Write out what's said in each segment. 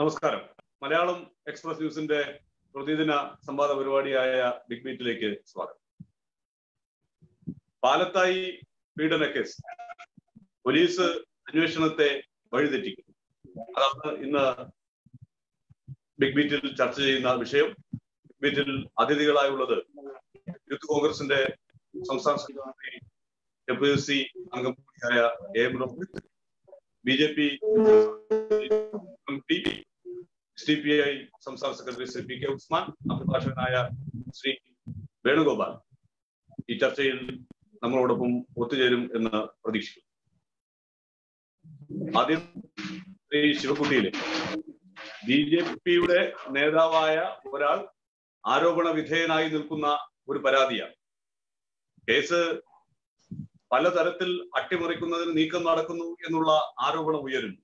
നമസ്കാരം. മലയാളം എക്സ്പ്രസ് ന്യൂസിന്റെ പ്രതിദിന സംവാദ പരിപാടിയായ ബിഗ് മീറ്റിലേക്ക് സ്വാഗതം. പാലത്തായി പീഡന കേസ്. പോലീസ് അന്വേഷണത്തെ വഴിതെറ്റിക്കുന്നു. അതാണ് ഇന്ന് ബിഗ് മീറ്റിൽ ചർച്ച ചെയ്യുന്ന വിഷയം. ബിഗ് മീറ്റിൽ അതിഥികളായുള്ളത് യൂത്ത് കോൺഗ്രസിന്റെ സംസ്ഥാന സെക്രട്ടറി എസ് സി അംഗം കൂടിയായ A M B J P D P I സംസ്ഥാന secretary Shri P K Usman അഭിഭാഷകനായ ശ്രീ വേണുഗോപാൽ ഈ ചർച്ചയിൽ നമ്മളോടൊപ്പം ഒത്തുചേരും എന്ന് പ്രതീക്ഷിക്കുന്നു. ആദ്യം ശ്രീ ശിവക്കുട്ടിയിലെ ബി ജെ പിയുടെ നേതാവായ ഒരാൾ ആരോപണ വിധേയനായി നിൽക്കുന്ന ഒരു പരാതിയാണ്. കേസ് പലതരത്തിൽ അട്ടിമറിക്കുന്നതിന് നീക്കം നടക്കുന്നു എന്നുള്ള ആരോപണം ഉയരുന്നു.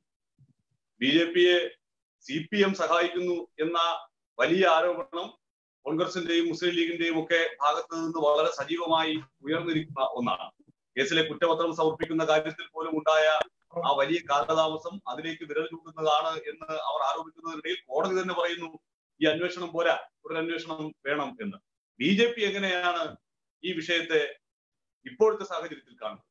ബി ജെ പിയെ സി പി എം സഹായിക്കുന്നു എന്ന വലിയ ആരോപണം കോൺഗ്രസിന്റെയും മുസ്ലിം ലീഗിന്റെയും ഒക്കെ ഭാഗത്ത് നിന്ന് വളരെ സജീവമായി ഉയർന്നിരിക്കുന്ന ഒന്നാണ്. കേസിലെ കുറ്റപത്രം സമർപ്പിക്കുന്ന കാര്യത്തിൽ പോലും ഉണ്ടായ ആ വലിയ കാലതാമസം അതിലേക്ക് വിരൽ ചൂണ്ടുന്നതാണ് എന്ന് അവർ ആരോപിക്കുന്നതിനിടയിൽ കോടതി തന്നെ പറയുന്നു ഈ അന്വേഷണം പോരാ ഒരു അന്വേഷണം വേണം എന്ന്. ബി ജെ പി എങ്ങനെയാണ് ഈ വിഷയത്തെ ഇപ്പോഴത്തെ സാഹചര്യത്തിൽ കാണുന്നത്?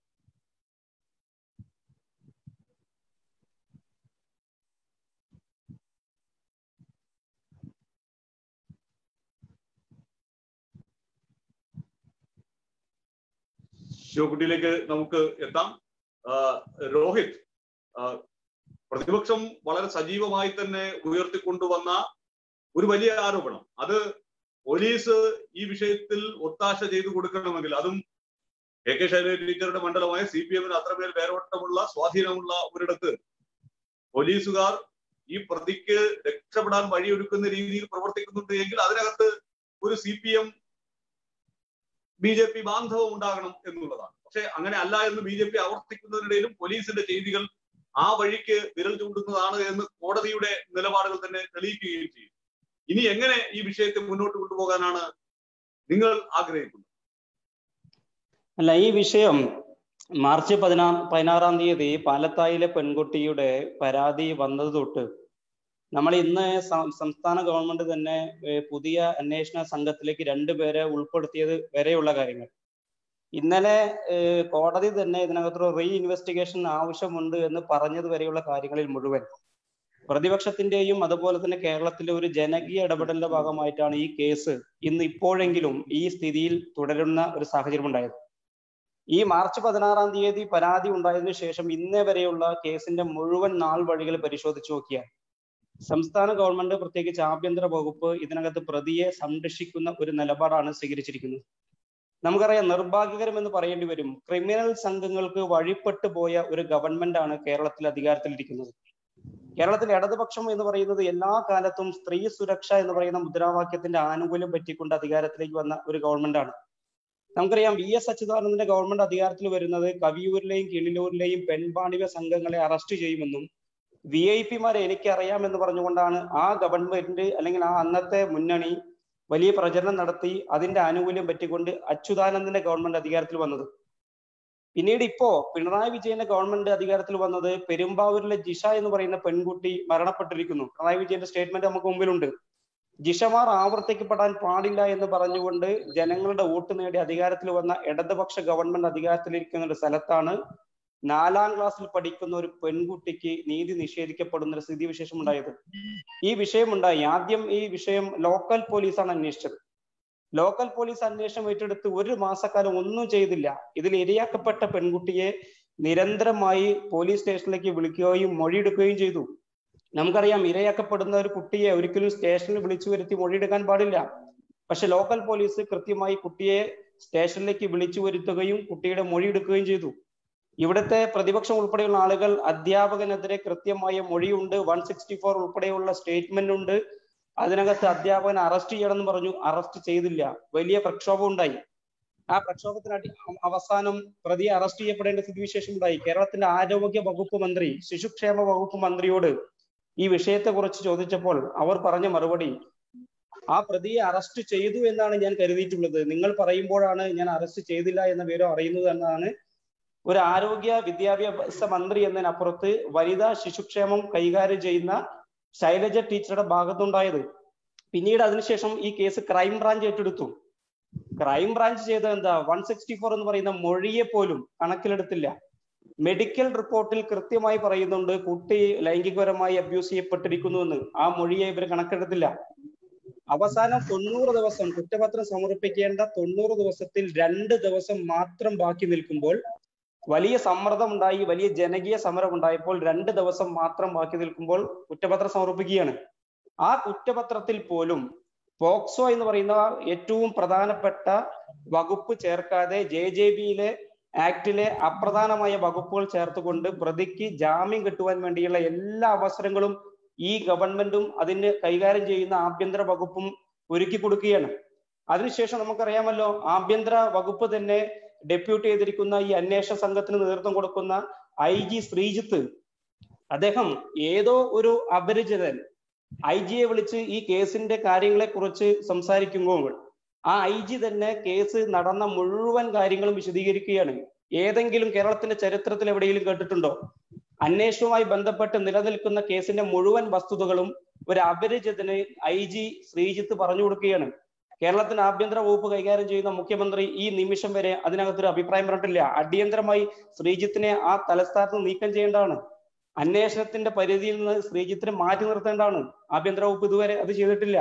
ശിവകുട്ടിയിലേക്ക് നമുക്ക് എത്താം. രോഹിത് പ്രതിപക്ഷം വളരെ സജീവമായി തന്നെ ഉയർത്തിക്കൊണ്ടുവന്ന ഒരു വലിയ ആരോപണം. അത് പോലീസ് ഈ വിഷയത്തിൽ ഒത്താശ ചെയ്തു കൊടുക്കണമെങ്കിൽ അതും എ കെ ശൈലജ ടീച്ചറുടെ മണ്ഡലമായ സി പി എമ്മിന് അത്രമേൽ വേരോട്ടമുള്ള സ്വാധീനമുള്ള ഒരിടത്ത് പോലീസുകാർ ഈ പ്രതിക്ക് രക്ഷപ്പെടാൻ വഴിയൊരുക്കുന്ന രീതിയിൽ പ്രവർത്തിക്കുന്നുണ്ട് എങ്കിൽ അതിനകത്ത് ഒരു C P M B J P ബാന്ധവം ഉണ്ടാകണം എന്നുള്ളതാണ്. പക്ഷെ അങ്ങനെ അല്ല എന്ന് ബി ജെ പി ആവർത്തിക്കുന്നതിനിടയിലും പോലീസിന്റെ ചെയ്തികൾ ആ വഴിക്ക് വിരൽ ചൂണ്ടുന്നതാണ് എന്ന് കോടതിയുടെ നിലപാടുകൾ തന്നെ തെളിയിക്കുകയും ചെയ്യും. ഇനി എങ്ങനെ ഈ വിഷയത്തെ മുന്നോട്ട് കൊണ്ടുപോകാനാണ് നിങ്ങൾ ആഗ്രഹിക്കുന്നത്? അല്ല ഈ വിഷയം മാർച്ച് പതിനാ പതിനാറാം തീയതി പാലത്തായിലെ പെൺകുട്ടിയുടെ പരാതി വന്നത് തൊട്ട് നമ്മൾ ഇന്ന് സംസ്ഥാന ഗവൺമെന്റ് തന്നെ പുതിയ അന്വേഷണ സംഘത്തിലേക്ക് രണ്ടുപേരെ ഉൾപ്പെടുത്തിയത് വരെയുള്ള കാര്യങ്ങൾ. ഇന്നലെ കോടതി തന്നെ ഇതിനകത്തൊരു റീ ഇൻവെസ്റ്റിഗേഷൻ ആവശ്യമുണ്ട് എന്ന് പറഞ്ഞത് വരെയുള്ള കാര്യങ്ങളിൽ മുഴുവൻ. പ്രതിപക്ഷത്തിന്റെയും അതുപോലെ തന്നെ കേരളത്തിലെ ഒരു ജനകീയ ഇടപെടലിന്റെ ഭാഗമായിട്ടാണ് ഈ കേസ് ഇന്ന് ഇപ്പോഴെങ്കിലും ഈ സ്ഥിതിയിൽ തുടരുന്ന ഒരു സാഹചര്യം ഉണ്ടായത്. ഈ മാർച്ച് പതിനാറാം തീയതി പരാതി ഉണ്ടായതിനു ശേഷം ഇന്നേ വരെയുള്ള കേസിന്റെ മുഴുവൻ നാൾ വഴികൾ പരിശോധിച്ചു നോക്കിയാൽ സംസ്ഥാന ഗവൺമെന്റ് പ്രത്യേകിച്ച് ആഭ്യന്തര വകുപ്പ് ഇതിനകത്ത് പ്രതിയെ സംരക്ഷിക്കുന്ന ഒരു നിലപാടാണ് സ്വീകരിച്ചിരിക്കുന്നത്. നമുക്കറിയാം നിർഭാഗ്യകരം എന്ന് പറയേണ്ടി വരും. ക്രിമിനൽ സംഘങ്ങൾക്ക് വഴിപ്പെട്ടു പോയ ഒരു ഗവൺമെന്റ് ആണ് കേരളത്തിൽ അധികാരത്തിലിരിക്കുന്നത്. കേരളത്തിൽ ഇടതുപക്ഷം എന്ന് പറയുന്നത് എല്ലാ കാലത്തും സ്ത്രീ സുരക്ഷ എന്ന് പറയുന്ന മുദ്രാവാക്യത്തിന്റെ ആനുകൂല്യം പറ്റിക്കൊണ്ട് അധികാരത്തിലേക്ക് വന്ന ഒരു ഗവൺമെന്റ് ആണ്. നമുക്കറിയാം വി എസ് അച്യുതാനന്ദന്റെ ഗവൺമെന്റ് അധികാരത്തിൽ വരുന്നത് കവിയൂരിലെയും കിളിലൂരിലെയും പെൺപാണിക സംഘങ്ങളെ അറസ്റ്റ് ചെയ്യുമെന്നും വി ഐ പിമാരെ എനിക്കറിയാമെന്ന് പറഞ്ഞുകൊണ്ടാണ് ആ ഗവൺമെന്റ് അല്ലെങ്കിൽ ആ അന്നത്തെ മുന്നണി വലിയ പ്രചരണം നടത്തി അതിന്റെ ആനുകൂല്യം പറ്റിക്കൊണ്ട് അച്യുതാനന്ദന്റെ ഗവൺമെന്റ് അധികാരത്തിൽ വന്നത്. പിന്നീട് ഇപ്പോ പിണറായി വിജയന്റെ ഗവൺമെന്റ് അധികാരത്തിൽ വന്നത് പെരുമ്പാവൂരിലെ ജിഷ എന്ന് പറയുന്ന പെൺകുട്ടി മരണപ്പെട്ടിരിക്കുന്നു. പിണറായി വിജയന്റെ സ്റ്റേറ്റ്മെന്റ് നമുക്ക് മുമ്പിലുണ്ട്. ജിഷമാർ ആവർത്തിക്കപ്പെടാൻ പാടില്ല എന്ന് പറഞ്ഞുകൊണ്ട് ജനങ്ങളുടെ വോട്ട് നേടി അധികാരത്തിൽ വന്ന ഇടതുപക്ഷ ഗവൺമെന്റ് അധികാരത്തിലിരിക്കുന്ന ഒരു സ്ഥലത്താണ് നാലാം ക്ലാസ്സിൽ പഠിക്കുന്ന ഒരു പെൺകുട്ടിക്ക് നീതി നിഷേധിക്കപ്പെടുന്ന ഒരു സ്ഥിതിവിശേഷം ഉണ്ടായത്? ഈ വിഷയം ഉണ്ടായി ആദ്യം ഈ വിഷയം ലോക്കൽ പോലീസാണ് അന്വേഷിച്ചത്. ലോക്കൽ പോലീസ് അന്വേഷണം ഏറ്റെടുത്ത് ഒരു മാസക്കാലം ഒന്നും ചെയ്തില്ല. ഇതിൽ ഇരയാക്കപ്പെട്ട പെൺകുട്ടിയെ നിരന്തരമായി പോലീസ് സ്റ്റേഷനിലേക്ക് വിളിക്കുകയും മൊഴിയെടുക്കുകയും ചെയ്തു. നമുക്കറിയാം ഇരയാക്കപ്പെടുന്ന ഒരു കുട്ടിയെ ഒരിക്കലും സ്റ്റേഷനിൽ വിളിച്ചു വരുത്തി മൊഴിയെടുക്കാൻ പാടില്ല. പക്ഷെ ലോക്കൽ പോലീസ് കൃത്യമായി കുട്ടിയെ സ്റ്റേഷനിലേക്ക് വിളിച്ചു വരുത്തുകയും കുട്ടിയുടെ മൊഴിയെടുക്കുകയും ചെയ്തു. ഇവിടുത്തെ പ്രതിപക്ഷം ഉൾപ്പെടെയുള്ള ആളുകൾ അധ്യാപകനെതിരെ കൃത്യമായ മൊഴിയുണ്ട്. വൺ സിക്സ്റ്റി ഫോർ ഉൾപ്പെടെയുള്ള സ്റ്റേറ്റ്മെന്റ് ഉണ്ട്. അതിനകത്ത് അധ്യാപകനെ അറസ്റ്റ് ചെയ്യണമെന്ന് പറഞ്ഞു. അറസ്റ്റ് ചെയ്തില്ല. വലിയ പ്രക്ഷോഭം ഉണ്ടായി. ആ പ്രക്ഷോഭത്തിന് അവസാനം പ്രതിയെ അറസ്റ്റ് ചെയ്യപ്പെടേണ്ട സ്ഥിതിവിശേഷം ഉണ്ടായി. കേരളത്തിന്റെ ആരോഗ്യ വകുപ്പ് മന്ത്രി ശിശുക്ഷേമ വകുപ്പ് മന്ത്രിയോട് ഈ വിഷയത്തെ കുറിച്ച് ചോദിച്ചപ്പോൾ അവർ പറഞ്ഞ മറുപടി ആ പ്രതിയെ അറസ്റ്റ് ചെയ്തു എന്നാണ് ഞാൻ കരുതിയിട്ടുള്ളത്. നിങ്ങൾ പറയുമ്പോഴാണ് ഞാൻ അറസ്റ്റ് ചെയ്തില്ല എന്ന വിവരം അറിയുന്നത് എന്നാണ് ഒരു ആരോഗ്യ വിദ്യാഭ്യാസ മന്ത്രി എന്നതിനപ്പുറത്ത് വനിതാ ശിശുക്ഷേമം കൈകാര്യം ചെയ്യുന്ന ശൈലജ ടീച്ചറുടെ ഭാഗത്തുണ്ടായത്. പിന്നീട് അതിനുശേഷം ഈ കേസ് ക്രൈം ബ്രാഞ്ച് ഏറ്റെടുത്തു. ക്രൈം ബ്രാഞ്ച് ചെയ്ത എന്താ? വൺ സിക്സ്റ്റി ഫോർ എന്ന് പറയുന്ന മൊഴിയെ പോലും കണക്കിലെടുത്തില്ല. മെഡിക്കൽ റിപ്പോർട്ടിൽ കൃത്യമായി പറയുന്നുണ്ട് കുട്ടി ലൈംഗികപരമായി അബ്യൂസ് ചെയ്യപ്പെട്ടിരിക്കുന്നു എന്ന്. ആ മൊഴിയെ ഇവർ കണക്കെടുത്തില്ല. അവസാനം തൊണ്ണൂറ് ദിവസം കുറ്റപത്രം സമർപ്പിക്കേണ്ട തൊണ്ണൂറ് ദിവസത്തിൽ രണ്ട് ദിവസം മാത്രം ബാക്കി നിൽക്കുമ്പോൾ വലിയ സമ്മർദ്ദം ഉണ്ടായി വലിയ ജനകീയ സമരം ഉണ്ടായപ്പോൾ രണ്ട് ദിവസം മാത്രം ബാക്കി നിൽക്കുമ്പോൾ കുറ്റപത്രം സമർപ്പിക്കുകയാണ്. ആ കുറ്റപത്രത്തിൽ പോലും പോക്സോ എന്ന് പറയുന്ന ഏറ്റവും പ്രധാനപ്പെട്ട വകുപ്പ് ചേർക്കാതെ ജെ ജെ ബിയിലെ ആക്ടിലെ അപ്രധാനമായ വകുപ്പുകൾ ചേർത്തുകൊണ്ട് പ്രതിക്ക് ജാമ്യം കിട്ടുവാൻ വേണ്ടിയുള്ള എല്ലാ അവസരങ്ങളും ഈ ഗവൺമെന്റും അതിന് കൈകാര്യം ചെയ്യുന്ന ആഭ്യന്തര വകുപ്പും ഒരുക്കി കൊടുക്കുകയാണ്. അതിനുശേഷം നമുക്കറിയാമല്ലോ ആഭ്യന്തര വകുപ്പ് തന്നെ ഡെപ്യൂട്ട് ചെയ്തിരിക്കുന്ന ഈ അന്വേഷണ സംഘത്തിന് നേതൃത്വം കൊടുക്കുന്ന ഐ ജി ശ്രീജിത്ത് അദ്ദേഹം ഏതോ ഒരു അപരിചിതൻ ഐ ജിയെ വിളിച്ച് ഈ കേസിന്റെ കാര്യങ്ങളെ കുറിച്ച് സംസാരിക്കുമ്പോൾ ആ ഐ ജി തന്നെ കേസ് നടന്ന മുഴുവൻ കാര്യങ്ങളും വിശദീകരിക്കുകയാണ്. ഏതെങ്കിലും കേരളത്തിന്റെ ചരിത്രത്തിൽ എവിടെയെങ്കിലും കേട്ടിട്ടുണ്ടോ? അന്വേഷണവുമായി ബന്ധപ്പെട്ട് നിലനിൽക്കുന്ന കേസിന്റെ മുഴുവൻ വസ്തുതകളും ഒരു അപരിചിതന് ഐ ജി ശ്രീജിത്ത് പറഞ്ഞു കൊടുക്കുകയാണ്. കേരളത്തിന് ആഭ്യന്തര വകുപ്പ് കൈകാര്യം ചെയ്യുന്ന മുഖ്യമന്ത്രി ഈ നിമിഷം വരെ അതിനകത്തൊരു അഭിപ്രായം പറഞ്ഞിട്ടില്ല. അടിയന്തരമായി ശ്രീജിത്തിനെ ആ തലസ്ഥാനത്ത് നീക്കം ചെയ്യേണ്ടതാണ്. അന്വേഷണത്തിന്റെ പരിധിയിൽ നിന്ന് ശ്രീജിത്തിനെ മാറ്റി നിർത്തേണ്ടതാണ്. ആഭ്യന്തര വകുപ്പ് ഇതുവരെ അത് ചെയ്തിട്ടില്ല.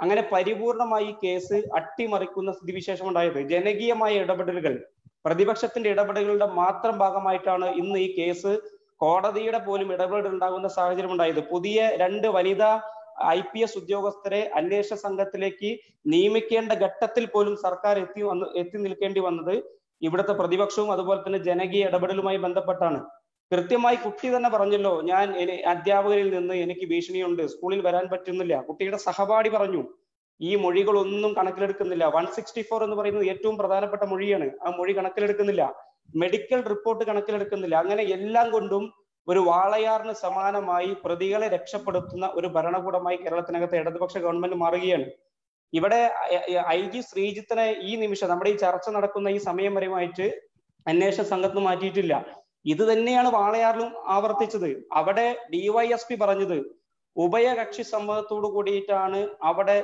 അങ്ങനെ പരിപൂർണമായി കേസ് അട്ടിമറിക്കുന്ന സ്ഥിതിവിശേഷം ഉണ്ടായത് ജനകീയമായ ഇടപെടലുകൾ പ്രതിപക്ഷത്തിന്റെ ഇടപെടലുകളുടെ മാത്രം ഭാഗമായിട്ടാണ് ഇന്ന് ഈ കേസ് കോടതിയുടെ പോലും ഇടപെടൽ ഉണ്ടാകുന്ന സാഹചര്യം ഉണ്ടായത് പുതിയ രണ്ട് വനിതാ ഐ പി എസ് ഉദ്യോഗസ്ഥരെ അന്വേഷണ സംഘത്തിലേക്ക് നിയമിക്കേണ്ട ഘട്ടത്തിൽ പോലും സർക്കാർ എത്തി വന്ന് എത്തി നിൽക്കേണ്ടി വന്നത് ഇവിടുത്തെ പ്രതിപക്ഷവും അതുപോലെ തന്നെ ജനകീയ ഇടപെടലുമായി ബന്ധപ്പെട്ടാണ്. കൃത്യമായി കുട്ടി തന്നെ പറഞ്ഞല്ലോ ഞാൻ അധ്യാപകരിൽ നിന്ന് എനിക്ക് ഭീഷണിയുണ്ട് സ്കൂളിൽ വരാൻ പറ്റുന്നില്ല. കുട്ടിയുടെ സഹപാഠി പറഞ്ഞു ഈ മൊഴികളൊന്നും കണക്കിലെടുക്കുന്നില്ല. വൺ സിക്സ്റ്റി ഫോർ എന്ന് പറയുന്നത് ഏറ്റവും പ്രധാനപ്പെട്ട മൊഴിയാണ്. ആ മൊഴി കണക്കിലെടുക്കുന്നില്ല. മെഡിക്കൽ റിപ്പോർട്ട് കണക്കിലെടുക്കുന്നില്ല. അങ്ങനെ എല്ലാം കൊണ്ടും ഒരു വാളയാറിന് സമാനമായി പ്രതികളെ രക്ഷപ്പെടുത്തുന്ന ഒരു ഭരണകൂടമായി കേരളത്തിനകത്ത് ഇടതുപക്ഷ ഗവൺമെന്റ് മാറുകയാണ്. ഇവിടെ ഐ ജി ശ്രീജിത്തിനെ ഈ നിമിഷം നമ്മുടെ ഈ ചർച്ച നടക്കുന്ന ഈ സമയം വരെയുമായിട്ട് അന്വേഷണ സംഘത്തിന് മാറ്റിയിട്ടില്ല. ഇത് തന്നെയാണ് വാളയാറിലും ആവർത്തിച്ചത്. അവിടെ ഡിവൈഎസ്പി പറഞ്ഞത് ഉഭയകക്ഷി സമ്മതത്തോട് കൂടിയിട്ടാണ് അവിടെ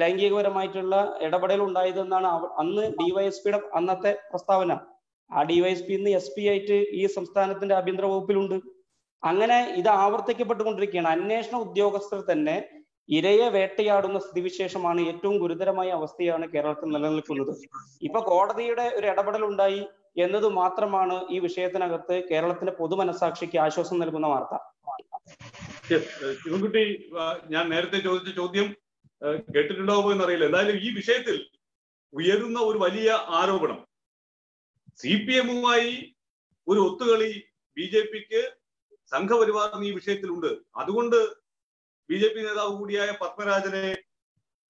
ലൈംഗികപരമായിട്ടുള്ള ഇടപെടൽ ഉണ്ടായതെന്നാണ് അന്ന് ഡിവൈഎസ്പിയുടെ അന്നത്തെ പ്രസ്താവന. ആ ഡിവൈഎസ്പി ഇന്ന് എസ് പി ആയിട്ട് ഈ സംസ്ഥാനത്തിന്റെ ആഭ്യന്തര വകുപ്പിലുണ്ട്. അങ്ങനെ ഇത് ആവർത്തിക്കപ്പെട്ടുകൊണ്ടിരിക്കുകയാണ്. അന്വേഷണ ഉദ്യോഗസ്ഥർ തന്നെ ഇരയെ വേട്ടയാടുന്ന സ്ഥിതിവിശേഷമാണ് ഏറ്റവും ഗുരുതരമായ അവസ്ഥയാണ് കേരളത്തിൽ നിലനിൽക്കുന്നത്. ഇപ്പൊ കോടതിയുടെ ഒരു ഇടപെടൽ ഉണ്ടായി എന്നത് മാത്രമാണ് ഈ വിഷയത്തിനകത്ത് കേരളത്തിന്റെ പൊതുമനസാക്ഷിക്ക് ആശ്വാസം നൽകുന്ന വാർത്ത. ശിവൻകുട്ടി ഞാൻ നേരത്തെ ചോദിച്ച ചോദ്യം കേട്ടിട്ടുണ്ടാവുമോ എന്നറിയില്ല. എന്തായാലും ഈ വിഷയത്തിൽ ഉയരുന്ന ഒരു വലിയ ആരോപണം. സി പി എമ്മുമായി ഒരു ഒത്തുകളി ബി ജെ പിക്ക് സംഘപരിവാറിന് ഈ വിഷയത്തിലുണ്ട്. അതുകൊണ്ട് ബി ജെ പി നേതാവ് കൂടിയായ പത്മരാജനെ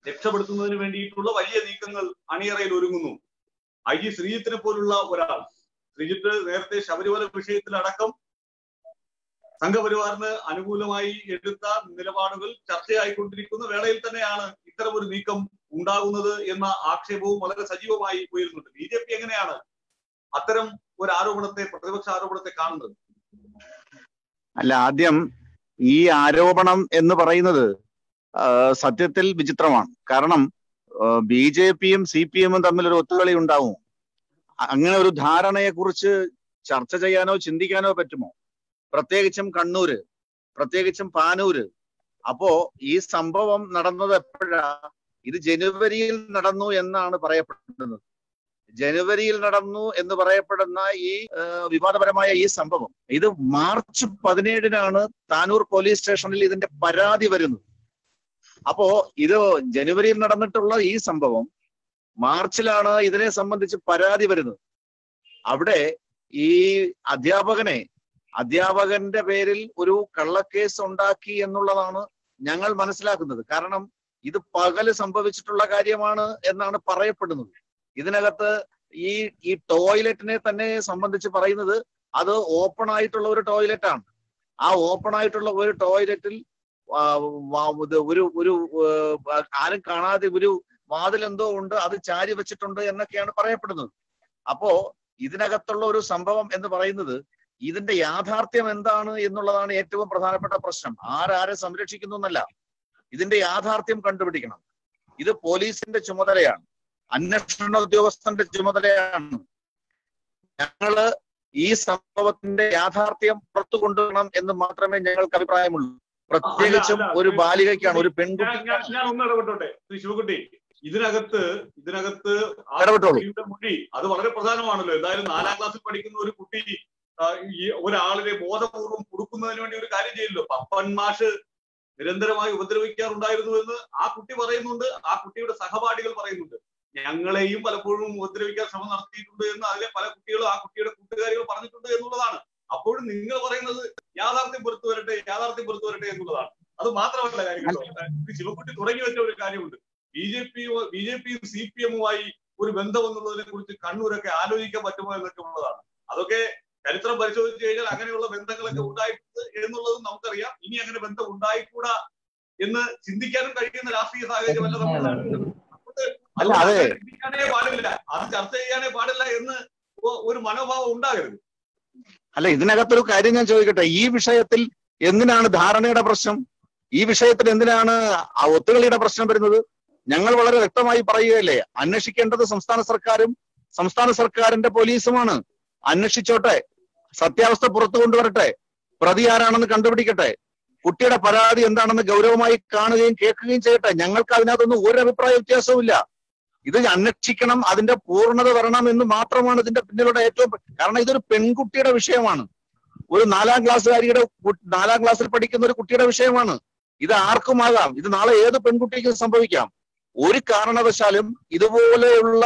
രക്ഷപ്പെടുത്തുന്നതിന് വേണ്ടിയിട്ടുള്ള വലിയ നീക്കങ്ങൾ അണിയറയിൽ ഒരുങ്ങുന്നു. ഐ ജി ശ്രീജിത്തിനെ പോലുള്ള ഒരാൾ ശ്രീജിത്ത് നേരത്തെ ശബരിമല വിഷയത്തിലടക്കം സംഘപരിവാറിന് അനുകൂലമായി എടുത്ത നിലപാടുകൾ ചർച്ചയായിക്കൊണ്ടിരിക്കുന്ന വേളയിൽ തന്നെയാണ് ഇത്തരം ഒരു നീക്കം ഉണ്ടാകുന്നത് എന്ന ആക്ഷേപവും വളരെ സജീവമായി ഉയരുന്നുണ്ട്. ബി ജെ പി എങ്ങനെയാണ് അത്തരം ഒരു ആരോപണത്തെ പ്രതിപക്ഷ ആരോപണത്തെ കാണുന്നത്? അല്ല ആദ്യം ഈ ആരോപണം എന്ന് പറയുന്നത് സത്യത്തിൽ വിചിത്രമാണ്. കാരണം ബി ജെ പിയും സി പി എമ്മും തമ്മിൽ ഒരു ഒത്തുകളി ഉണ്ടാവും. അങ്ങനെ ഒരു ധാരണയെ കുറിച്ച് ചർച്ച ചെയ്യാനോ ചിന്തിക്കാനോ പറ്റുമോ? പ്രത്യേകിച്ചും കണ്ണൂര് പ്രത്യേകിച്ചും പാനൂര്. അപ്പോ ഈ സംഭവം നടന്നത് എപ്പോഴാ? ഇത് ജനുവരിയിൽ നടന്നു എന്നാണ് പറയപ്പെടുന്നത്. ജനുവരിയിൽ നടന്നു എന്ന് പറയപ്പെടുന്ന ഈ വിവാദപരമായ ഈ സംഭവം. ഇത് മാർച്ച് പതിനേഴിനാണ് താനൂർ പോലീസ് സ്റ്റേഷനിൽ ഇതിന്റെ പരാതി വരുന്നത്. അപ്പോ ഇത് ജനുവരിയിൽ നടന്നിട്ടുള്ള ഈ സംഭവം മാർച്ചിലാണ് ഇതിനെ സംബന്ധിച്ച് പരാതി വരുന്നത്. അവിടെ ഈ അധ്യാപകനെ അധ്യാപകന്റെ പേരിൽ ഒരു കള്ളക്കേസ് ഉണ്ടാക്കി എന്നുള്ളതാണ് ഞങ്ങൾ മനസ്സിലാക്കുന്നത്. കാരണം ഇത് പകൽ സംഭവിച്ചിട്ടുള്ള കാര്യമാണ് എന്നാണ് പറയപ്പെടുന്നത്. ഇതിനകത്ത് ഈ ഈ ടോയ്ലറ്റിനെ തന്നെ സംബന്ധിച്ച് പറയുന്നത് അത് ഓപ്പൺ ആയിട്ടുള്ള ഒരു ടോയ്ലറ്റ് ആണ് ആ ഓപ്പൺ ആയിട്ടുള്ള ഒരു ടോയ്ലറ്റിൽ ഒരു ഒരു ആരും കാണാതെ ഒരു വാതിൽ എന്തോ ഉണ്ട് അത് ചാരി വെച്ചിട്ടുണ്ട് എന്നൊക്കെയാണ് പറയപ്പെടുന്നത്. അപ്പോ ഇതിനകത്തുള്ള ഒരു സംഭവം എന്ന് പറയുന്നത് ഇതിന്റെ യാഥാർത്ഥ്യം എന്താണ് എന്നുള്ളതാണ് ഏറ്റവും പ്രധാനപ്പെട്ട പ്രശ്നം. ആരാരെ സംരക്ഷിക്കുന്നു എന്നല്ല. ഇതിന്റെ യാഥാർത്ഥ്യം കണ്ടുപിടിക്കണം. ഇത് പോലീസിന്റെ ചുമതലയാണ്. അന്വേഷണ ഉദ്യോഗസ്ഥന്റെ ചുമതലയാണ്. ഞങ്ങൾ ഈ സംഭവത്തിന്റെ യാഥാർത്ഥ്യം പുറത്തു കൊണ്ടുവരണം എന്ന് മാത്രമേ ഞങ്ങൾക്ക് അഭിപ്രായമുള്ളൂ. പ്രത്യേകിച്ചും ഒരു ബാലികയ്ക്കാണ് ഒരു പെൺകുട്ടി ഞാൻ- ഒന്ന് ഇടപെട്ടോട്ടെ? ശിവകുട്ടി ഇതിനകത്ത് ഇതിനകത്ത് മൊഴി അത് വളരെ പ്രധാനമാണല്ലോ. എന്തായാലും നാലാം ക്ലാസ്സിൽ പഠിക്കുന്ന ഒരു കുട്ടി ഈ ഒരാളിനെ ബോധപൂർവം കൊടുക്കുന്നതിന് വേണ്ടി ഒരു കാര്യം ചെയ്യില്ലല്ലോ പപ്പൻ മാഷ് നിരന്തരമായി ഉപദ്രവിക്കാറുണ്ടായിരുന്നു എന്ന് ആ കുട്ടി പറയുന്നുണ്ട്. ആ കുട്ടിയുടെ സഹപാഠികൾ പറയുന്നുണ്ട്. ഞങ്ങളെയും പലപ്പോഴും ഉപദ്രവിക്കാൻ ശ്രമം നടത്തിയിട്ടുണ്ട് എന്ന് അതിലെ പല കുട്ടികളും ആ കുട്ടിയുടെ കൂട്ടുകാരികൾ പറഞ്ഞിട്ടുണ്ട് എന്നുള്ളതാണ്. അപ്പോഴും നിങ്ങൾ പറയുന്നത് യാഥാർത്ഥ്യം പുറത്തു വരട്ടെ യാഥാർത്ഥ്യം പുറത്തു വരട്ടെ എന്നുള്ളതാണ്. അത് മാത്രമല്ല കാര്യം ശിവക്കുട്ടി തുടങ്ങി വെച്ച ഒരു കാര്യമുണ്ട്. B J P B J പിയും സി പി എമ്മുമായി ഒരു ബന്ധം എന്നുള്ളതിനെ കുറിച്ച് കണ്ണൂരൊക്കെ ആലോചിക്കാൻ പറ്റുമോ എന്നൊക്കെ ഉള്ളതാണ്. അതൊക്കെ ചരിത്രം പരിശോധിച്ചു കഴിഞ്ഞാൽ അങ്ങനെയുള്ള ബന്ധങ്ങളൊക്കെ ഉണ്ടായിട്ടുണ്ട് എന്നുള്ളതും നമുക്കറിയാം. ഇനി അങ്ങനെ ബന്ധം ഉണ്ടായിക്കൂടാ എന്ന് ചിന്തിക്കാനും കഴിയുന്ന രാഷ്ട്രീയ സാഹചര്യമല്ല നമ്മൾ അല്ല, അതെ. ചിന്തിക്കാനേ പാടില്ല. അത് ചർച്ച ചെയ്യാനേ പാടില്ല എന്ന് ഒരു മനോഭാവം ഉണ്ടാകരുത്. അല്ല ഇതിനകത്തൊരു കാര്യം ഞാൻ ചോദിക്കട്ടെ. ഈ വിഷയത്തിൽ എന്തിനാണ് ധാരണയുടെ പ്രശ്നം? ഈ വിഷയത്തിൽ എന്തിനാണ് ഒത്തുകളിയുടെ പ്രശ്നം വരുന്നത്? ഞങ്ങൾ വളരെ വ്യക്തമായി പറയുകയല്ലേ അന്വേഷിക്കേണ്ടത് സംസ്ഥാന സർക്കാരും സംസ്ഥാന സർക്കാരിന്റെ പോലീസുമാണ്. അന്വേഷിച്ചോട്ടെ സത്യാവസ്ഥ പുറത്തു കൊണ്ടുവരട്ടെ പ്രതി ആരാണെന്ന് കണ്ടുപിടിക്കട്ടെ കുട്ടിയുടെ പരാതി എന്താണെന്ന് ഗൗരവമായി കാണുകയും കേൾക്കുകയും ചെയ്യട്ടെ. ഞങ്ങൾക്ക് അതിനകത്തൊന്നും ഒരു അഭിപ്രായ വ്യത്യാസവുമില്ല. ഇത് അന്വേഷിക്കണം അതിന്റെ പൂർണത വരണം എന്ന് മാത്രമാണ് ഇതിന്റെ പിന്നിലുള്ള ഏറ്റവും കാരണം ഇതൊരു പെൺകുട്ടിയുടെ വിഷയമാണ്. ഒരു നാലാം ക്ലാസ്സുകാരിയുടെ നാലാം ക്ലാസ്സിൽ പഠിക്കുന്ന ഒരു കുട്ടിയുടെ വിഷയമാണ്. ഇത് ആർക്കുമാകാം ഇത് നാളെ ഏത് പെൺകുട്ടിക്കും സംഭവിക്കാം. ഒരു കാരണവശാലും ഇതുപോലെയുള്ള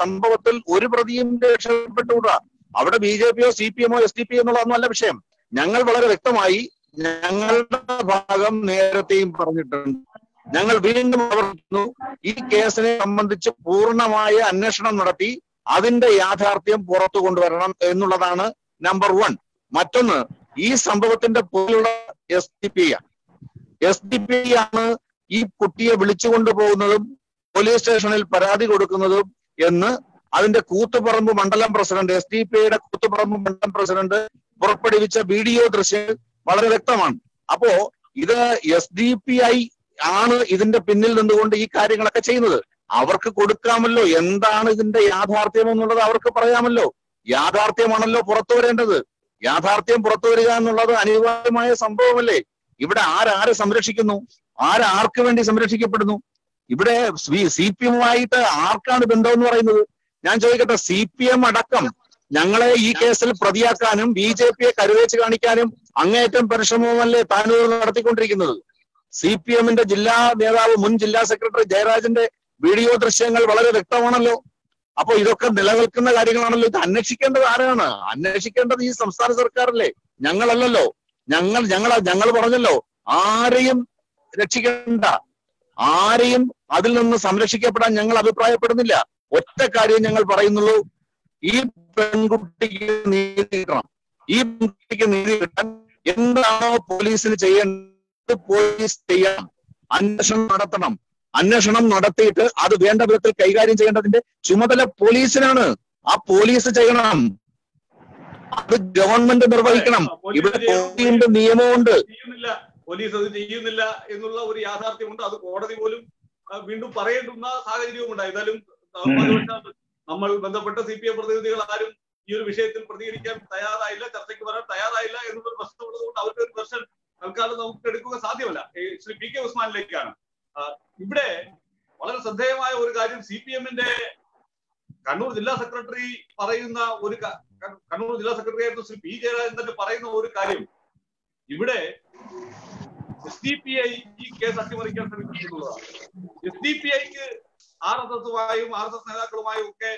സംഭവത്തിൽ ഒരു പ്രതിയും രക്ഷപ്പെട്ടുകൂടാ അവിടെ ബി ജെ പിയോ സി പി എമ്മോ എസ് ഡി പി എന്നുള്ളതൊന്നും അല്ല വിഷയം. ഞങ്ങൾ വളരെ വ്യക്തമായി ഞങ്ങളുടെ ഭാഗം നേരത്തെയും പറഞ്ഞിട്ടുണ്ട്. ഞങ്ങൾ വീണ്ടും ആവർത്തിക്കുന്നു ഈ കേസിനെ സംബന്ധിച്ച് പൂർണമായ അന്വേഷണം നടത്തി അതിന്റെ യാഥാർത്ഥ്യം പുറത്തു കൊണ്ടുവരണം എന്നുള്ളതാണ് നമ്പർ വൺ. മറ്റൊന്ന് ഈ സംഭവത്തിന്റെ പോലുള്ള S D P S D P ആണ് ഈ കുട്ടിയെ വിളിച്ചുകൊണ്ടു പോകുന്നതും പോലീസ് സ്റ്റേഷനിൽ പരാതി കൊടുക്കുന്നതും എന്ന് അതിന്റെ കൂത്തുപറമ്പ് മണ്ഡലം പ്രസിഡന്റ് എസ് ഡി പി ഐയുടെ കൂത്തുപറമ്പ് മണ്ഡലം പ്രസിഡന്റ് പുറപ്പെടുവിച്ച വീഡിയോ ദൃശ്യങ്ങൾ വളരെ വ്യക്തമാണ്. അപ്പോ ഇത് എസ് ഡി പി ഐ ആണ് ഇതിന്റെ പിന്നിൽ നിന്നുകൊണ്ട് ഈ കാര്യങ്ങളൊക്കെ ചെയ്യുന്നത്. അവർക്ക് കൊടുക്കാമല്ലോ. എന്താണ് ഇതിന്റെ യാഥാർത്ഥ്യം എന്നുള്ളത് അവർക്ക് പറയാമല്ലോ. യാഥാർത്ഥ്യമാണല്ലോ പുറത്തു വരേണ്ടത്. യാഥാർത്ഥ്യം പുറത്തു വരിക എന്നുള്ളത് അനിവാര്യമായ സംഭവമല്ലേ? ഇവിടെ ആരാരെ സംരക്ഷിക്കുന്നു? ആരാർക്ക് വേണ്ടി സംരക്ഷിക്കപ്പെടുന്നു? ഇവിടെ സി പി എമ്മുമായിട്ട് ആർക്കാണ് ബന്ധം എന്ന് പറയുന്നത്? ഞാൻ ചോദിക്കട്ടെ സി പി എം അടക്കം ഞങ്ങളെ ഈ കേസിൽ പ്രതിയാക്കാനും ബി ജെ പിയെ കരുവേച്ച് കാണിക്കാനും അങ്ങേയറ്റം പരിശ്രമവുമല്ലേ താനൂർ നടത്തിക്കൊണ്ടിരിക്കുന്നത്? സി പി എമ്മിന്റെ ജില്ലാ നേതാവ് മുൻ ജില്ലാ സെക്രട്ടറി ജയരാജന്റെ വീഡിയോ ദൃശ്യങ്ങൾ വളരെ വ്യക്തമാണല്ലോ. അപ്പൊ ഇതൊക്കെ നിലനിൽക്കുന്ന കാര്യങ്ങളാണല്ലോ. ഇത് അന്വേഷിക്കേണ്ടത് ആരാണ്? അന്വേഷിക്കേണ്ടത് ഈ സംസ്ഥാന സർക്കാരല്ലേ? ഞങ്ങളല്ലല്ലോ. ഞങ്ങൾ ഞങ്ങൾ ഞങ്ങൾ പറഞ്ഞല്ലോ. ആരെയും രക്ഷിക്കേണ്ട ആരെയും അതിൽ നിന്ന് സംരക്ഷിക്കപ്പെടാൻ ഞങ്ങൾ അഭിപ്രായപ്പെടുന്നില്ല. ഒറ്റ കാര്യം ഞങ്ങൾ പറയുന്നുള്ളൂ. ഈ പെൺകുട്ടിക്ക് നീതി കിട്ടണം. ഈ പെൺകുട്ടിക്ക് നീതി കിട്ടാൻ എന്താണോ പോലീസിന് ചെയ്യേണ്ടത്? പോലീസ് ചെയ്യണം അന്വേഷണം നടത്തണം. അന്വേഷണം നടത്തിയിട്ട് അത് വേണ്ട വിധത്തിൽ കൈകാര്യം ചെയ്യേണ്ടതിന്റെ ചുമതല പോലീസിനാണ്. ആ പോലീസ് ചെയ്യണം. അത് ഗവൺമെന്റ് നിർവഹിക്കണം. ഇവിടെ കോടതിയുണ്ട് നിയമമുണ്ട്. പോലീസ് അത് ചെയ്യുന്നില്ല എന്നുള്ള ഒരു യാഥാർത്ഥ്യമുണ്ട്. അത് കോടതി പോലും വീണ്ടും പറയേണ്ടുന്ന സാഹചര്യവും ഉണ്ട്. ഏതായാലും നമ്മൾ ബന്ധപ്പെട്ട സി പി എം പ്രതിനിധികൾ ആരും ഈ ഒരു വിഷയത്തിൽ പ്രതികരിക്കാൻ തയ്യാറായില്ല ചർച്ചയ്ക്ക് വരാൻ തയ്യാറായില്ല എന്നൊരു പ്രശ്നമുള്ളത് കൊണ്ട് അവരുടെ ഒരു വെർഷൻ തൽക്കാലം നമുക്ക് എടുക്കുക സാധ്യമല്ല. ശ്രീ പി കെ ഉസ്മാനിലേക്കാണ്. ഇവിടെ വളരെ ശ്രദ്ധേയമായ ഒരു കാര്യം സി പി എമ്മിന്റെ കണ്ണൂർ ജില്ലാ സെക്രട്ടറി പറയുന്ന ഒരു കണ്ണൂർ ജില്ലാ സെക്രട്ടറി ആയിരുന്നു ശ്രീ പി ജയരാജൻ തന്നെ പറയുന്ന ഒരു കാര്യം. ഇവിടെ എസ് ഡി പി ഐ ഈ കേസ് അട്ടിമറിക്കാൻ ശ്രമിക്കുന്നുള്ളതാണ് എസ് ഡി പി ഐക്ക് ആർ എസ് എസുമായും ആർ എസ് എസ് നേതാക്കളുമായും ഒക്കെ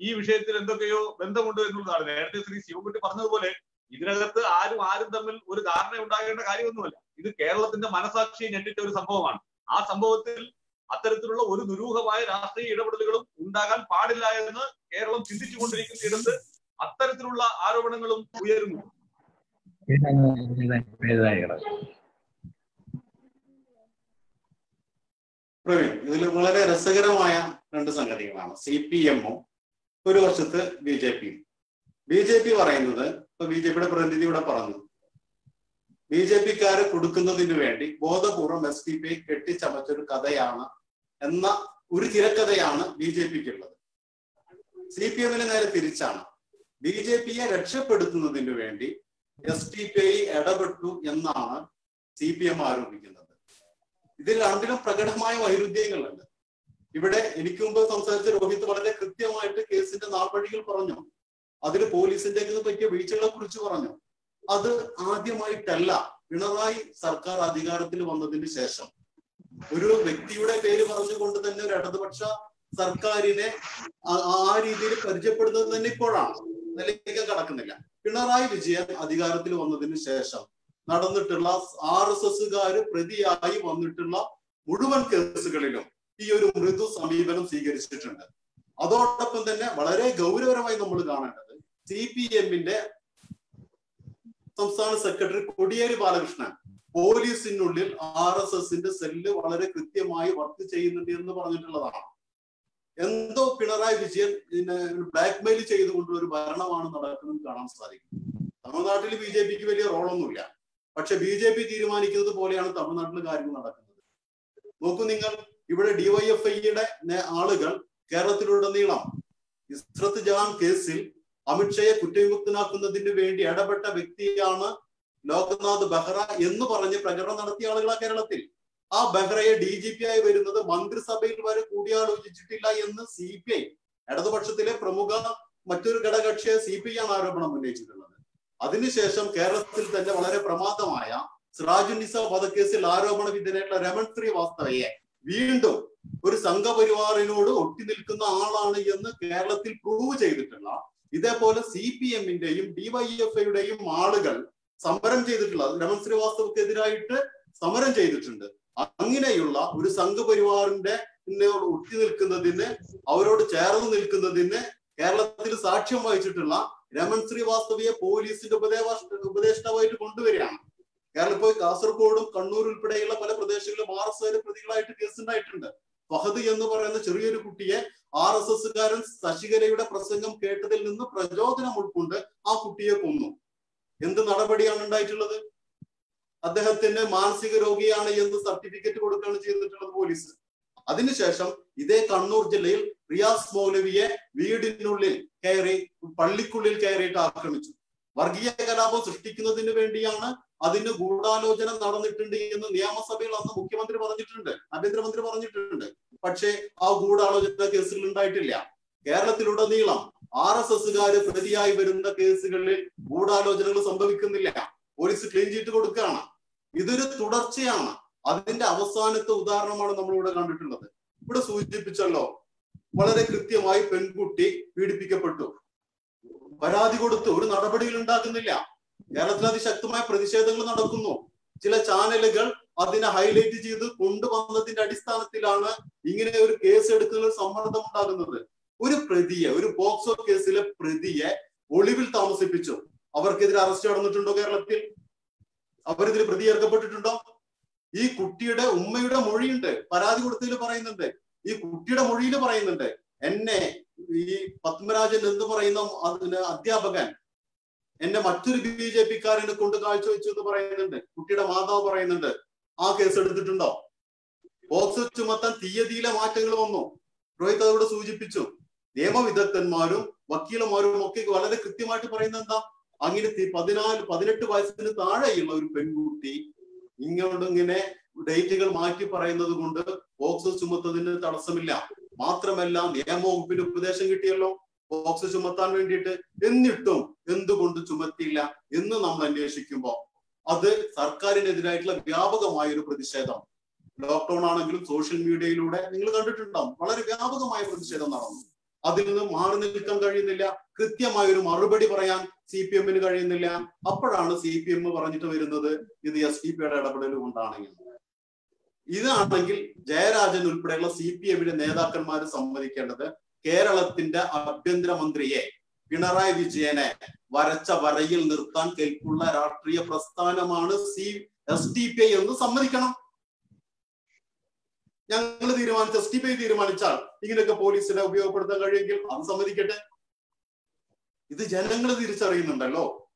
ഈ വിഷയത്തിൽ എന്തൊക്കെയോ ബന്ധമുണ്ട് എന്നുള്ളതാണ്. നേരത്തെ ശ്രീ ശിവകുട്ടി പറഞ്ഞതുപോലെ ഇതിനകത്ത് ആരും ആരും തമ്മിൽ ഒരു ധാരണ ഉണ്ടാകേണ്ട കാര്യമൊന്നുമല്ല. ഇത് കേരളത്തിന്റെ മനസാക്ഷിയെ ഞെട്ടിച്ച ഒരു സംഭവമാണ്. ആ സംഭവത്തിൽ അത്തരത്തിലുള്ള ഒരു ദുരൂഹമായ രാഷ്ട്രീയ ഇടപെടലുകളും ഉണ്ടാകാൻ പാടില്ല എന്ന് കേരളം ചിന്തിച്ചുകൊണ്ടിരിക്കുന്നിടത്ത് അത്തരത്തിലുള്ള ആരോപണങ്ങളും ഉയരുന്നു. പ്രവീൺ ഇതിൽ വളരെ രസകരമായ രണ്ട് സംഗതികളാണ്. സി പി എമ്മും ഒരു വർഷത്ത് ബി ജെ പിയും. ബി ജെ പി പറയുന്നത് ഇപ്പൊ ബി ജെ പിയുടെ പ്രതിനിധി ഇവിടെ പറഞ്ഞു. ബി ജെ പിക്കാര് കൊടുക്കുന്നതിന് വേണ്ടി ബോധപൂർവം എസ് പി ഐ കെട്ടിച്ചമച്ചൊരു കഥയാണ് എന്ന ഒരു തിരക്കഥയാണ് ബി ജെ പിക്ക് ഉള്ളത് സി പി എമ്മിന് നേരെ തിരിച്ചാണ്. ബി ജെ പിയെ രക്ഷപ്പെടുത്തുന്നതിന് വേണ്ടി എസ് ഡി പി ഐ ഇടപെട്ടു എന്നാണ് സി പി എം ആരോപിക്കുന്നത്. ഇതിൽ രണ്ടിലും പ്രകടമായ വൈരുദ്ധ്യങ്ങളുണ്ട്. ഇവിടെ എനിക്ക് മുമ്പ് സംസാരിച്ച രോഹിത് വളരെ കൃത്യമായിട്ട് കേസിന്റെ നാൾവഴികൾ പറഞ്ഞു. അതിൽ പോലീസിന്റെ പറ്റിയ വീഴ്ചകളെ കുറിച്ച് പറഞ്ഞു. അത് ആദ്യമായിട്ടല്ല പിണറായി സർക്കാർ അധികാരത്തിൽ വന്നതിന് ശേഷം. ഒരു വ്യക്തിയുടെ പേര് പറഞ്ഞുകൊണ്ട് തന്നെ ഒരു ഇടതുപക്ഷ സർക്കാരിനെ ആ- രീതിയിൽ പരിചയപ്പെടുന്നത് തന്നെ ഇപ്പോഴാണ്. നിലയ്ക്ക് കടക്കുന്നില്ല. പിണറായി വിജയൻ അധികാരത്തിൽ വന്നതിന് ശേഷം നടന്നിട്ടുള്ള ആർ എസ് എസുകാര് പ്രതിയായി വന്നിട്ടുള്ള മുഴുവൻ കേസുകളിലും ഈ ഒരു മൃദു സമീപനം സ്വീകരിച്ചിട്ടുണ്ട്. അതോടൊപ്പം തന്നെ വളരെ ഗൗരവരമായി നമ്മൾ കാണേണ്ടത് സി പി എമ്മിന്റെ സംസ്ഥാന സെക്രട്ടറി കോടിയേരി ബാലകൃഷ്ണൻ പോലീസിനുള്ളിൽ ആർ എസ് എസിന്റെ സെല്ല് വളരെ കൃത്യമായി വർക്ക് ചെയ്യുന്നുണ്ട് എന്ന് പറഞ്ഞിട്ടുള്ളതാണ്. എന്തോ പിണറായി വിജയൻ ഇതിനെ ബ്ലാക്ക്മെയിൽ ചെയ്തുകൊണ്ട് ഒരു ഭരണമാണ് നടക്കുന്നത് കാണാൻ സാധിക്കും. തമിഴ്നാട്ടിൽ ബി ജെ പിക്ക് വലിയ റോളൊന്നുമില്ല. പക്ഷെ ബി ജെ പി തീരുമാനിക്കുന്നത് പോലെയാണ് തമിഴ്നാട്ടിൽ കാര്യങ്ങൾ നടക്കുന്നത്. നോക്കൂ നിങ്ങൾ ഇവിടെ ഡിവൈഎഫ്ഐയുടെ ആളുകൾ കേരളത്തിലുടനീളം ഇസ്രത്ത് ജഹാൻ കേസിൽ അമിത്ഷയെ കുറ്റവിമുക്തനാക്കുന്നതിന് വേണ്ടി ഇടപെട്ട വ്യക്തിയാണ് ലോക്നാഥ് ബെഹ്റ എന്ന് പറഞ്ഞ് പ്രചരണം നടത്തിയ ആളുകളാ കേരളത്തിൽ. ആ ബെഹ്റയെ ഡി ജി പി ആയി വരുന്നത് മന്ത്രിസഭയിൽ വരെ കൂടിയാലോചിച്ചിട്ടില്ല എന്ന് സി പി ഐ ഇടതുപക്ഷത്തിലെ പ്രമുഖ മറ്റൊരു ഘടകക്ഷിയെ സി പി ഐ ആണ് ആരോപണം ഉന്നയിച്ചിട്ടുള്ളത്. അതിനുശേഷം കേരളത്തിൽ തന്നെ വളരെ പ്രമാദമായ സിറാജുന്നിസ വധക്കേസിൽ ആരോപണ വിധേയനായിട്ടുള്ള രമൺ ശ്രീവാസ്തവയെ വീണ്ടും ഒരു സംഘപരിവാറിനോട് ഒട്ടി നിൽക്കുന്ന ആളാണ് എന്ന് കേരളത്തിൽ പ്രൂവ് ചെയ്തിട്ടുള്ള ഇതേപോലെ സി പി എമ്മിന്റെയും ഡിവൈഎഫ്ഐയുടെയും ആളുകൾ സമരം ചെയ്തിട്ടുള്ള രമൺ ശ്രീവാസ്തവക്കെതിരായിട്ട് സമരം ചെയ്തിട്ടുണ്ട്. അങ്ങനെയുള്ള ഒരു സംഘപരിവാറിന്റെ ഉറ്റി നിൽക്കുന്നതിന് അവരോട് ചേർന്ന് നിൽക്കുന്നതിന് കേരളത്തിൽ സാക്ഷ്യം വഹിച്ചിട്ടുള്ള രമൺ ശ്രീവാസ്തവയെ പോലീസിന്റെ ഉപദേവ ഉപദേഷ്ടാവായിട്ട് കൊണ്ടുവരികയാണ്. കേരളത്തിൽ കാസർഗോഡും കണ്ണൂർ ഉൾപ്പെടെയുള്ള പല പ്രദേശങ്ങളിലും ആർ എസ് ഐ പ്രതികളായിട്ട് കേസുണ്ടായിട്ടുണ്ട്. ഫഹദ് എന്ന് പറയുന്ന ചെറിയൊരു കുട്ടിയെ ആർ എസ് എസ്സുകാരൻ ശശികലയുടെ പ്രസംഗം കേട്ടതിൽ നിന്ന് പ്രചോദനം ഉൾക്കൊണ്ട് ആ കുട്ടിയെ കൊന്നു. എന്ത് നടപടിയാണ് ഉണ്ടായിട്ടുള്ളത്? അദ്ദേഹത്തിന്റെ മാനസിക രോഗിയാണ് എന്ന് സർട്ടിഫിക്കറ്റ് കൊടുക്കുകയാണ് ചെയ്തിട്ടുള്ളത് പോലീസ്. അതിനുശേഷം ഇതേ കണ്ണൂർ ജില്ലയിൽ റിയാസ് മൗലവിയെ വീടിനുള്ളിൽ കയറി പള്ളിക്കുള്ളിൽ കയറിയിട്ട് ആക്രമിച്ചു. വർഗീയ കലാപം സൃഷ്ടിക്കുന്നതിന് വേണ്ടിയാണ് അതിന് ഗൂഢാലോചന നടന്നിട്ടുണ്ട് എന്ന് നിയമസഭയിൽ അന്ന് മുഖ്യമന്ത്രി പറഞ്ഞിട്ടുണ്ട് ആഭ്യന്തരമന്ത്രി പറഞ്ഞിട്ടുണ്ട്. പക്ഷേ ആ ഗൂഢാലോചന കേസുകൾ ഉണ്ടായിട്ടില്ല. കേരളത്തിലുടനീളം ആർ എസ് എസുകാര് പ്രതിയായി വരുന്ന കേസുകളിൽ ഗൂഢാലോചനകൾ സംഭവിക്കുന്നില്ല. പോലീസ് ക്ലീൻ ചീറ്റ് കൊടുക്കുകയാണ്. ഇതൊരു തുടർച്ചയാണ്. അതിന്റെ അവസാനത്തെ ഉദാഹരണമാണ് നമ്മളിവിടെ കണ്ടിട്ടുള്ളത്. ഇവിടെ സൂചിപ്പിച്ചല്ലോ വളരെ കൃത്യമായി പെൺകുട്ടി പീഡിപ്പിക്കപ്പെട്ടു. പരാതി കൊടുത്തു ഒരു നടപടികൾ ഉണ്ടാക്കുന്നില്ല കേരളത്തിൽ അതിശക്തമായ പ്രതിഷേധങ്ങൾ നടക്കുന്നു. ചില ചാനലുകൾ അതിനെ ഹൈലൈറ്റ് ചെയ്ത് കൊണ്ടുവന്നതിന്റെ അടിസ്ഥാനത്തിലാണ് ഇങ്ങനെ ഒരു കേസ് എടുക്കുന്ന സമ്മർദ്ദം ഉണ്ടാകുന്നത് ഒരു പ്രതിയെ ഒരു പോക്സോ കേസിലെ പ്രതിയെ ഒളിവിൽ താമസിപ്പിച്ചു. അവർക്കെതിരെ അറസ്റ്റ് നടന്നിട്ടുണ്ടോ കേരളത്തിൽ? അവരിതിൽ പ്രതി ഏർക്കപ്പെട്ടിട്ടുണ്ടോ ഈ കുട്ടിയുടെ ഉമ്മയുടെ മൊഴിയുണ്ട്. പരാതി കൊടുത്തതിൽ പറയുന്നുണ്ട്. ഈ കുട്ടിയുടെ മൊഴിയിൽ പറയുന്നുണ്ട്. എന്നെ ഈ പത്മരാജൻ എന്ന് പറയുന്ന? അതിന് അധ്യാപകൻ എന്നെ മറ്റൊരു ബി ജെ പിക്കാരനെ കൊണ്ട് കാഴ്ചവെച്ചു എന്ന് പറയുന്നുണ്ട്. കുട്ടിയുടെ മാതാവ് പറയുന്നുണ്ട് ആ കേസ് എടുത്തിട്ടുണ്ടോ? ബോക്സ് ചുമത്താൻ തീയതിയിലെ മാറ്റങ്ങൾ വന്നു. രോഹിത് അതോട് സൂചിപ്പിച്ചു നിയമവിദഗ്ധന്മാരും വക്കീലന്മാരും ഒക്കെ വളരെ കൃത്യമായിട്ട് പറയുന്നത് എന്താ? അങ്ങനെ പതിനാല് പതിനെട്ട് വയസ്സിന് താഴെയുള്ള ഒരു പെൺകുട്ടി ഇങ്ങോട്ട് ഇങ്ങനെ ഡേറ്റുകൾ മാറ്റി പറയുന്നത് കൊണ്ട് ബോക്സ് ചുമത്തതിന് തടസ്സമില്ല. മാത്രമല്ല നിയമവകുപ്പിന്റെ ഉപദേശം കിട്ടിയല്ലോ. ബോക്സ് ചുമത്താൻ വേണ്ടിയിട്ട് എന്നിട്ടും എന്തുകൊണ്ട് ചുമത്തിയില്ല എന്ന് നമ്മൾ അന്വേഷിക്കുമ്പോൾ അത് സർക്കാരിനെതിരായിട്ടുള്ള വ്യാപകമായ ഒരു പ്രതിഷേധം. ലോക്ക്ഡൌൺ ആണെങ്കിലും സോഷ്യൽ മീഡിയയിലൂടെ നിങ്ങൾ കണ്ടിട്ടുണ്ടാവും. വളരെ വ്യാപകമായ പ്രതിഷേധം നടന്നു. അതിൽ നിന്ന് മാറി നിൽക്കാൻ കഴിയുന്നില്ല. കൃത്യമായ ഒരു മറുപടി പറയാൻ സി പി എമ്മിന് കഴിയുന്നില്ല. അപ്പോഴാണ് സി പി എം പറഞ്ഞിട്ട് വരുന്നത് ഇത് എസ് ഡി പിയുടെ ഇടപെടൽ കൊണ്ടാണ് എന്ന് ഇതാണെങ്കിൽ ജയരാജൻ ഉൾപ്പെടെയുള്ള സി പി എമ്മിന്റെ നേതാക്കന്മാർ സമ്മതിക്കേണ്ടത് കേരളത്തിന്റെ ആഭ്യന്തരമന്ത്രിയെ പിണറായി വിജയനെ വരച്ച വരയിൽ നിർത്താൻ കെൽപ്പുള്ള രാഷ്ട്രീയ പ്രസ്ഥാനമാണ് C S D P I എന്ന് സമ്മതിക്കണം. ഞങ്ങൾ തീരുമാനിച്ച എസ് ഡി പി ഐ തീരുമാനിച്ചാൽ ഇങ്ങനെയൊക്കെ പോലീസിനെ ഉപയോഗപ്പെടുത്താൻ കഴിയുമെങ്കിൽ അത് സമ്മതിക്കട്ടെ. ഇത് ജനങ്ങൾ തിരിച്ചറിയുന്നുണ്ടല്ലോ.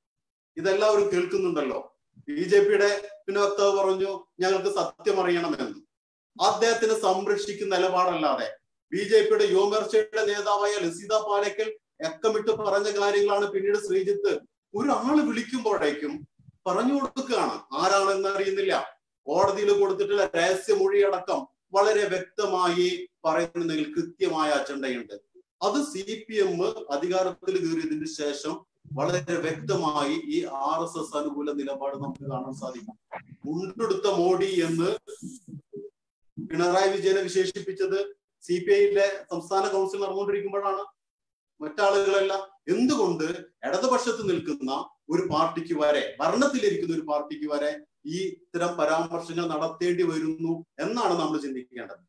ഇതെല്ലാവരും കേൾക്കുന്നുണ്ടല്ലോ. ബി ജെ പിയുടെ പിന്നെ വക്താവ് പറഞ്ഞു ഞങ്ങൾക്ക് സത്യം അറിയണമെന്ന്. അദ്ദേഹത്തിന് സംരക്ഷിക്കുന്ന നിലപാടല്ലാതെ ബി ജെ പിയുടെ യുവമോർച്ചയുടെ നേതാവായ ലസിത പാലക്കൽ എക്കമിട്ട് പറഞ്ഞ കാര്യങ്ങളാണ് പിന്നീട് ശ്രീജിത്ത് ഒരാൾ വിളിക്കുമ്പോഴേക്കും പറഞ്ഞു കൊടുക്കുകയാണ്. ആരാണെന്ന് അറിയുന്നില്ല. കോടതിയിൽ കൊടുത്തിട്ടുള്ള രഹസ്യമൊഴി അടക്കം വളരെ വ്യക്തമായി പറയുന്നതിൽ കൃത്യമായ അജണ്ടയുണ്ട്. അത് സി പി എം അധികാരത്തിൽ കയറിയതിന് ശേഷം വളരെ വ്യക്തമായി ഈ ആർ എസ് എസ് അനുകൂല നിലപാട് നമുക്ക് കാണാൻ സാധിക്കും. മുണ്ടെടുത്ത മോഡി എന്ന് പിണറായി വിജയനെ വിശേഷിപ്പിച്ചത് സി പി ഐയിലെ സംസ്ഥാന കൗൺസിൽ നടന്നുകൊണ്ടിരിക്കുമ്പോഴാണ് മറ്റാളുകളെല്ലാം എന്തുകൊണ്ട് ഇടതുപക്ഷത്ത് നിൽക്കുന്ന ഒരു പാർട്ടിക്ക് വരെ ഭരണത്തിലിരിക്കുന്ന ഒരു പാർട്ടിക്ക് വരെ ഈ ഇത്തരം പരാമർശങ്ങൾ നടത്തേണ്ടി വരുന്നു എന്നാണ് നമ്മൾ ചിന്തിക്കേണ്ടത്.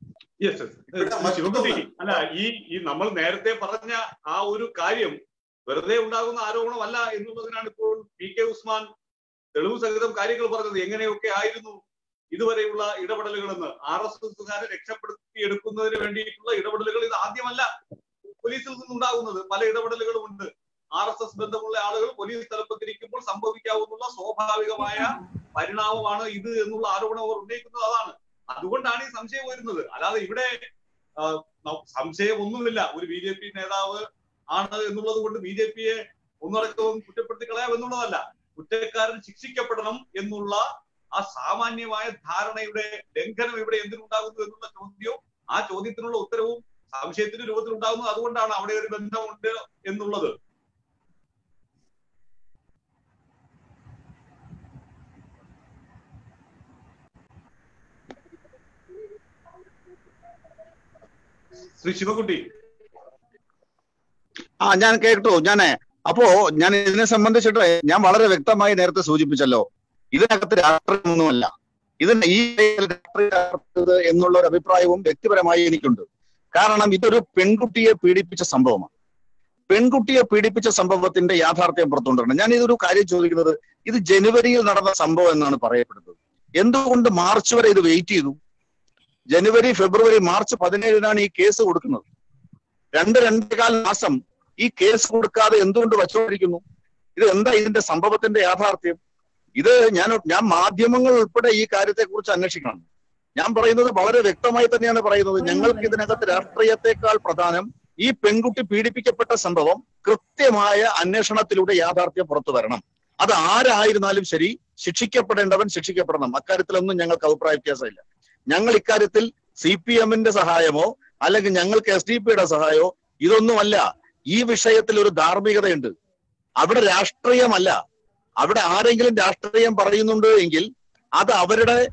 അല്ല ഈ ഈ നമ്മൾ നേരത്തെ പറഞ്ഞ ആ ഒരു കാര്യം വെറുതെ ഉണ്ടാകുന്ന ആരോപണമല്ല എന്നുള്ളതിനാണ് ഇപ്പോൾ പി കെ ഉസ്മാൻ തെളിവ് സഹിതം കാര്യങ്ങൾ പറഞ്ഞത്. എങ്ങനെയൊക്കെ ആയിരുന്നു ഇതുവരെയുള്ള ഇടപെടലുകളെന്ന് ആർ എസ് എസ്സുകാരെ രക്ഷപ്പെടുത്തി എടുക്കുന്നതിന് വേണ്ടിയിട്ടുള്ള ഇടപെടലുകൾ ഇത് ആദ്യമല്ല. പോലീസിൽ നിന്നുണ്ടാകുന്നത് പല ഇടപെടലുകളും ഉണ്ട്. ആർ എസ് എസ് ബന്ധമുള്ള ആളുകൾ പോലീസ് തലപ്പത്തിരിക്കുമ്പോൾ സംഭവിക്കാവുന്ന സ്വാഭാവികമായ പരിണാമമാണ് ഇത് എന്നുള്ള ആരോപണം അവർ ഉന്നയിക്കുന്നത് അതാണ്. അതുകൊണ്ടാണ് ഈ സംശയം വരുന്നത് അല്ലാതെ ഇവിടെ സംശയം ഒന്നുമില്ല ഒരു ബി ജെ പി നേതാവ് ആണ് എന്നുള്ളത് കൊണ്ട് ബി ജെ പിയെ ഒന്നടക്കവും കുറ്റപ്പെടുത്തി കളയാം എന്നുള്ളതല്ല കുറ്റക്കാരൻ ശിക്ഷിക്കപ്പെടണം എന്നുള്ള ആ സാമാന്യമായ ധാരണയുടെ ലംഘനം ഇവിടെ എന്തിനുണ്ടാകുന്നു എന്നുള്ള ചോദ്യവും ആ ചോദ്യത്തിനുള്ള ഉത്തരവും സംശയത്തിന്റെ രൂപത്തിൽ ഉണ്ടാകുന്നത് അതുകൊണ്ടാണ് അവിടെ ഒരു ബന്ധമുണ്ട് എന്നുള്ളത്. ശ്രീ ശിവകുട്ടി. ആ ഞാൻ കേട്ടു. ഞാനേ അപ്പോ ഞാൻ ഇതിനെ സംബന്ധിച്ചിട്ട് ഞാൻ വളരെ വ്യക്തമായി നേരത്തെ സൂചിപ്പിച്ചല്ലോ. ഇതിനകത്ത് രാഷ്ട്രീയമൊന്നുമല്ല ഇതിന് ഈ എന്നുള്ള ഒരു അഭിപ്രായവും വ്യക്തിപരമായി എനിക്കുണ്ട്. കാരണം ഇതൊരു പെൺകുട്ടിയെ പീഡിപ്പിച്ച സംഭവമാണ്. പെൺകുട്ടിയെ പീഡിപ്പിച്ച സംഭവത്തിന്റെ യാഥാർത്ഥ്യം പുറത്തുകൊണ്ടുവരണം. ഞാൻ ഇതൊരു കാര്യം ചോദിക്കുന്നത് ഇത് ജനുവരിയിൽ നടന്ന സംഭവം എന്നാണ് പറയപ്പെടുന്നത്. എന്തുകൊണ്ട് മാർച്ച് വരെ ഇത് വെയിറ്റ് ചെയ്തു? ജനുവരി ഫെബ്രുവരി മാർച്ച് പതിനേഴിനാണ് ഈ കേസ് കൊടുക്കുന്നത്. രണ്ട് രണ്ടേകാൽ മാസം ഈ കേസ് കൊടുക്കാതെ എന്തുകൊണ്ട് വച്ചുകൊണ്ടിരിക്കുന്നു? ഇത് എന്താ ഇതിന്റെ സംഭവത്തിന്റെ യാഥാർത്ഥ്യം? ഇത് ഞാൻ ഞാൻ മാധ്യമങ്ങൾ ഉൾപ്പെടെ ഈ കാര്യത്തെക്കുറിച്ച് അന്വേഷിക്കണം. ഞാൻ പറയുന്നത് വളരെ വ്യക്തമായി തന്നെയാണ് പറയുന്നത്. ഞങ്ങൾക്ക് ഇതിനകത്ത് രാഷ്ട്രീയത്തെക്കാൾ പ്രധാനം ഈ പെൺകുട്ടി പീഡിപ്പിക്കപ്പെട്ട സംഭവം കൃത്യമായ അന്വേഷണത്തിലൂടെ യാഥാർത്ഥ്യം പുറത്തു വരണം. അത് ആരായിരുന്നാലും ശരി ശിക്ഷിക്കപ്പെടേണ്ടവൻ ശിക്ഷിക്കപ്പെടണം. അക്കാര്യത്തിലൊന്നും ഞങ്ങൾക്ക് അഭിപ്രായ വ്യത്യാസമില്ല. ഞങ്ങൾ ഇക്കാര്യത്തിൽ സി പി എമ്മിന്റെ സഹായമോ അല്ലെങ്കിൽ ഞങ്ങൾക്ക് എസ് ഡി പിയുടെ സഹായമോ ഇതൊന്നുമല്ല. ഈ വിഷയത്തിൽ ഒരു ധാർമ്മികതയുണ്ട്. അവിടെ രാഷ്ട്രീയമല്ല. അവിടെ ആരെങ്കിലും രാഷ്ട്രീയം പറയുന്നുണ്ട് എങ്കിൽ അത് അവരുടെ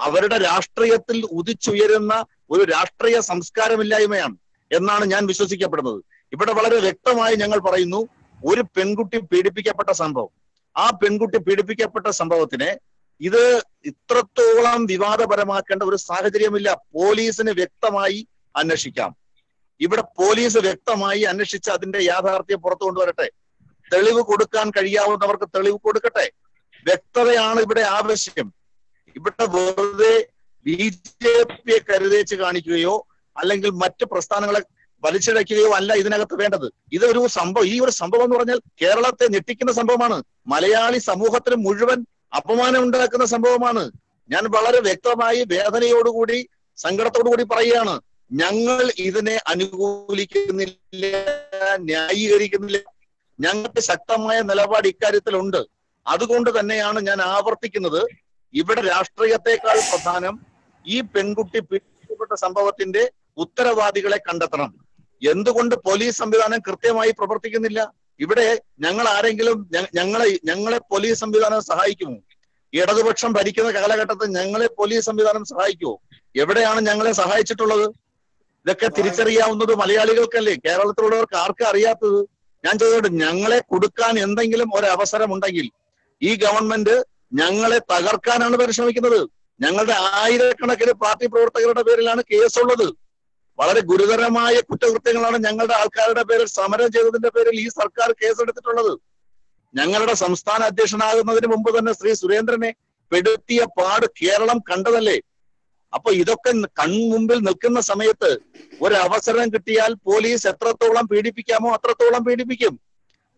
അവരുടെ രാഷ്ട്രീയത്തിൽ ഉദിച്ചുയരുന്ന ഒരു രാഷ്ട്രീയ സംസ്കാരമില്ലായ്മയാണ് എന്നാണ് ഞാൻ വിശ്വസിക്കപ്പെടുന്നത്. ഇവിടെ വളരെ വ്യക്തമായി ഞങ്ങൾ പറയുന്നു ഒരു പെൺകുട്ടി പീഡിപ്പിക്കപ്പെട്ട സംഭവം. ആ പെൺകുട്ടി പീഡിപ്പിക്കപ്പെട്ട സംഭവത്തിനെ ഇത് ഇത്രത്തോളം വിവാദപരമാക്കേണ്ട ഒരു സാഹചര്യമില്ല. പോലീസിന് വ്യക്തമായി അന്വേഷിക്കാം. ഇവിടെ പോലീസ് വ്യക്തമായി അന്വേഷിച്ച് അതിന്റെ യാഥാർത്ഥ്യം പുറത്തു കൊണ്ടുവരട്ടെ തെളിവ് കൊടുക്കാൻ കഴിയാവുന്നവർക്ക് തെളിവ് കൊടുക്കട്ടെ? വ്യക്തതയാണ് ഇവിടെ ആവശ്യം. ഇവിടെ വെറുതെ ബി ജെ പിയെ കരുതേച്ച് കാണിക്കുകയോ അല്ലെങ്കിൽ മറ്റ് പ്രസ്ഥാനങ്ങളെ വലിച്ചിഴയ്ക്കുകയോ അല്ല ഇതിനകത്ത് വേണ്ടത്. ഇതൊരു സംഭവം ഈ ഒരു സംഭവം എന്ന് പറഞ്ഞാൽ കേരളത്തെ ഞെട്ടിക്കുന്ന സംഭവമാണ്. മലയാളി സമൂഹത്തിന് മുഴുവൻ അപമാനം ഉണ്ടാക്കുന്ന സംഭവമാണ്. ഞാൻ വളരെ വ്യക്തമായി വേദനയോടുകൂടി സങ്കടത്തോടുകൂടി പറയുകയാണ്. ഞങ്ങൾ ഇതിനെ അനുകൂലിക്കുന്നില്ല ന്യായീകരിക്കുന്നില്ല. ഞങ്ങൾക്ക് ശക്തമായ നിലപാട് ഇക്കാര്യത്തിലുണ്ട്. അതുകൊണ്ട് തന്നെയാണ് ഞാൻ ആവർത്തിക്കുന്നത്. ഇവിടെ രാഷ്ട്രീയത്തെക്കാൾ പ്രധാനം ഈ പെൺകുട്ടി പിടിക്കപ്പെട്ട സംഭവത്തിന്റെ ഉത്തരവാദികളെ കണ്ടെത്തണം. എന്തുകൊണ്ട് പോലീസ് സംവിധാനം കൃത്യമായി പ്രവർത്തിക്കുന്നില്ല? ഇവിടെ ഞങ്ങൾ ആരെങ്കിലും ഞങ്ങളെ ഞങ്ങളെ പോലീസ് സംവിധാനം സഹായിക്കുമോ? ഇടതുപക്ഷം ഭരിക്കുന്ന കാലഘട്ടത്തിൽ ഞങ്ങളെ പോലീസ് സംവിധാനം സഹായിക്കുമോ? എവിടെയാണ് ഞങ്ങളെ സഹായിച്ചിട്ടുള്ളത്? ഇതൊക്കെ തിരിച്ചറിയാവുന്നത് മലയാളികൾക്കല്ലേ? കേരളത്തിലുള്ളവർക്ക് ആർക്കും അറിയാത്തത്? ഞാൻ ചോദിച്ചോട്ടെ ഞങ്ങളെ കൊടുക്കാൻ എന്തെങ്കിലും ഒരു അവസരം ഉണ്ടെങ്കിൽ ഈ ഗവൺമെന്റ് ഞങ്ങളെ തകർക്കാനാണ് പരിശ്രമിക്കുന്നത്. ഞങ്ങളുടെ ആയിരക്കണക്കിന് പാർട്ടി പ്രവർത്തകരുടെ പേരിലാണ് കേസുള്ളത്. വളരെ ഗുരുതരമായ കുറ്റകൃത്യങ്ങളാണ് ഞങ്ങളുടെ ആൾക്കാരുടെ പേരിൽ സമരം ചെയ്തതിന്റെ പേരിൽ ഈ സർക്കാർ കേസെടുത്തിട്ടുള്ളത്. ഞങ്ങളുടെ സംസ്ഥാന അധ്യക്ഷനാകുന്നതിന് മുമ്പ് തന്നെ ശ്രീ സുരേന്ദ്രനെ പെടുത്തിയ പാട് കേരളം കണ്ടതല്ലേ? അപ്പൊ ഇതൊക്കെ കൺമുമ്പിൽ നിൽക്കുന്ന സമയത്ത് ഒരവസരം കിട്ടിയാൽ പോലീസ് എത്രത്തോളം പീഡിപ്പിക്കാമോ അത്രത്തോളം പീഡിപ്പിക്കും.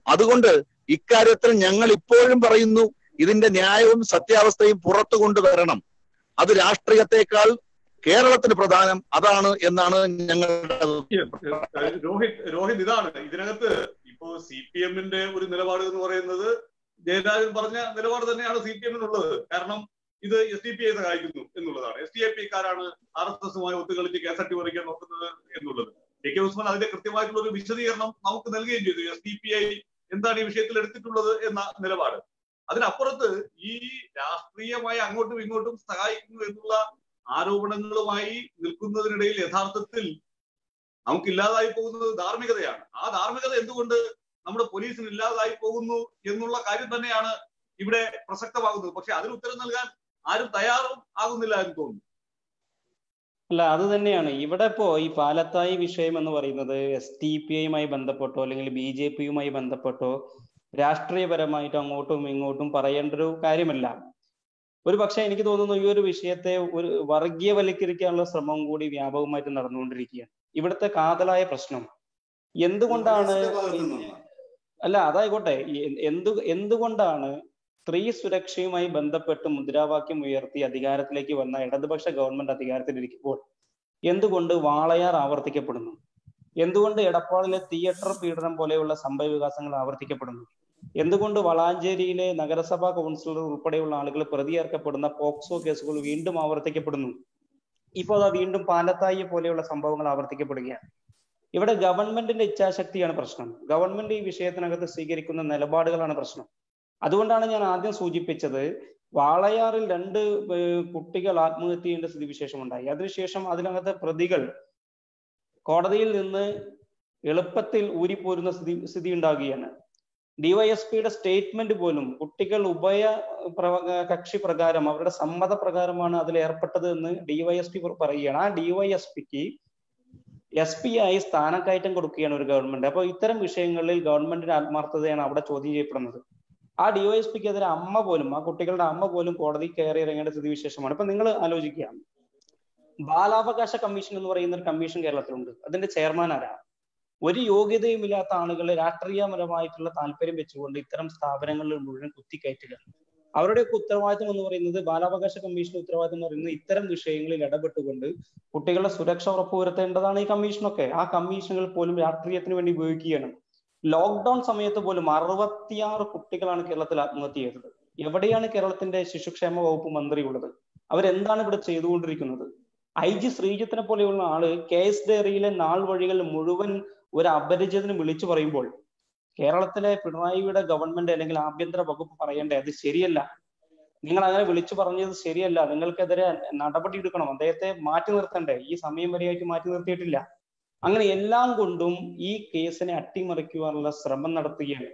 അതുകൊണ്ട് ഇക്കാര്യത്തിൽ ഞങ്ങൾ ഇപ്പോഴും പറയുന്നു ഇതിന്റെ ന്യായവും സത്യാവസ്ഥയും പുറത്തു കൊണ്ടുവരണം. അത് രാഷ്ട്രീയത്തെക്കാൾ കേരളത്തിന് പ്രധാനം അതാണ് എന്നാണ് ഞങ്ങൾ രോഹിത് രോഹിത് ഇതാണ്. ഇതിനകത്ത് ഇപ്പോ സി പി എമ്മിന്റെ ഒരു നിലപാട് എന്ന് പറയുന്നത് ജയരാജൻ പറഞ്ഞ നിലപാട് തന്നെയാണ് സി പി എമ്മിനുള്ളത്. കാരണം ഇത് എസ് ഡി പി ഐ സഹായിക്കുന്നു എന്നുള്ളതാണ്. എസ് ഡി ഐ പിക്കാരാണ് ആർ എസ് എസുമായി ഒത്തുകളിച്ച് കേസ് അട്ടിമറിക്കാൻ നോക്കുന്നത് എന്നുള്ളത്. എ കെ ഉസ്മാൻ അതിന്റെ കൃത്യമായിട്ടുള്ള ഒരു വിശദീകരണം നമുക്ക് നൽകുകയും ചെയ്തു. എസ് ഡി പി ഐ എന്താണ് ഈ വിഷയത്തിൽ എടുത്തിട്ടുള്ളത് എന്ന നിലപാട്. അതിനപ്പുറത്ത് ഈ രാഷ്ട്രീയമായി അങ്ങോട്ടും ഇങ്ങോട്ടും സഹായിക്കുന്നു എന്നുള്ള ആരോപണങ്ങളുമായി നിൽക്കുന്നതിനിടയിൽ യഥാർത്ഥത്തിൽ നമുക്ക് ഇല്ലാതായി പോകുന്നത് ധാർമ്മികതയാണ്. ആ ധാർമ്മികത എന്തുകൊണ്ട് നമ്മുടെ പോലീസിന് ഇല്ലാതായി പോകുന്നു എന്നുള്ള കാര്യം തന്നെയാണ് ഇവിടെ പ്രസക്തമാകുന്നത്. പക്ഷെ അതിന് ഉത്തരം നൽകാൻ ആരും തയ്യാറും ആകുന്നില്ല എന്ന് തോന്നുന്നു. അല്ല അത് തന്നെയാണ്. ഇവിടെ ഇപ്പോ ഈ പാലത്തായി വിഷയം എന്ന് പറയുന്നത് എസ് ടി പി ഐയുമായി ബന്ധപ്പെട്ടോ അല്ലെങ്കിൽ ബി ജെ പിയുമായി ബന്ധപ്പെട്ടോ രാഷ്ട്രീയപരമായിട്ട് അങ്ങോട്ടും ഇങ്ങോട്ടും പറയേണ്ട ഒരു കാര്യമല്ല. ഒരു പക്ഷെ എനിക്ക് തോന്നുന്നു ഈ ഒരു വിഷയത്തെ ഒരു വർഗീയവൽക്കരിക്കാനുള്ള ശ്രമം കൂടി വ്യാപകമായിട്ട് നടന്നുകൊണ്ടിരിക്കുകയാണ്. ഇവിടുത്തെ കാതലായ പ്രശ്നം. എന്തുകൊണ്ടാണ്. അല്ല അതായിക്കോട്ടെ. എന്തു എന്തുകൊണ്ടാണ് സ്ത്രീ സുരക്ഷയുമായി ബന്ധപ്പെട്ട് മുദ്രാവാക്യം ഉയർത്തി അധികാരത്തിലേക്ക് വന്ന ഇടതുപക്ഷ ഗവൺമെന്റ് അധികാരത്തിലിരിക്കുമ്പോൾ എന്തുകൊണ്ട് വാളയാർ ആവർത്തിക്കപ്പെടുന്നു? എന്തുകൊണ്ട് എടപ്പാളിലെ തിയേറ്റർ പീഡനം പോലെയുള്ള സംഭവ വികാസങ്ങൾ ആവർത്തിക്കപ്പെടുന്നു? എന്തുകൊണ്ട് വളാഞ്ചേരിയിലെ നഗരസഭാ കൗൺസിലർ ഉൾപ്പെടെയുള്ള ആളുകൾ പ്രതിയേർക്കപ്പെടുന്ന പോക്സോ കേസുകൾ വീണ്ടും ആവർത്തിക്കപ്പെടുന്നു? ഇപ്പോൾ അതാ വീണ്ടും പാലത്തായി പോലെയുള്ള സംഭവങ്ങൾ ആവർത്തിക്കപ്പെടുകയാണ്. ഇവിടെ ഗവൺമെന്റിന്റെ ഇച്ഛാശക്തിയാണ് പ്രശ്നം. ഗവൺമെന്റ് ഈ വിഷയത്തിനകത്ത് സ്വീകരിക്കുന്ന നിലപാടുകളാണ് പ്രശ്നം. അതുകൊണ്ടാണ് ഞാൻ ആദ്യം സൂചിപ്പിച്ചത് വാളയാറിൽ രണ്ട് കുട്ടികൾ ആത്മഹത്യ ചെയ്യേണ്ട സ്ഥിതിവിശേഷം ഉണ്ടായി. അതിനുശേഷം അതിനകത്തെ പ്രതികൾ കോടതിയിൽ നിന്ന് എളുപ്പത്തിൽ ഊരിപ്പോരുന്ന സ്ഥിതി സ്ഥിതി ഉണ്ടാകുകയാണ്. ഡിവൈഎസ്പിയുടെ സ്റ്റേറ്റ്മെന്റ് പോലും കുട്ടികൾ ഉഭയ കക്ഷി പ്രകാരം അവരുടെ സമ്മത പ്രകാരമാണ് അതിൽ ഏർപ്പെട്ടത് എന്ന് ഡിവൈഎസ്പി പറയുകയാണ്. ആ ഡിവൈഎസ്പിക്ക് എസ് പി ആയി സ്ഥാനക്കയറ്റം കൊടുക്കുകയാണ് ഒരു ഗവൺമെന്റ്. അപ്പോൾ ഇത്തരം വിഷയങ്ങളിൽ ഗവൺമെന്റിന്റെ ആത്മാർത്ഥതയാണ് അവിടെ ചോദ്യം ചെയ്യപ്പെടുന്നത്. ആ ഡിവൈഎസ്പിക്കെതിരെ അമ്മ പോലും ആ കുട്ടികളുടെ അമ്മ പോലും കോടതി കയറി ഇറങ്ങേണ്ട സ്ഥിതിവിശേഷമാണ് ഇപ്പൊ നിങ്ങൾ ആലോചിക്കുക. ബാലാവകാശ കമ്മീഷൻ എന്ന് പറയുന്ന ഒരു കമ്മീഷൻ കേരളത്തിലുണ്ട്. അതിന്റെ ചെയർമാൻ ആരാ? ഒരു യോഗ്യതയും ഇല്ലാത്ത ആളുകളെ രാഷ്ട്രീയപരമായിട്ടുള്ള താല്പര്യം വെച്ചുകൊണ്ട് ഇത്തരം സ്ഥാപനങ്ങളിൽ മുഴുവൻ കുത്തിക്കയറ്റുക. അവരുടെയൊക്കെ ഉത്തരവാദിത്വം എന്ന് പറയുന്നത് ബാലാവകാശ കമ്മീഷന്റെ ഉത്തരവാദിത്വം എന്ന് പറയുന്നത് ഇത്തരം വിഷയങ്ങളിൽ ഇടപെട്ടുകൊണ്ട് കുട്ടികളുടെ സുരക്ഷ ഉറപ്പുവരുത്തേണ്ടതാണ് ഈ കമ്മീഷനൊക്കെ. ആ കമ്മീഷനുകൾ പോലും രാഷ്ട്രീയത്തിന് വേണ്ടി ഉപയോഗിക്കുകയാണ്. ലോക്ക്ഡൌൺ സമയത്ത് പോലും അറുപത്തിയാറ് കുട്ടികളാണ് കേരളത്തിൽ ആത്മഹത്യ ചെയ്തത്. എവിടെയാണ് കേരളത്തിന്റെ ശിശുക്ഷേമ വകുപ്പ് മന്ത്രി ഉള്ളത് അവരെന്താണ് ഇവിടെ ചെയ്തുകൊണ്ടിരിക്കുന്നത്? ഐ ജി ശ്രീജിത്തിനെ പോലെയുള്ള ആൾ കെ എസ് ഡയറിയിലെ നാൾ വഴികൾ മുഴുവൻ ഒരു അപരിചിതന് വിളിച്ചു പറയുമ്പോൾ കേരളത്തിലെ പിണറായിയുടെ ഗവൺമെന്റ് അല്ലെങ്കിൽ ആഭ്യന്തര വകുപ്പ് പറയേണ്ടേ അത് ശരിയല്ല. നിങ്ങൾ അങ്ങനെ വിളിച്ചു പറഞ്ഞത് ശരിയല്ല. നിങ്ങൾക്കെതിരെ നടപടി എടുക്കണം. അദ്ദേഹത്തെ മാറ്റി നിർത്തണ്ടേ? ഈ സമയം വരെയായിട്ട് മാറ്റി നിർത്തിയിട്ടില്ല. അങ്ങനെ എല്ലാം കൊണ്ടും ഈ കേസിനെ അട്ടിമറിക്കുവാനുള്ള ശ്രമം നടത്തുകയാണ്.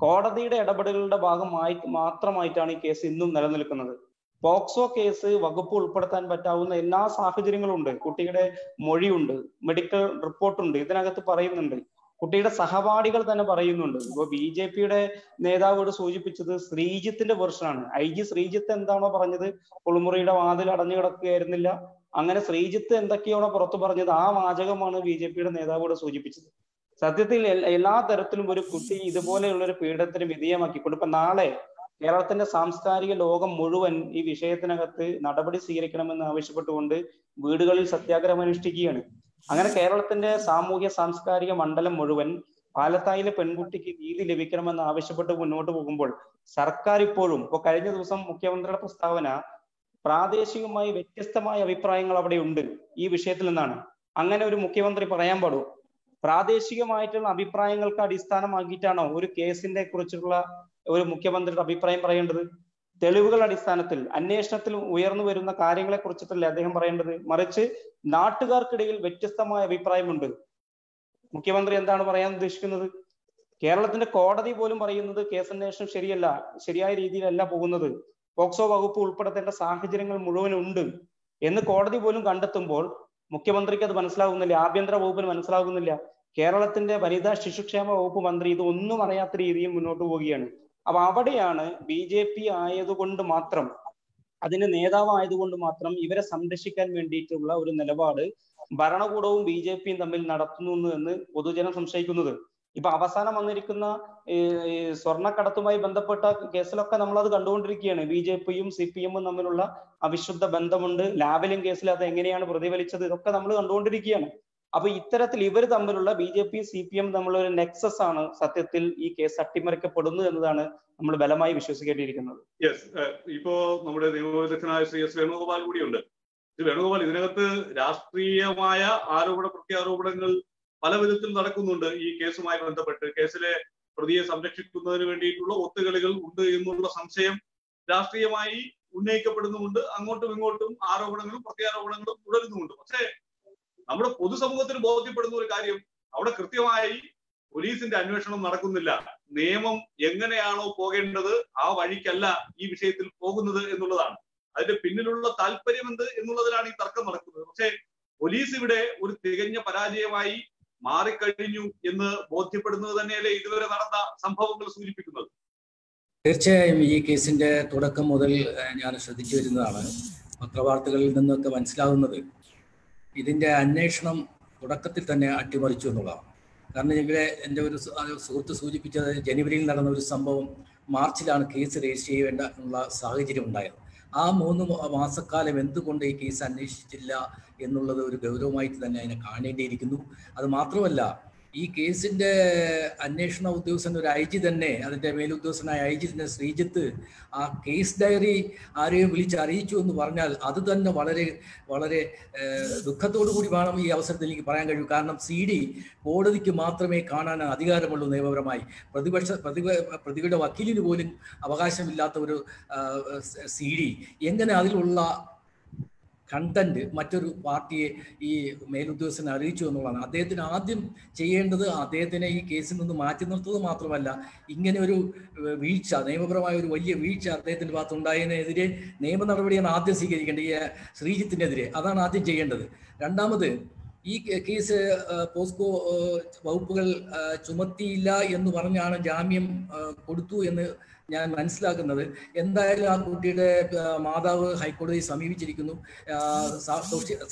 കോടതിയുടെ ഇടപെടലുകളുടെ ഭാഗമായി മാത്രമായിട്ടാണ് ഈ കേസ് ഇന്നും നിലനിൽക്കുന്നത്. പോക്സോ കേസ് വകുപ്പ് ഉൾപ്പെടുത്താൻ പറ്റാവുന്ന എല്ലാ സാഹചര്യങ്ങളും ഉണ്ട് കുട്ടിയുടെ മൊഴിയുണ്ട് മെഡിക്കൽ റിപ്പോർട്ടുണ്ട് ഇതിനകത്ത് പറയുന്നുണ്ട്. കുട്ടിയുടെ സഹപാഠികൾ തന്നെ പറയുന്നുണ്ട്. ഇപ്പൊ ബി ജെ പിയുടെ നേതാവോട് സൂചിപ്പിച്ചത് ശ്രീജിത്തിന്റെ വെർഷനാണ് ഐ ജി ശ്രീജിത്ത് എന്താണോ പറഞ്ഞത്? കുളിമുറിയുടെ വാതിൽ അടഞ്ഞു കിടക്കുകയായിരുന്നില്ല. അങ്ങനെ ശ്രീജിത്ത് എന്തൊക്കെയാണോ പുറത്തു പറഞ്ഞത് ആ വാചകമാണ് ബി ജെ പിയുടെ നേതാവോട് സൂചിപ്പിച്ചത്. സത്യത്തിൽ എല്ലാ തരത്തിലും ഒരു കുട്ടി ഇതുപോലെയുള്ള ഒരു പീഡനത്തിന് വിധേയമാക്കിക്കൊണ്ട് ഇപ്പൊ നാളെ കേരളത്തിന്റെ സാംസ്കാരിക ലോകം മുഴുവൻ ഈ വിഷയത്തിനകത്ത് നടപടി സ്വീകരിക്കണമെന്ന് ആവശ്യപ്പെട്ടുകൊണ്ട് വീടുകളിൽ സത്യാഗ്രഹം അനുഷ്ഠിക്കുകയാണ്. അങ്ങനെ കേരളത്തിന്റെ സാമൂഹ്യ സാംസ്കാരിക മണ്ഡലം മുഴുവൻ പാലത്തായിലെ പെൺകുട്ടിക്ക് നീതി ലഭിക്കണമെന്ന് ആവശ്യപ്പെട്ട് മുന്നോട്ട് പോകുമ്പോൾ സർക്കാർ ഇപ്പോഴും ഇപ്പൊ കഴിഞ്ഞ ദിവസം മുഖ്യമന്ത്രിയുടെ പ്രസ്താവന പ്രാദേശികമായി വ്യത്യസ്തമായ അഭിപ്രായങ്ങൾ അവിടെ ഉണ്ട് ഈ വിഷയത്തിൽ നിന്നാണ്. അങ്ങനെ ഒരു മുഖ്യമന്ത്രി പറയാൻ പാടൂ. പ്രാദേശികമായിട്ടുള്ള അഭിപ്രായങ്ങൾക്ക് അടിസ്ഥാനമാക്കിയിട്ടാണോ ഒരു കേസിനെ കുറിച്ചുള്ള ഒരു മുഖ്യമന്ത്രിയുടെ അഭിപ്രായം പറയേണ്ടത്? തെളിവുകൾ അടിസ്ഥാനത്തിൽ അന്വേഷണത്തിൽ ഉയർന്നു വരുന്ന കാര്യങ്ങളെ കുറിച്ചിട്ടല്ലേ അദ്ദേഹം പറയേണ്ടത്? മറിച്ച് നാട്ടുകാർക്കിടയിൽ വ്യത്യസ്തമായ അഭിപ്രായമുണ്ട്. മുഖ്യമന്ത്രി എന്താണ് പറയാൻ ഉദ്ദേശിക്കുന്നത്? കേരളത്തിന്റെ കോടതി പോലും പറയുന്നത് കേസന്വേഷണം ശരിയല്ല ശരിയായ രീതിയിലല്ല പോകുന്നത്. പോക്സോ വകുപ്പ് ഉൾപ്പെടുത്തേണ്ട സാഹചര്യങ്ങൾ മുഴുവൻ ഉണ്ട് എന്ന് കോടതി പോലും കണ്ടെത്തുമ്പോൾ മുഖ്യമന്ത്രിക്ക് അത് മനസ്സിലാകുന്നില്ല ആഭ്യന്തര വകുപ്പിന് മനസ്സിലാകുന്നില്ല. കേരളത്തിന്റെ വനിതാ ശിശുക്ഷേമ വകുപ്പ് മന്ത്രി ഇത് ഒന്നും അറിയാത്ത രീതിയിൽ മുന്നോട്ട് പോവുകയാണ്. അപ്പൊ അവിടെയാണ് ബി ജെ പി ആയതുകൊണ്ട് മാത്രം അതിന്റെ നേതാവായതുകൊണ്ട് മാത്രം ഇവരെ സംരക്ഷിക്കാൻ വേണ്ടിയിട്ടുള്ള ഒരു നിലപാട് ഭരണകൂടവും ബി ജെ പിയും തമ്മിൽ നടത്തുന്നു എന്ന് പൊതുജനം സംശയിക്കുന്നത്. ഇപ്പൊ അവസാനം വന്നിരിക്കുന്ന ഈ സ്വർണക്കടത്തുമായി ബന്ധപ്പെട്ട കേസിലൊക്കെ നമ്മൾ അത് കണ്ടുകൊണ്ടിരിക്കുകയാണ്. ബി ജെ പിയും സി പി എമ്മും തമ്മിലുള്ള അവിശുദ്ധ ബന്ധമുണ്ട്. ലാവലിംഗ് കേസിൽ അത് എങ്ങനെയാണ് പ്രതിഫലിച്ചത് ഇതൊക്കെ നമ്മൾ കണ്ടുകൊണ്ടിരിക്കുകയാണ്. അപ്പൊ ഇത്തരത്തിൽ ഇവർ തമ്മിലുള്ള B J P C P M തമ്മിലുള്ള ഒരു നെക്സസ് ആണ് സത്യത്തിൽ ഈ കേസ് അട്ടിമറിക്കപ്പെടുന്നു എന്നതാണ് നമ്മൾ ബലമായി വിശ്വസിക്കേണ്ടിയിരിക്കുന്നത്. യെസ് ഇപ്പോ നമ്മുടെ നിയമവിദഗ്ധനായ ശ്രീ എസ് വേണുഗോപാൽ കൂടിയുണ്ട്. വേണുഗോപാൽ ഇതിനകത്ത് രാഷ്ട്രീയമായ ആരോപണ പ്രത്യാരോപണങ്ങൾ പല വിധത്തിൽ നടക്കുന്നുണ്ട് ഈ കേസുമായി ബന്ധപ്പെട്ട്. കേസിലെ പ്രതിയെ സംരക്ഷിക്കുന്നതിന് വേണ്ടിയിട്ടുള്ള ഒത്തുകളികൾ ഉണ്ട് എന്നുള്ള സംശയം രാഷ്ട്രീയമായി ഉന്നയിക്കപ്പെടുന്നുമുണ്ട്. അങ്ങോട്ടും ഇങ്ങോട്ടും ആരോപണങ്ങളും പ്രത്യാരോപണങ്ങളും തുടരുന്നുമുണ്ട്. പക്ഷേ നമ്മുടെ പൊതുസമൂഹത്തിന് ബോധ്യപ്പെടുന്ന ഒരു കാര്യം അവിടെ കൃത്യമായി പോലീസിന്റെ അന്വേഷണം നടക്കുന്നില്ല. നിയമം എങ്ങനെയാണോ പോകേണ്ടത് ആ വഴിക്കല്ല ഈ വിഷയത്തിൽ പോകുന്നത് എന്നുള്ളതാണ്. അതിന്റെ പിന്നിലുള്ള താല്പര്യം എന്ത് എന്നുള്ളതിലാണ് ഈ തർക്കം നടക്കുന്നത്. പക്ഷേ പോലീസ് ഇവിടെ ഒരു തികഞ്ഞ പരാജയമായി മാറിക്കഴിഞ്ഞു എന്ന് ബോധ്യപ്പെടുന്നത് തന്നെയല്ലേ ഇതുവരെ നടന്ന സംഭവങ്ങൾ സൂചിപ്പിക്കുന്നത്? തീർച്ചയായും ഈ കേസിന്റെ തുടക്കം മുതൽ ഞാൻ ശ്രദ്ധിച്ചു വരുന്നതാണ്. പത്രവാർത്തകളിൽ നിന്നൊക്കെ മനസ്സിലാകുന്നത് ഇതിന്റെ അന്വേഷണം തുടക്കത്തിൽ തന്നെ അട്ടിമറിച്ചു എന്നുള്ളതാണ്. കാരണം ഇവിടെ എന്റെ ഒരു സുഹൃത്ത് സൂചിപ്പിച്ചത് ജനുവരിയിൽ നടന്ന ഒരു സംഭവം മാർച്ചിലാണ് കേസ് രജിസ്റ്റർ ചെയ്യേണ്ട എന്നുള്ള സാഹചര്യം ഉണ്ടായത്. ആ മൂന്ന് മാസക്കാലം എന്തുകൊണ്ട് ഈ കേസ് അന്വേഷിച്ചില്ല എന്നുള്ളത് ഒരു ഗൗരവമായിട്ട് തന്നെ അതിനെ കാണേണ്ടിയിരിക്കുന്നു. അത് മാത്രമല്ല ഈ കേസിന്റെ അന്വേഷണ ഉദ്യോഗസ്ഥൻ ഒരു ഐ ജി തന്നെ അതിന്റെ മേലുദ്യോഗസ്ഥനായ ഐ ജി തന്നെ ശ്രീജിത്ത് ആ കേസ് ഡയറി ആരെയും വിളിച്ച് അറിയിച്ചു എന്ന് പറഞ്ഞാൽ അത് തന്നെ വളരെ വളരെ ദുഃഖത്തോടു കൂടി വേണം ഈ അവസരത്തിൽ എനിക്ക് പറയാൻ കഴിയൂ. കാരണം സി ഡി കോടതിക്ക് മാത്രമേ കാണാൻ അധികാരമുള്ളൂ നിയമപരമായി. പ്രതിപക്ഷ പ്രതിപ പ്രതികളുടെ വക്കീലിന് പോലും അവകാശമില്ലാത്ത ഒരു സി ഡി എങ്ങനെ അതിലുള്ള കണ്ടന്റ് മറ്റൊരു പാർട്ടിയെ ഈ മേലുദ്യോഗസ്ഥനെ അറിയിച്ചു എന്നുള്ളതാണ്. അദ്ദേഹത്തിന് ആദ്യം ചെയ്യേണ്ടത് അദ്ദേഹത്തിനെ ഈ കേസിൽ നിന്ന് മാറ്റി നിർത്തുന്നത് മാത്രമല്ല ഇങ്ങനെ ഒരു വീഴ്ച നിയമപരമായ ഒരു വലിയ വീഴ്ച അദ്ദേഹത്തിന്റെ ഭാഗത്ത് ഉണ്ടായതിനെതിരെ നിയമ നടപടിയാണ് ആദ്യം സ്വീകരിക്കേണ്ടത് ഈ ശ്രീജിത്തിനെതിരെ. അതാണ് ആദ്യം ചെയ്യേണ്ടത്. രണ്ടാമത് ഈ കേസ് പോസ്കോ വകുപ്പുകൾ ചുമത്തിയില്ല എന്ന് പറഞ്ഞാണ് ജാമ്യം കൊടുത്തു എന്ന് ഞാൻ മനസ്സിലാക്കുന്നത്. എന്തായാലും ആ കുട്ടിയുടെ മാതാവ് ഹൈക്കോടതിയെ സമീപിച്ചിരിക്കുന്നു.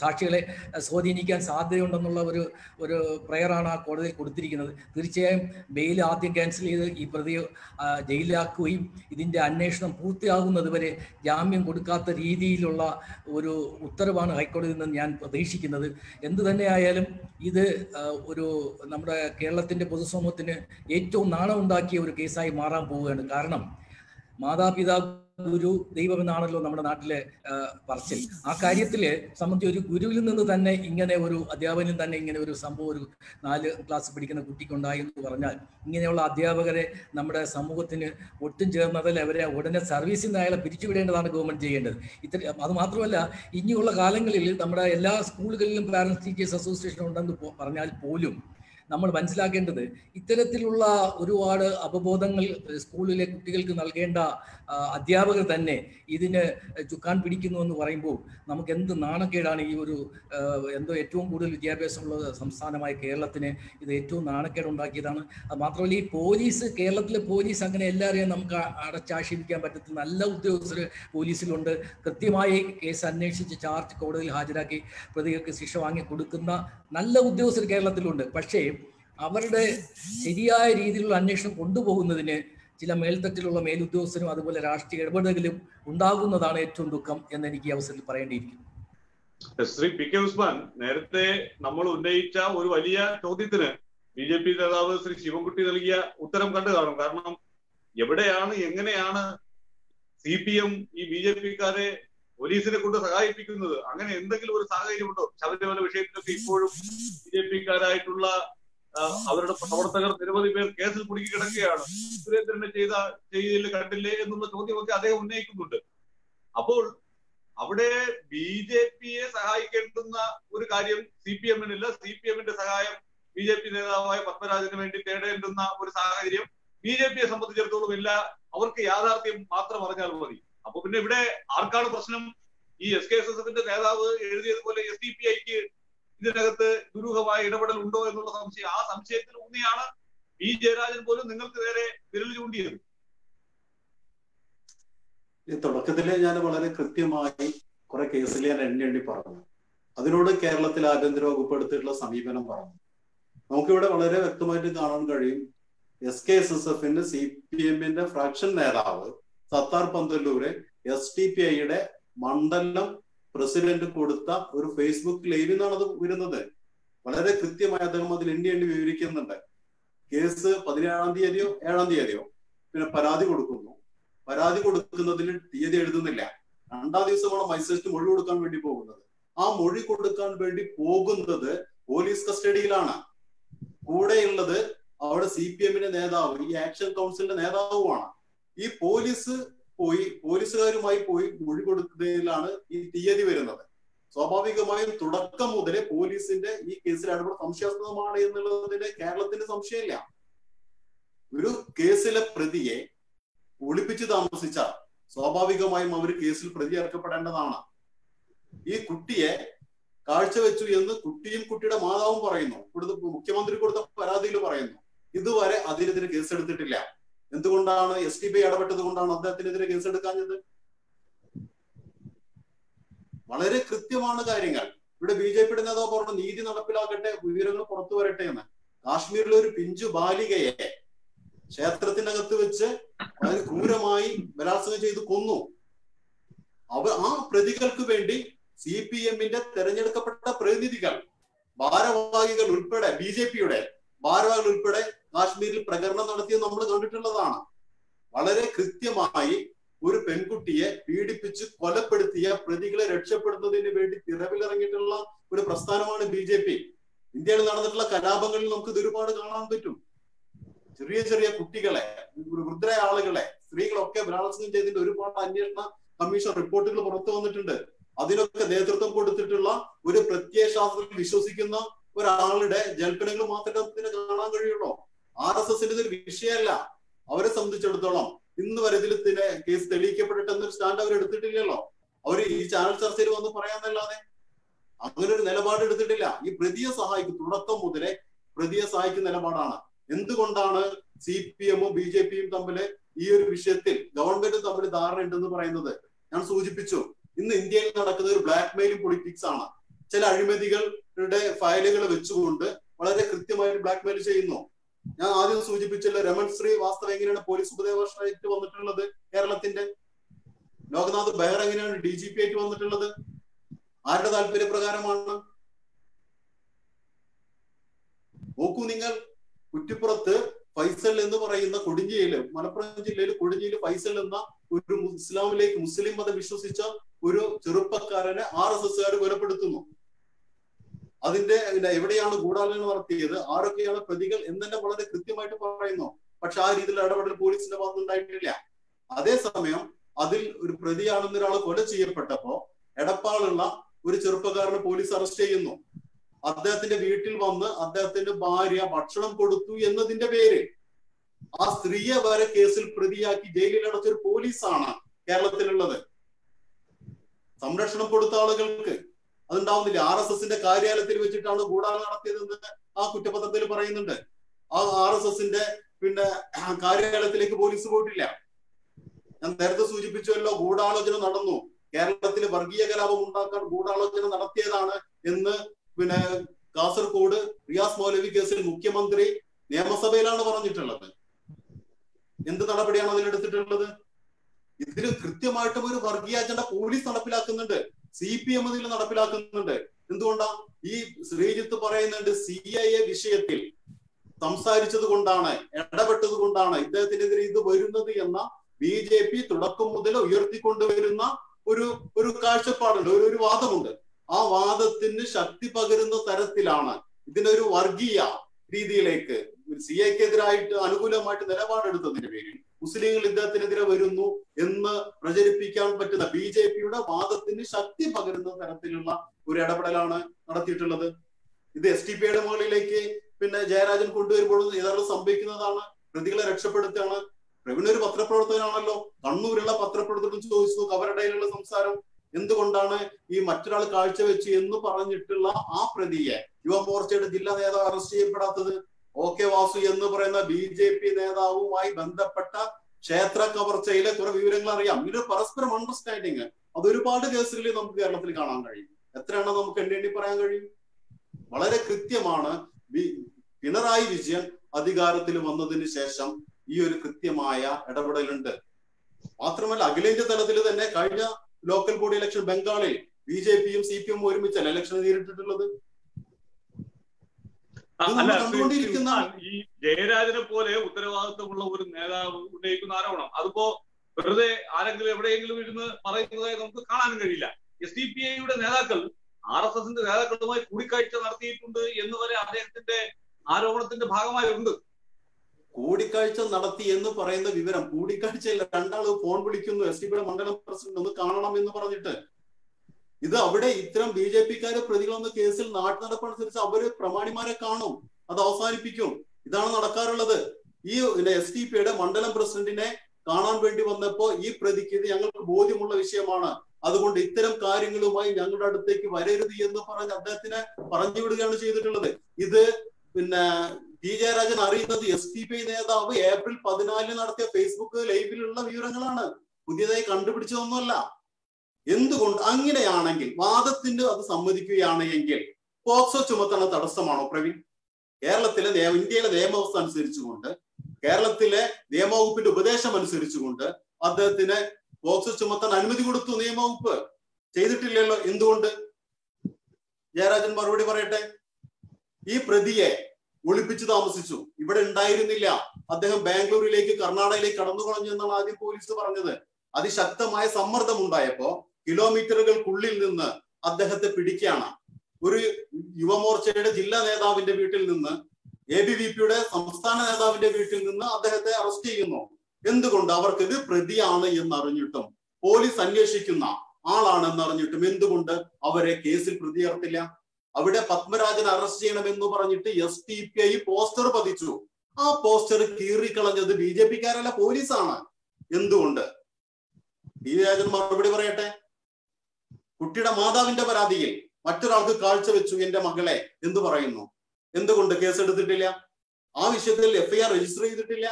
സാക്ഷികളെ സ്വാധീനിക്കാൻ സാധ്യതയുണ്ടെന്നുള്ള ഒരു ഒരു പ്രയറാണ് ആ കോടതിയിൽ കൊടുത്തിരിക്കുന്നത്. തീർച്ചയായും ബെയിൽ ആദ്യം ക്യാൻസൽ ചെയ്ത് ഈ പ്രതിയെ ജയിലിലാക്കുകയും ഇതിന്റെ അന്വേഷണം പൂർത്തിയാകുന്നതുവരെ ജാമ്യം കൊടുക്കാത്ത രീതിയിലുള്ള ഒരു ഉത്തരവാണ് ഹൈക്കോടതിയിൽ നിന്ന് ഞാൻ പ്രതീക്ഷിക്കുന്നത്. എന്തു തന്നെയായാലും ഇത് ഒരു നമ്മുടെ കേരളത്തിന്റെ പൊതുസമൂഹത്തിന് ഏറ്റവും നാണമുണ്ടാക്കിയ ഒരു കേസായി മാറാൻ പോവുകയാണ്. കാരണം മാതാപിതാ ഗുരു ദൈവമെന്നാണല്ലോ നമ്മുടെ നാട്ടിലെ പറച്ചിൽ. ആ കാര്യത്തിൽ സംബന്ധിച്ച് ഒരു ഗുരുവിൽ നിന്ന് തന്നെ ഇങ്ങനെ ഒരു അധ്യാപകനിൽ തന്നെ ഇങ്ങനെ ഒരു സംഭവം ഒരു നാല് ക്ലാസ് പഠിക്കുന്ന കുട്ടിക്കുണ്ടായി എന്ന് പറഞ്ഞാൽ ഇങ്ങനെയുള്ള അധ്യാപകരെ നമ്മുടെ സമൂഹത്തിന് ഒട്ടും ചേർന്നതിൽ അവരെ ഉടനെ സർവീസിൽ നിന്ന് അയാളെ പിരിച്ചുവിടേണ്ടതാണ് ഗവൺമെന്റ് ചെയ്യേണ്ടത്. ഇത്ര അത് മാത്രമല്ല ഇനിയുള്ള കാലങ്ങളിൽ നമ്മുടെ എല്ലാ സ്കൂളുകളിലും പാരന്റ്സ് ടീച്ചേഴ്സ് അസോസിയേഷൻ ഉണ്ടെന്ന് പറഞ്ഞാൽ പോലും നമ്മൾ മനസ്സിലാക്കേണ്ടത് ഇത്തരത്തിലുള്ള ഒരുപാട് അവബോധങ്ങൾ സ്കൂളിലെ കുട്ടികൾക്ക് നൽകേണ്ട അധ്യാപകർ തന്നെ ഇതിന് ചുക്കാൻ പിടിക്കുന്നു എന്ന് പറയുമ്പോൾ നമുക്ക് എന്ത് നാണക്കേടാണ് ഈ ഒരു എന്തോ ഏറ്റവും കൂടുതൽ വിദ്യാഭ്യാസമുള്ള സംസ്ഥാനമായ കേരളത്തിന്? ഇത് ഏറ്റവും നാണക്കേട് ഉണ്ടാക്കിയതാണ് മാത്രമല്ല ഈ പോലീസ് കേരളത്തിലെ പോലീസ് അങ്ങനെ എല്ലാവരെയും നമുക്ക് അടച്ചാക്ഷേപിക്കാൻ പറ്റത്തില്ല. നല്ല ഉദ്യോഗസ്ഥർ പോലീസിലുണ്ട്. കൃത്യമായി കേസ് അന്വേഷിച്ച് ചാർജ് കോടതിയിൽ ഹാജരാക്കി പ്രതികൾക്ക് ശിക്ഷ വാങ്ങി കൊടുക്കുന്ന നല്ല ഉദ്യോഗസ്ഥർ കേരളത്തിലുണ്ട്. പക്ഷേ അവരുടെ ശരിയായ രീതിയിലുള്ള അന്വേഷണം കൊണ്ടുപോകുന്നതിന് ചില മേൽത്തട്ടിലുള്ള മേലുദ്യോഗസ്ഥരും അതുപോലെ രാഷ്ട്രീയ ഇടപെടലുകളും ഉണ്ടാകുന്നതാണ് ഏറ്റവും ദുഃഖം എന്ന് എനിക്ക് ഈ അവസരത്തിൽ പറയേണ്ടിയിരിക്കുന്നു. ശ്രീ പി കെ ഉസ്മാൻ നേരത്തെ നമ്മൾ ഉന്നയിച്ച ഒരു വലിയ ചോദ്യത്തിന് ബി ജെ പി നേതാവ് ശ്രീ ശിവൻകുട്ടി നൽകിയ ഉത്തരം കണ്ടു കാണും. കാരണം എവിടെയാണ് എങ്ങനെയാണ് സി പി എം ഈ ബി ജെ പിക്കാരെ പോലീസിനെ കൊണ്ട് സഹായിപ്പിക്കുന്നത്? അങ്ങനെ എന്തെങ്കിലും ഒരു സാഹചര്യമുണ്ടോ? ശബരിമല വിഷയത്തിലൊക്കെ ഇപ്പോഴും ബി ജെ പിക്കാരായിട്ടുള്ള അവരുടെ പ്രവർത്തകർ നിരവധി പേർ കേസിൽ കുടുങ്ങി കിടക്കുകയാണ്. സുരേന്ദ്രനെ ചെയ്ത ചെയ്തില്ല കണ്ടില്ലേ എന്നുള്ള ചോദ്യമൊക്കെ അദ്ദേഹം ഉന്നയിക്കുന്നുണ്ട്. അപ്പോൾ അവിടെ ബി ജെ പിയെ സഹായിക്കേണ്ടുന്ന ഒരു കാര്യം സി പി എമ്മിനില്ല. സി പി എമ്മിന്റെ സഹായം ബി ജെ പി നേതാവായ പത്മരാജന് വേണ്ടി തേടേണ്ടുന്ന ഒരു സാഹചര്യം ബി ജെ പിയെ സംബന്ധിച്ചിടത്തോളം ഇല്ല. അവർക്ക് യാഥാർത്ഥ്യം മാത്രം അറിഞ്ഞാൽ മതി. അപ്പൊ പിന്നെ ഇവിടെ ആർക്കാണ് പ്രശ്നം? ഈ എസ് കെ എസ് എസ് എഫിന്റെ നേതാവ് എഴുതിയതുപോലെ എസ് ഡി പി ഐക്ക് ഇതിനകത്ത് ദുരൂഹമായ ഇടപെടൽ ഉണ്ടോ എന്നുള്ള സംശയം ആ സംശയത്തിൽ ഊന്നിയാണ് പി ജയരാജൻ പോലും നിങ്ങൾക്ക് നേരെ വിരൽ ചൂണ്ടിയത്. തുടക്കത്തിലെ ഞാൻ വളരെ കൃത്യമായി കുറെ കേസിൽ ഞാൻ എണ്ണി എണ്ണി പറഞ്ഞു. അതിനോട് കേരളത്തിൽ ആഭ്യന്തര വകുപ്പ് എടുത്തിട്ടുള്ള സമീപനം പറഞ്ഞു. നമുക്കിവിടെ വളരെ വ്യക്തമായിട്ട് കാണാൻ കഴിയും. എസ് കെ എസ് എസ് എഫിന്റെ സി പി എമ്മിന്റെ ഫ്രാക്ഷൻ നേതാവ് Sattar Pandallur S T P ഐയുടെ മണ്ഡലം പ്രസിഡന്റ് കൊടുത്ത ഒരു ഫേസ്ബുക്ക് ലൈവിൽ നിന്നാണ് അത് വരുന്നത്. വളരെ കൃത്യമായി അദ്ദേഹം അതിൽ എണ്ണി എണ്ണി വിവരിക്കുന്നുണ്ട്. കേസ് പതിനേഴാം തീയതിയോ ഏഴാം തീയതിയോ പിന്നെ പരാതി കൊടുക്കുന്നു. പരാതി കൊടുക്കുന്നതിൽ തീയതി എഴുതുന്നില്ല. രണ്ടാം ദിവസമാണ് മജിസ്ട്രേറ്റ് മൊഴി കൊടുക്കാൻ വേണ്ടി പോകുന്നത്. ആ മൊഴി കൊടുക്കാൻ വേണ്ടി പോകുന്നത് പോലീസ് കസ്റ്റഡിയിലാണ്. കൂടെയുള്ളത് അവിടെ സി പി എമ്മിന്റെ നേതാവ് ഈ ആക്ഷൻ കൗൺസിലിന്റെ നേതാവുമാണ്. ഈ പോലീസ് പോയി പോലീസുകാരുമായി പോയി മൊഴി കൊടുക്കുന്നതിലാണ് ഈ തീയതി വരുന്നത്. സ്വാഭാവികമായും തുടക്കം മുതലേ പോലീസിന്റെ ഈ കേസിൽ ഇടപെടൽ സംശയാസ്പദമാണ് എന്നുള്ളതിന് കേരളത്തിന് സംശയമില്ല. ഒരു കേസിലെ പ്രതിയെ ഒളിപ്പിച്ച് താമസിച്ച സ്വാഭാവികമായും അവർ കേസിൽ പ്രതി ഇറക്കപ്പെടേണ്ടതാണ്. ഈ കുട്ടിയെ കാഴ്ചവെച്ചു എന്ന് കുട്ടിയും കുട്ടിയുടെ മാതാവും പറയുന്നു. ഇവിടുത്തെ മുഖ്യമന്ത്രി കൊടുത്ത പരാതിയിൽ പറയുന്നു. ഇതുവരെ അതിനെതിരെ കേസെടുത്തിട്ടില്ല. എന്തുകൊണ്ടാണ് എസ് ടി ബി ഇടപെട്ടത് കൊണ്ടാണ് അദ്ദേഹത്തിനെതിരെ കേസെടുക്കാഞ്ഞത് വളരെ കൃത്യമാണ് കാര്യങ്ങൾ. ഇവിടെ ബി ജെ പിയുടെ നേതാവ് പറഞ്ഞു നീതി നടപ്പിലാക്കട്ടെ വിവരങ്ങൾ പുറത്തു വരട്ടെ എന്ന്. കാശ്മീരിലെ ഒരു പിഞ്ചു ബാലികയെ ക്ഷേത്രത്തിനകത്ത് വെച്ച് വളരെ ക്രൂരമായി ബലാത്സംഗം ചെയ്ത് കൊന്നു. അവർ ആ പ്രതികൾക്ക് വേണ്ടി സി പി എമ്മിന്റെ തെരഞ്ഞെടുക്കപ്പെട്ട പ്രതിനിധികൾ ഭാരവാഹികൾ ഉൾപ്പെടെ ബി ജെ പിയുടെ ഭാരവാഹികൾ ഉൾപ്പെടെ കാശ്മീരിൽ പ്രകടനം നടത്തിയത് നമ്മൾ കണ്ടിട്ടുള്ളതാണ്. വളരെ കൃത്യമായി ഒരു പെൺകുട്ടിയെ പീഡിപ്പിച്ച് കൊലപ്പെടുത്തിയ പ്രതികളെ രക്ഷപ്പെടുത്തുന്നതിന് വേണ്ടി തിരവിലിറങ്ങിയിട്ടുള്ള ഒരു പ്രസ്ഥാനമാണ് ബി ജെ പി. ഇന്ത്യയിൽ നടന്നിട്ടുള്ള കലാപങ്ങളിൽ നമുക്ക് ഇത് ഒരുപാട് കാണാൻ പറ്റും. ചെറിയ ചെറിയ കുട്ടികളെ വൃദ്ധരായ ആളുകളെ സ്ത്രീകളൊക്കെ ബലാത്സംഗം ചെയ്തിട്ട് ഒരുപാട് അന്വേഷണ കമ്മീഷൻ റിപ്പോർട്ടുകൾ പുറത്തു വന്നിട്ടുണ്ട്. അതിനൊക്കെ നേതൃത്വം കൊടുത്തിട്ടുള്ള ഒരു പ്രത്യയശാസ്ത്രത്തിൽ വിശ്വസിക്കുന്ന ഒരാളുടെ ജൽപ്പനങ്ങൾ മാത്രമേ കാണാൻ കഴിയുള്ളൂ. ആർ എസ് എസിന്റെ ഒരു വിഷയമല്ല. അവരെ സംബന്ധിച്ചിടത്തോളം ഇന്ന് വരെ ഇതിൽ കേസ് തെളിയിക്കപ്പെട്ടിട്ട് എന്നൊരു സ്റ്റാൻഡ് അവർ എടുത്തിട്ടില്ലല്ലോ. അവർ ഈ ചാനൽ ചർച്ചയിൽ വന്ന് പറയാന്നല്ലാതെ അങ്ങനെ ഒരു നിലപാട് എടുത്തിട്ടില്ല. ഈ പ്രതിയെ സഹായിക്കും. തുടക്കം മുതലേ പ്രതിയെ സഹായിക്കുന്ന നിലപാടാണ്. എന്തുകൊണ്ടാണ് സി പി എമ്മും ബി ജെ പിയും തമ്മിൽ ഈ ഒരു വിഷയത്തിൽ ഗവൺമെന്റും തമ്മിൽ ധാരണ ഉണ്ടെന്ന് പറയുന്നത്? ഞാൻ സൂചിപ്പിച്ചു ഇന്ന് ഇന്ത്യയിൽ നടക്കുന്ന ഒരു ബ്ലാക്ക് മെയിലിംഗ് പൊളിറ്റിക്സ് ആണ്. ചില അഴിമതികളുടെ ഫയലുകൾ വെച്ചുകൊണ്ട് വളരെ കൃത്യമായിട്ട് ബ്ലാക്ക് മെയിൽ ചെയ്യുന്നു. ഞാൻ ആദ്യം സൂചിപ്പിച്ചല്ലോ രമൺ ശ്രീ വാസ്തവ എങ്ങനെയാണ് പോലീസ് ഉപദേഷ്ടായിട്ട് വന്നിട്ടുള്ളത് കേരളത്തിന്റെ. ലോക്നാഥ് ബെഹ്റ എങ്ങനെയാണ് ഡി ജി പി ആയിട്ട് വന്നിട്ടുള്ളത്? ആരുടെ താല്പര്യപ്രകാരമാണ്? നോക്കൂ നിങ്ങൾ കുറ്റിപ്പുറത്ത് ഫൈസൽ എന്ന് പറയുന്ന കൊടിഞ്ചിയിൽ മലപ്പുറം ജില്ലയിൽ കൊടിഞ്ചിയിൽ ഫൈസൽ എന്ന ഒരു ഇസ്ലാമിലേക്ക് മുസ്ലിം മതം വിശ്വസിച്ച ഒരു ചെറുപ്പക്കാരനെ ആർ എസ് എസ്സുകാർ കൊലപ്പെടുത്തുന്നു. അതിന്റെ എവിടെയാണ് ഗൂഢാലോചന നടത്തിയത് ആരൊക്കെയാണ് പ്രതികൾ എന്ന് തന്നെ വളരെ കൃത്യമായിട്ട് പറയുന്നു. പക്ഷെ ആ രീതിയിൽ ഇടപെടൽ പോലീസിന്റെ ഭാഗത്ത് ഉണ്ടായിട്ടില്ല. അതേസമയം അതിൽ ഒരു പ്രതിയാണെന്ന ഒരാൾ കൊല ചെയ്യപ്പെട്ടപ്പോ എടപ്പാളുള്ള ഒരു ചെറുപ്പക്കാരനെ പോലീസ് അറസ്റ്റ് ചെയ്യുന്നു. അദ്ദേഹത്തിന്റെ വീട്ടിൽ വന്ന് അദ്ദേഹത്തിന്റെ ഭാര്യ ഭക്ഷണം കൊടുത്തു എന്നതിന്റെ പേര് ആ സ്ത്രീയെ വരെ കേസിൽ പ്രതിയാക്കി ജയിലിൽ അടച്ചൊരു പോലീസാണ് കേരളത്തിലുള്ളത്. സംരക്ഷണം കൊടുത്ത ആളുകൾക്ക് അതുണ്ടാവുന്നില്ല. ആർ എസ് എസിന്റെ കാര്യാലയത്തിൽ വെച്ചിട്ടാണ് ഗൂഢാലോചന നടത്തിയതെന്ന് ആ കുറ്റപത്രത്തിൽ പറയുന്നുണ്ട്. ആ ആർ എസ് എസിന്റെ പിന്നെ കാര്യാലയത്തിലേക്ക് പോലീസ് പോയിട്ടില്ല. ഞാൻ നേരത്തെ സൂചിപ്പിച്ചുവല്ലോ ഗൂഢാലോചന നടന്നു. കേരളത്തിൽ വർഗീയ കലാപം ഉണ്ടാക്കാൻ ഗൂഢാലോചന നടത്തിയതാണ് എന്ന് പിന്നെ കാസർഗോഡ് റിയാസ് മൗലവി കേസിൽ മുഖ്യമന്ത്രി നിയമസഭയിലാണ് പറഞ്ഞിട്ടുള്ളത്. എന്ത് നടപടിയാണ് അതിലെടുത്തിട്ടുള്ളത്? ഇതിന് കൃത്യമായിട്ടും ഒരു വർഗീയ അജണ്ട പോലീസ് നടപ്പിലാക്കുന്നുണ്ട്. സി പി എം ഇതിൽ നടപ്പിലാക്കുന്നുണ്ട്. എന്തുകൊണ്ടാ? ഈ ശ്രീജിത്ത് പറയുന്നുണ്ട് സി ഐ എ വിഷയത്തിൽ സംസാരിച്ചത് കൊണ്ടാണ് ഇടപെട്ടത് കൊണ്ടാണ്. ഇദ്ദേഹത്തിനെതിരെ ഇത് വരുന്നത് എന്ന ബി ജെ പി തുടക്കം മുതൽ ഉയർത്തിക്കൊണ്ടുവരുന്ന ഒരു ഒരു കാഴ്ചപ്പാടുണ്ട് ഒരു ഒരു വാദമുണ്ട്. ആ വാദത്തിന് ശക്തി പകരുന്ന തരത്തിലാണ് ഇതിനൊരു വർഗീയ രീതിയിലേക്ക് സി ഐക്കെതിരായിട്ട് അനുകൂലമായിട്ട് നിലപാടെടുത്തതിന്റെ പേരിൽ. മുസ്ലിങ്ങൾ ഇദ്ദേഹത്തിനെതിരെ വരുന്നു എന്ന് പ്രചരിപ്പിക്കാൻ പറ്റുന്ന ബി ജെ പിയുടെ വാദത്തിന് ശക്തി പകരുന്ന തരത്തിലുള്ള ഒരു ഇടപെടലാണ് നടത്തിയിട്ടുള്ളത്. ഇത് എസ് ടി പിയുടെ മുകളിലേക്ക് പിന്നെ ജയരാജൻ കൊണ്ടുവരുമ്പോഴും ഏതാണ്ട് സംഭവിക്കുന്നതാണ്. പ്രതികളെ രക്ഷപ്പെടുത്തുകയാണ് പ്രവീൺ ഒരു പത്രപ്രവർത്തകനാണല്ലോ. കണ്ണൂരുള്ള പത്രപ്രവർത്തകരും ചോദിച്ചു അവരുടെയിലുള്ള സംസാരം എന്തുകൊണ്ടാണ് ഈ മറ്റൊരാൾ കാഴ്ചവെച്ച്? എന്ന് പറഞ്ഞിട്ടുള്ള ആ പ്രതിയെ യുവമോർച്ചയുടെ ജില്ലാ നേതാവ് അറസ്റ്റ് ചെയ്യപ്പെടാത്തത് ഒ കെ വാസു എന്ന് പറയുന്ന ബി ജെ പി നേതാവുമായി ബന്ധപ്പെട്ട ക്ഷേത്ര കവർച്ചയിലെ കുറെ വിവരങ്ങൾ അറിയാം. ഇത് പരസ്പരം അണ്ടർസ്റ്റാൻഡിങ് അത് ഒരുപാട് കേസുകളിൽ നമുക്ക് കേരളത്തിൽ കാണാൻ കഴിയും. എത്രയാണ് നമുക്ക് എണ്ണി പറയാൻ കഴിയും? വളരെ കൃത്യമാണ്. പിണറായി വിജയൻ അധികാരത്തിൽ വന്നതിന് ശേഷം ഈ ഒരു കൃത്യമായ ഇടപെടലുണ്ട്. മാത്രമല്ല അഖിലേന്ത്യാ തലത്തിൽ തന്നെ കഴിഞ്ഞ ലോക്കൽ ബോഡി ഇലക്ഷൻ ബംഗാളിൽ ബി ജെ പിയും സി പി എം ഒരുമിച്ചല്ല ഇലക്ഷൻ നേരിട്ടിട്ടുള്ളത് ആ, ഇത് അല്ല നമ്മൾ കണ്ടുകൊണ്ടിരിക്കുന്ന- ഈ ജയരാജനെ പോലെ ഉത്തരവാദിത്വമുള്ള ഒരു നേതാവ് ഉന്നയിക്കുന്ന ആരോപണം. അതിപ്പോ വെറുതെ ആരെങ്കിലും എവിടെയെങ്കിലും ഇരുന്ന് പറയുന്നതായി നമുക്ക് കാണാനും കഴിയില്ല. എസ് ഡി പി ഐയുടെ നേതാക്കൾ ആർ എസ് എസിന്റെ നേതാക്കളുമായി കൂടിക്കാഴ്ച നടത്തിയിട്ടുണ്ട് എന്ന് വരെ അദ്ദേഹത്തിന്റെ ആരോപണത്തിന്റെ ഭാഗമായി ഉണ്ട് കൂടിക്കാഴ്ച നടത്തി എന്ന് പറയുന്ന വിവരം കൂടിക്കാഴ്ചയിൽ രണ്ടാൾ ഫോൺ വിളിക്കുന്നു എസ് ഡി പിയുടെ മണ്ഡലം പ്രസിഡന്റ് ഒന്ന് കാണണം എന്ന് പറഞ്ഞിട്ട് ഇത് അവിടെ ഇത്തരം ബി ജെ പിക്കാരെ പ്രതികളെന്ന കേസിൽ നാട്ടു നടപ്പനുസരിച്ച് അവർ പ്രമാണിമാരെ കാണും അത് അവസാനിപ്പിക്കും. ഇതാണ് നടക്കാറുള്ളത്. ഈ എസ് ടി പിയുടെ മണ്ഡലം പ്രസിഡന്റിനെ കാണാൻ വേണ്ടി വന്നപ്പോ ഈ പ്രതിക്ക് ഇത് ഞങ്ങൾക്ക് ബോധ്യമുള്ള വിഷയമാണ്. അതുകൊണ്ട് ഇത്തരം കാര്യങ്ങളുമായി ഞങ്ങളുടെ അടുത്തേക്ക് വരരുത് എന്ന് പറഞ്ഞ് അദ്ദേഹത്തിനെ പറഞ്ഞു വിടുകയാണ് ചെയ്തിട്ടുള്ളത്. ഇത് പിന്നെ പി ജയരാജൻ അറിയുന്നത് എസ് ടി പി നേതാവ് ഏപ്രിൽ പതിനാലിന് നടത്തിയ ഫേസ്ബുക്ക് ലൈവിലുള്ള വിവരങ്ങളാണ്. പുതിയതായി കണ്ടുപിടിച്ചതൊന്നുമല്ല. എന്തുകൊണ്ട്? അങ്ങനെയാണെങ്കിൽ വാദത്തിന്റെ അത് സമ്മതിക്കുകയാണ് എങ്കിൽ പോക്സോ ചുമത്തണ തടസ്സമാണോ പ്രവീൺ? കേരളത്തിലെ നിയമ ഇന്ത്യയിലെ നിയമവസ്ഥ അനുസരിച്ചുകൊണ്ട് കേരളത്തിലെ നിയമവകുപ്പിന്റെ ഉപദേശം അനുസരിച്ചുകൊണ്ട് അദ്ദേഹത്തിന് പോക്സോ ചുമത്താൻ അനുമതി കൊടുത്തു നിയമവകുപ്പ്. ചെയ്തിട്ടില്ലല്ലോ എന്തുകൊണ്ട്? ജയരാജൻ മറുപടി പറയട്ടെ. ഈ പ്രതിയെ ഒളിപ്പിച്ചു താമസിച്ചു. ഇവിടെ ഉണ്ടായിരുന്നില്ല. അദ്ദേഹം ബാംഗ്ലൂരിലേക്ക് കർണാടകയിലേക്ക് കടന്നു കളഞ്ഞു എന്നാണ് ആദ്യം പോലീസ് പറഞ്ഞത്. അതിശക്തമായ സമ്മർദ്ദം ഉണ്ടായപ്പോ കിലോമീറ്ററുകൾക്കുള്ളിൽ നിന്ന് അദ്ദേഹത്തെ പിടിക്കുകയാണ്. ഒരു യുവമോർച്ചയുടെ ജില്ലാ നേതാവിന്റെ വീട്ടിൽ നിന്ന് എ ബി വി പിയുടെ സംസ്ഥാന നേതാവിന്റെ വീട്ടിൽ നിന്ന് അദ്ദേഹത്തെ അറസ്റ്റ് ചെയ്യുന്നു. എന്തുകൊണ്ട്? അവർക്ക് ഇത് പ്രതിയാണ് എന്നറിഞ്ഞിട്ടും പോലീസ് അന്വേഷിക്കുന്ന ആളാണെന്ന് അറിഞ്ഞിട്ടും എന്തുകൊണ്ട് അവരെ കേസിൽ പ്രതി ചേർത്തില്ല അവിടെ പത്മരാജൻ അറസ്റ്റ് ചെയ്യണമെന്ന് പറഞ്ഞിട്ട് S T P I poster പതിച്ചു. ആ പോസ്റ്റർ കീറിക്കളഞ്ഞത് ബി ജെ പിക്കാരല്ല പോലീസാണ്. എന്തുകൊണ്ട്? ബി രാജൻ മറുപടി പറയട്ടെ. കുട്ടിയുടെ മാതാവിന്റെ പരാതിയിൽ മറ്റൊരാൾക്ക് കാഴ്ചവെച്ചു എന്റെ മകളെ എന്ന് പറയുന്നു. എന്തുകൊണ്ട് കേസ് എടുത്തിട്ടില്ല? ആ വിഷയത്തിൽ എഫ്ഐആർ രജിസ്റ്റർ ചെയ്തിട്ടില്ല.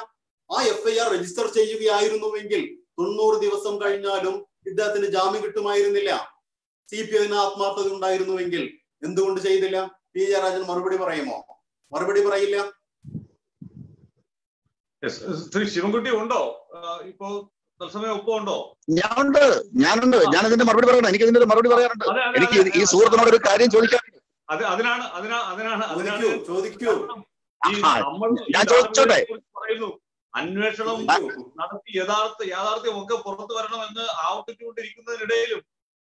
ആ എഫ്ഐആർ രജിസ്റ്റർ ചെയ്യുകയായിരുന്നുവെങ്കിൽ തൊണ്ണൂറ് ദിവസം കഴിഞ്ഞാലും ഇദ്ദേഹത്തിന് ജാമ്യം കിട്ടുമായിരുന്നില്ല. സി പി ഐന് ആത്മാർത്ഥത ഉണ്ടായിരുന്നുവെങ്കിൽ എന്തുകൊണ്ട് ചെയ്തില്ല? പി ജയരാജൻ മറുപടി പറയുമോ? മറുപടി പറയില്ല. ശ്രീ ശിവൻകുട്ടി ഉണ്ടോ? ഇപ്പോ ഞാനുണ്ട്. ഞാനുണ്ട്. ഞാൻ ഇതിന്റെ മറുപടി പറയണം എനിക്ക് ഇതിന്റെ മറുപടി പറയാനുണ്ട്. എനിക്ക് ഈ. സുഹൃത്തിനോട് ഒരു കാര്യം ചോദിക്കാൻ അതിനാണ് അതിനാ അതിനാണ് അതിനാണ് ചോദിക്കൂ ചോദിക്കൂ. ഈ നമ്മൾ ഞാൻ ചോദിച്ചോട്ടെ? അന്വേഷണം ചോദിക്കൂ. നടത്തി യഥാർത്ഥ യാഥാർത്ഥ്യം ഒക്കെ പുറത്തു വരണമെന്ന് ആവർത്തിച്ചുകൊണ്ടിരിക്കുന്നതിനിടയിലും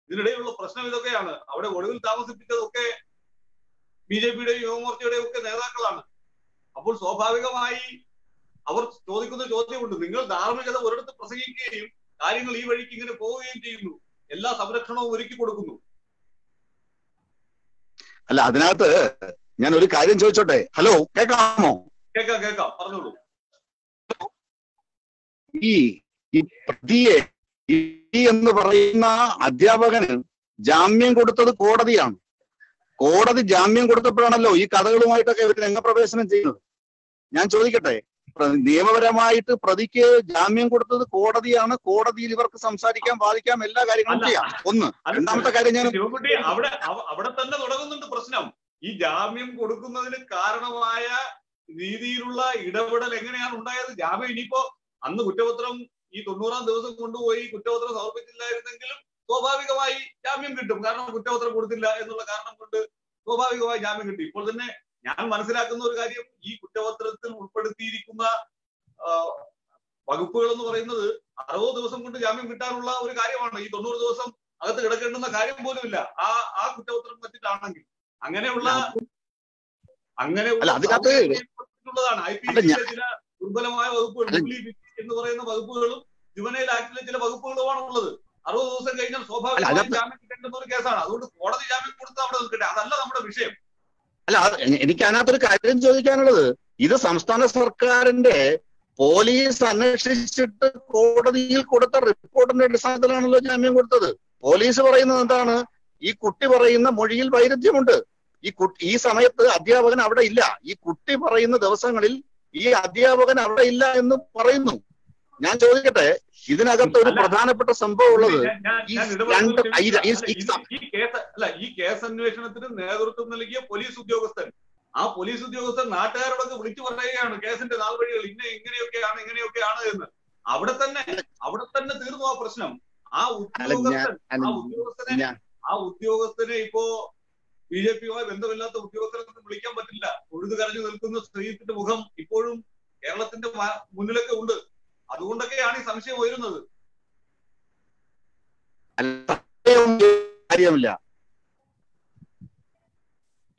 ഇതിനിടയിലുള്ള പ്രശ്നം ഇതൊക്കെയാണ്. അവിടെ ഒടുവിൽ താമസിപ്പിച്ചതൊക്കെ ബി ജെ പിയുടെയും യുവമോർച്ചയുടെയും ഒക്കെ നേതാക്കളാണ്. അപ്പോൾ സ്വാഭാവികമായി അവർ ചോദിക്കുന്ന ചോദ്യമുണ്ട്. നിങ്ങൾ ധാർമ്മികത ഒരിടത്ത് പ്രസംഗിക്കുകയും കാര്യങ്ങൾ ഈ വഴിക്ക് ഇങ്ങനെ പോവുകയും ചെയ്യുന്നു. എല്ലാ സംരക്ഷണവും ഒരുക്കി കൊടുക്കുന്നു. അല്ല അതിനകത്ത് ഞാൻ ഒരു കാര്യം ചോദിച്ചോട്ടെ? ഹലോ കേൾക്കാമോ കേൾക്കാം കേൾക്കാം. പറഞ്ഞോളൂ. ഈ ഈ പ്രതിയെ എന്ന് പറയുന്ന അധ്യാപകന് ജാമ്യം കൊടുത്തത് കോടതിയാണ്. കോടതി ജാമ്യം കൊടുത്തപ്പോഴാണല്ലോ ഈ കഥകളുമായിട്ടൊക്കെ ഇവർ രംഗപ്രവേശനം ചെയ്യുന്നത്. ഞാൻ ചോദിക്കട്ടെ? നിയമപരമായിട്ട് പ്രതിക്ക് ജാമ്യം കൊടുത്തത് കോടതിയാണ്. കോടതിയിൽ ഇവർക്ക് സംസാരിക്കാൻ വാദിക്കാം എല്ലാ കാര്യങ്ങളും. ചെയ്യാം. ഒന്ന്. രണ്ടാമത്തെ കാര്യം ഞാൻ അവിടെ അവിടെ തന്നെ തുടങ്ങുന്നുണ്ട് പ്രശ്നം. ഈ ജാമ്യം കൊടുക്കുന്നതിന് കാരണമായ രീതിയിലുള്ള ഇടപെടൽ എങ്ങനെയാണ് ഉണ്ടായത്? ജാമ്യം ഇനിയിപ്പോ അന്ന് കുറ്റപത്രം ഈ തൊണ്ണൂറാം ദിവസം കൊണ്ടുപോയി കുറ്റപത്രം സമർപ്പിച്ചില്ലായിരുന്നെങ്കിലും സ്വാഭാവികമായി ജാമ്യം കിട്ടും. കാരണം കുറ്റപത്രം കൊടുത്തില്ല എന്നുള്ള കാരണം കൊണ്ട് സ്വാഭാവികമായി ജാമ്യം കിട്ടി. ഇപ്പോൾ തന്നെ ഞാൻ മനസ്സിലാക്കുന്ന ഒരു കാര്യം ഈ കുറ്റപത്രത്തിൽ ഉൾപ്പെടുത്തിയിരിക്കുന്ന വകുപ്പുകൾ എന്ന് പറയുന്നത് അറുപത് ദിവസം കൊണ്ട് ജാമ്യം കിട്ടാനുള്ള ഒരു കാര്യമാണ്. ഈ തൊണ്ണൂറ് ദിവസം അകത്ത് കിടക്കേണ്ടുന്ന കാര്യം പോലുമില്ല. ആ ആ കുറ്റപത്രം പറ്റിയിട്ടാണെങ്കിൽ അങ്ങനെയുള്ള അങ്ങനെയുള്ള ഐ പി സിയിലെ ചില ദുർബലമായ വകുപ്പുകൾ എന്ന് പറയുന്ന വകുപ്പുകളും ജുവനൈൽ ആക്ടിലെ ചില വകുപ്പുകളുമാണ് ഉള്ളത് അറുപത് ദിവസം കഴിഞ്ഞാൽ സ്വാഭാവികമായി സ്വാഭാവികമായും ജാമ്യം കിട്ടേണ്ടുന്ന ഒരു കേസാണ്. അതുകൊണ്ട് കോടതി ജാമ്യം കൊടുത്ത് അവിടെ നിൽക്കട്ടെ. അതല്ല നമ്മുടെ വിഷയം. അല്ല എനിക്ക് അതിനകത്തൊരു കാര്യം ചോദിക്കാനുള്ളത്. ഇത് സംസ്ഥാന സർക്കാരിന്റെ പോലീസ് അന്വേഷിച്ചിട്ട് കോടതിയിൽ കൊടുത്ത റിപ്പോർട്ടിന്റെ അടിസ്ഥാനത്തിലാണല്ലോ ജാമ്യം കൊടുത്തത്. പോലീസ് പറയുന്നത് എന്താണ്? ഈ കുട്ടി പറയുന്ന മൊഴിയിൽ വൈരുദ്ധ്യമുണ്ട്. ഈ ഈ സമയത്ത് അധ്യാപകൻ അവിടെ ഇല്ല. ഈ കുട്ടി പറയുന്ന ദിവസങ്ങളിൽ ഈ അധ്യാപകൻ അവിടെ ഇല്ല എന്ന് പറയുന്നു. ഞാൻ ചോദിക്കട്ടെ ഇതിനകത്ത് ഒരു പ്രധാനപ്പെട്ട സംഭവം ഉള്ളത് അല്ല, ഈ കേസ് അന്വേഷണത്തിന് നേതൃത്വം നൽകിയ പോലീസ് ഉദ്യോഗസ്ഥൻ. ആ പോലീസ് ഉദ്യോഗസ്ഥൻ നാട്ടുകാരോടൊക്കെ വിളിച്ചു പറയുകയാണ് കേസിന്റെ നാൾവഴികൾ ഇന്ന ഇങ്ങനെയൊക്കെയാണ് ഇങ്ങനെയൊക്കെയാണ് എന്ന്. അവിടെ തന്നെ അവിടെ തന്നെ തീർന്നു ആ പ്രശ്നം. ആ ഉദ്യോഗസ്ഥൻ ആ ഉദ്യോഗസ്ഥനെ ആ ഉദ്യോഗസ്ഥനെ ഇപ്പോ ബി ജെ പിയുമായി ബന്ധമില്ലാത്ത ഉദ്യോഗസ്ഥരെ വിളിക്കാൻ പറ്റില്ല. ഒഴുതു കരഞ്ഞു നിൽക്കുന്ന സ്ത്രീത്തിന്റെ മുഖം ഇപ്പോഴും കേരളത്തിന്റെ മുന്നിലൊക്കെ ഉണ്ട്. അതുകൊണ്ടൊക്കെയാണ് ഈ സംശയം ഉയരുന്നത്.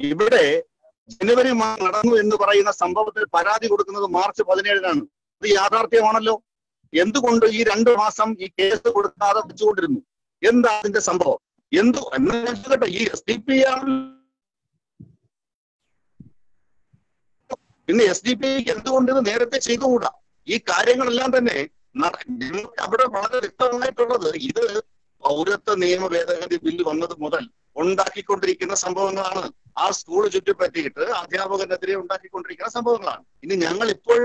ഇവിടെ ജനുവരി നടന്നു എന്ന് പറയുന്ന സംഭവത്തിൽ പരാതി കൊടുക്കുന്നത് മാർച്ച് പതിനേഴിനാണ്. അത് യാഥാർത്ഥ്യമാണല്ലോ. എന്തുകൊണ്ട് ഈ രണ്ടു മാസം ഈ കേസ് കൊടുക്കാതെ വെച്ചുകൊണ്ടിരുന്നു? എന്താ അതിന്റെ സംഭവം? എന്തു എന്ന് ഈ എസ് ഡി പി ആണ് പിന്നെ എസ് ഡി പി എന്തുകൊണ്ട് ഇത് നേരത്തെ ചെയ്തുകൂടാ? ഈ കാര്യങ്ങളെല്ലാം തന്നെ അവിടെ വളരെ വ്യക്തമായിട്ടുള്ളത് ഇത് പൗരത്വ നിയമ ഭേദഗതി ബില്ല് വന്നത് മുതൽ ഉണ്ടാക്കിക്കൊണ്ടിരിക്കുന്ന സംഭവങ്ങളാണ്. ആ സ്കൂൾ ചുറ്റിപ്പറ്റിയിട്ട് അധ്യാപകനെതിരെ ഉണ്ടാക്കിക്കൊണ്ടിരിക്കുന്ന സംഭവങ്ങളാണ്. ഇനി ഞങ്ങൾ ഇപ്പോൾ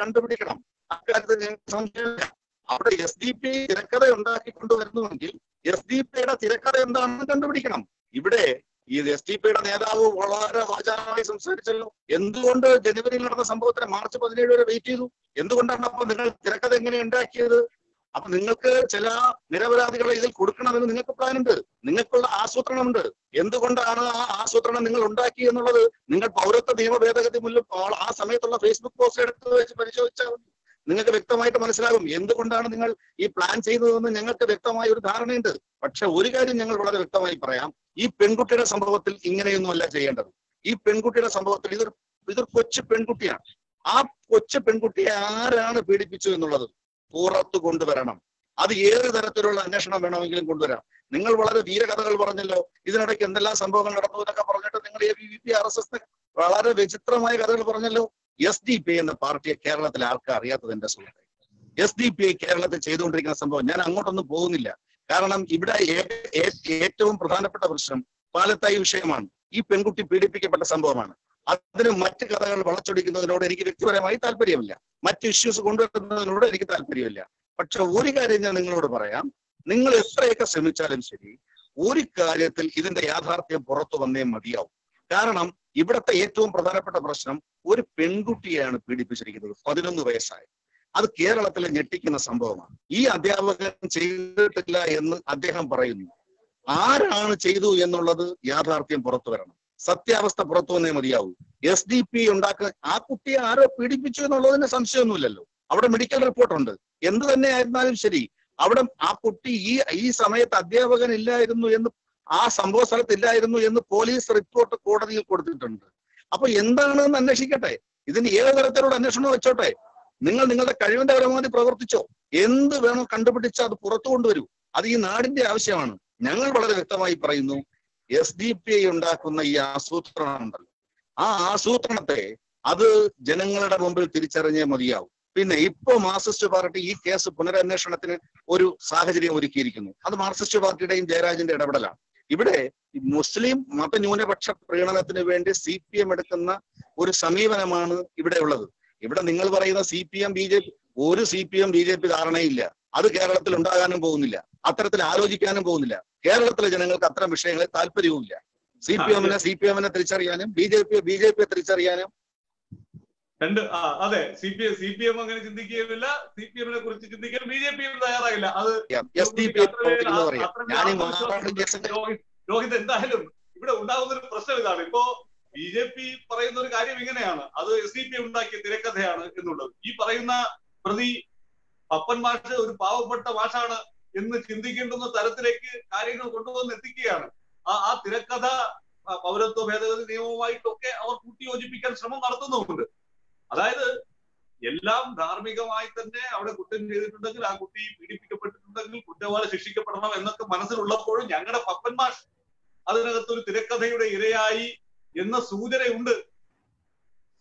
കണ്ടുപിടിക്കണം. അക്കാര്യത്തിൽ സംശയമില്ല. അവിടെ എസ് ഡി പി തിരക്കഥ ഉണ്ടാക്കിക്കൊണ്ടുവരുന്നുവെങ്കിൽ എസ് ഡി പിയുടെ തിരക്കഥ എന്താണെന്ന് കണ്ടുപിടിക്കണം. ഇവിടെ ഈ എസ് ഡി പിയുടെ നേതാവ് വളരെ വാചാലമായി സംസാരിച്ചല്ലോ. എന്തുകൊണ്ട് ജനുവരിയിൽ നടന്ന സംഭവത്തിന് മാർച്ച് പതിനേഴ് വരെ വെയിറ്റ് ചെയ്തു? എന്തുകൊണ്ടാണ് അപ്പൊ നിങ്ങൾ തിരക്കഥ എങ്ങനെ ഉണ്ടാക്കിയത്? അപ്പൊ നിങ്ങൾക്ക് ചില നിരപരാധികളെ ഇതിൽ കൊടുക്കണമെന്ന് നിങ്ങൾക്ക് പ്ലാൻ ഉണ്ട് നിങ്ങൾക്കുള്ള ആസൂത്രണമുണ്ട്. എന്തുകൊണ്ടാണ് ആ ആസൂത്രണം നിങ്ങൾ ഉണ്ടാക്കി എന്നുള്ളത്? നിങ്ങൾ പൗരത്വ നിയമ ഭേദഗതി മുന്നിൽ ആ സമയത്തുള്ള ഫേസ്ബുക്ക് പോസ്റ്റ് എടുത്ത് വെച്ച് പരിശോധിച്ചാൽ മതി. നിങ്ങൾക്ക് വ്യക്തമായിട്ട് മനസ്സിലാകും എന്തുകൊണ്ടാണ് നിങ്ങൾ ഈ പ്ലാൻ ചെയ്തതെന്ന് ഞങ്ങൾക്ക് വ്യക്തമായ ഒരു ധാരണയുണ്ട്. പക്ഷെ ഒരു കാര്യം ഞങ്ങൾ വളരെ വ്യക്തമായി പറയാം. ഈ പെൺകുട്ടിയുടെ സംഭവത്തിൽ ഇങ്ങനെയൊന്നുമല്ല ചെയ്യേണ്ടത്. ഈ പെൺകുട്ടിയുടെ സംഭവത്തിൽ ഇതൊരു ഇതൊരു കൊച്ചു പെൺകുട്ടിയാണ്. ആ കൊച്ചു പെൺകുട്ടിയെ ആരാണ് പീഡിപ്പിച്ചു എന്നുള്ളത് പുറത്തു കൊണ്ടുവരണം. അത് ഏത് തരത്തിലുള്ള അന്വേഷണം വേണമെങ്കിലും കൊണ്ടുവരാം. നിങ്ങൾ വളരെ വീരകഥകൾ പറഞ്ഞല്ലോ. ഇതിനിടയ്ക്ക് എന്തെല്ലാം സംഭവങ്ങൾ നടന്നു എന്നൊക്കെ പറഞ്ഞിട്ട് നിങ്ങൾ A B V P R S S വളരെ വിചിത്രമായ കഥകൾ പറഞ്ഞല്ലോ. എസ് ഡി പി എന്ന പാർട്ടിയെ കേരളത്തിൽ ആർക്കും അറിയാത്തത് എന്റെ സുഹൃത്തെ? എസ് ഡി പി കേരളത്തിൽ ചെയ്തുകൊണ്ടിരിക്കുന്ന സംഭവം ഞാൻ അങ്ങോട്ടൊന്നും പോകുന്നില്ല. കാരണം ഇവിടെ ഏറ്റവും പ്രധാനപ്പെട്ട പ്രശ്നം പാലത്തായി വിഷയമാണ്. ഈ പെൺകുട്ടി പീഡിപ്പിക്കപ്പെട്ട സംഭവമാണ്. അതിന് മറ്റ് കഥകൾ വളച്ചൊടിക്കുന്നതിനോട് എനിക്ക് വ്യക്തിപരമായി താല്പര്യമില്ല. മറ്റ് ഇഷ്യൂസ് കൊണ്ടുവരുന്നതിനോട് എനിക്ക് താല്പര്യമില്ല. പക്ഷെ ഒരു കാര്യം ഞാൻ നിങ്ങളോട് പറയാം. നിങ്ങൾ എത്രയൊക്കെ ശ്രമിച്ചാലും ശരി ഒരു കാര്യത്തിൽ ഇതിന്റെ യാഥാർത്ഥ്യം പുറത്തു വന്നേ മതിയാവും. കാരണം ഇവിടുത്തെ ഏറ്റവും പ്രധാനപ്പെട്ട പ്രശ്നം ഒരു പെൺകുട്ടിയെയാണ് പീഡിപ്പിച്ചിരിക്കുന്നത് പതിനൊന്ന് വയസ്സായി. അത് കേരളത്തിലെ ഞെട്ടിക്കുന്ന സംഭവമാണ്. ഈ അധ്യാപകൻ ചെയ്തിട്ടില്ല എന്ന് അദ്ദേഹം പറയുന്നു. ആരാണ് ചെയ്തു എന്നുള്ളത് യാഥാർത്ഥ്യം പുറത്തു വരണം. സത്യാവസ്ഥ പുറത്തു വന്നേ മതിയാവൂ. എസ് ഡി പി ഉണ്ടാക്ക ആ കുട്ടിയെ ആരോ പീഡിപ്പിച്ചു എന്നുള്ളതിന് സംശയമൊന്നുമില്ലല്ലോ. അവിടെ മെഡിക്കൽ റിപ്പോർട്ടുണ്ട് എന്ത് തന്നെ ആയിരുന്നാലും ശരി. അവിടെ ആ കുട്ടി ഈ ഈ സമയത്ത് അധ്യാപകൻ ഇല്ലായിരുന്നു എന്ന് ആ സംഭവ സ്ഥലത്ത് ഇല്ലായിരുന്നു എന്ന് പോലീസ് റിപ്പോർട്ട് കോടതിയിൽ കൊടുത്തിട്ടുണ്ട്. അപ്പൊ എന്താണെന്ന് അന്വേഷിക്കട്ടെ. ഇതിന് ഏത് തരത്തിലുള്ള അന്വേഷണം വെച്ചോട്ടെ. നിങ്ങൾ നിങ്ങളുടെ കഴിവിന്റെ പരമാവധി പ്രവർത്തിച്ചോ. എന്ത് വേണോ കണ്ടുപിടിച്ച് അത് പുറത്തു കൊണ്ടുവരൂ. അത് ഈ നാടിന്റെ ആവശ്യമാണ്. ഞങ്ങൾ വളരെ വ്യക്തമായി പറയുന്നു എസ് ഡി പി ഐ ഉണ്ടാക്കുന്ന ഈ ആസൂത്രണം ഉണ്ടല്ലോ ആ ആസൂത്രണത്തെ അത് ജനങ്ങളുടെ മുമ്പിൽ തിരിച്ചറിഞ്ഞേ മതിയാവും. പിന്നെ ഇപ്പോ മാർക്സിസ്റ്റ് പാർട്ടി ഈ കേസ് പുനരന്വേഷണത്തിന് ഒരു സാഹചര്യം ഒരുക്കിയിരിക്കുന്നു. അത് മാർക്സിസ്റ്റ് പാർട്ടിയുടെയും ജയരാജന്റെ ഇടപെടലാണ്. ഇവിടെ മുസ്ലിം മതന്യൂനപക്ഷ പ്രീണനത്തിന് വേണ്ടി സി പി എം എടുക്കുന്ന ഒരു സമീപനമാണ് ഇവിടെ ഉള്ളത്. ഇവിടെ നിങ്ങൾ പറയുന്ന C P M B J P ഒരു C P M B J P ധാരണയില്ല. അത് കേരളത്തിൽ ഉണ്ടാകാനും പോകുന്നില്ല. അത്തരത്തിൽ ആലോചിക്കാനും പോകുന്നില്ല. കേരളത്തിലെ ജനങ്ങൾക്ക് അത്തരം വിഷയങ്ങളിൽ താല്പര്യവുമില്ല. സി പി എമ്മിനെ സി പി എമ്മിനെ തിരിച്ചറിയാനും B J P B J പിയെ തിരിച്ചറിയാനും രണ്ട് ആ അതെ C P C P M അങ്ങനെ ചിന്തിക്കുകയുമില്ല സി പി എമ്മിനെ കുറിച്ച് ചിന്തിക്കാൻ ബി ജെ പിയും അത് തയ്യാറായില്ല കേസിന്റെ രോഹിത് എന്തായാലും ഇവിടെ ഉണ്ടാകുന്ന ഒരു പ്രശ്നം ഇതാണ്. ഇപ്പോ ബി ജെ പി പറയുന്ന ഒരു കാര്യം ഇങ്ങനെയാണ്. അത് എസ് ഡി പി ഉണ്ടാക്കിയ തിരക്കഥയാണ് എന്നുള്ളത്. ഈ പറയുന്ന പ്രതി പപ്പൻ മാഷ് ഒരു പാവപ്പെട്ട മാഷാണ് എന്ന് ചിന്തിക്കേണ്ടുന്ന തരത്തിലേക്ക് കാര്യങ്ങൾ കൊണ്ടുവന്ന് എത്തിക്കുകയാണ്. ആ ആ തിരക്കഥ പൗരത്വ ഭേദഗതി നിയമവുമായിട്ടൊക്കെ അവർ കൂട്ടിയോജിപ്പിക്കാൻ ശ്രമം നടത്തുന്നുമുണ്ട്. അതായത് എല്ലാം ധാർമ്മികമായി തന്നെ അവിടെ കുറ്റം ചെയ്തിട്ടുണ്ടെങ്കിൽ ആ കുട്ടി പീഡിപ്പിക്കപ്പെട്ടിട്ടുണ്ടെങ്കിൽ കുറ്റവാളി ശിക്ഷിക്കപ്പെടണം എന്നൊക്കെ മനസ്സിലുള്ളപ്പോഴും ഞങ്ങളുടെ പപ്പന്മാർ അതിനകത്തൊരു തിരക്കഥയുടെ ഇരയായി എന്ന സൂചനയുണ്ട്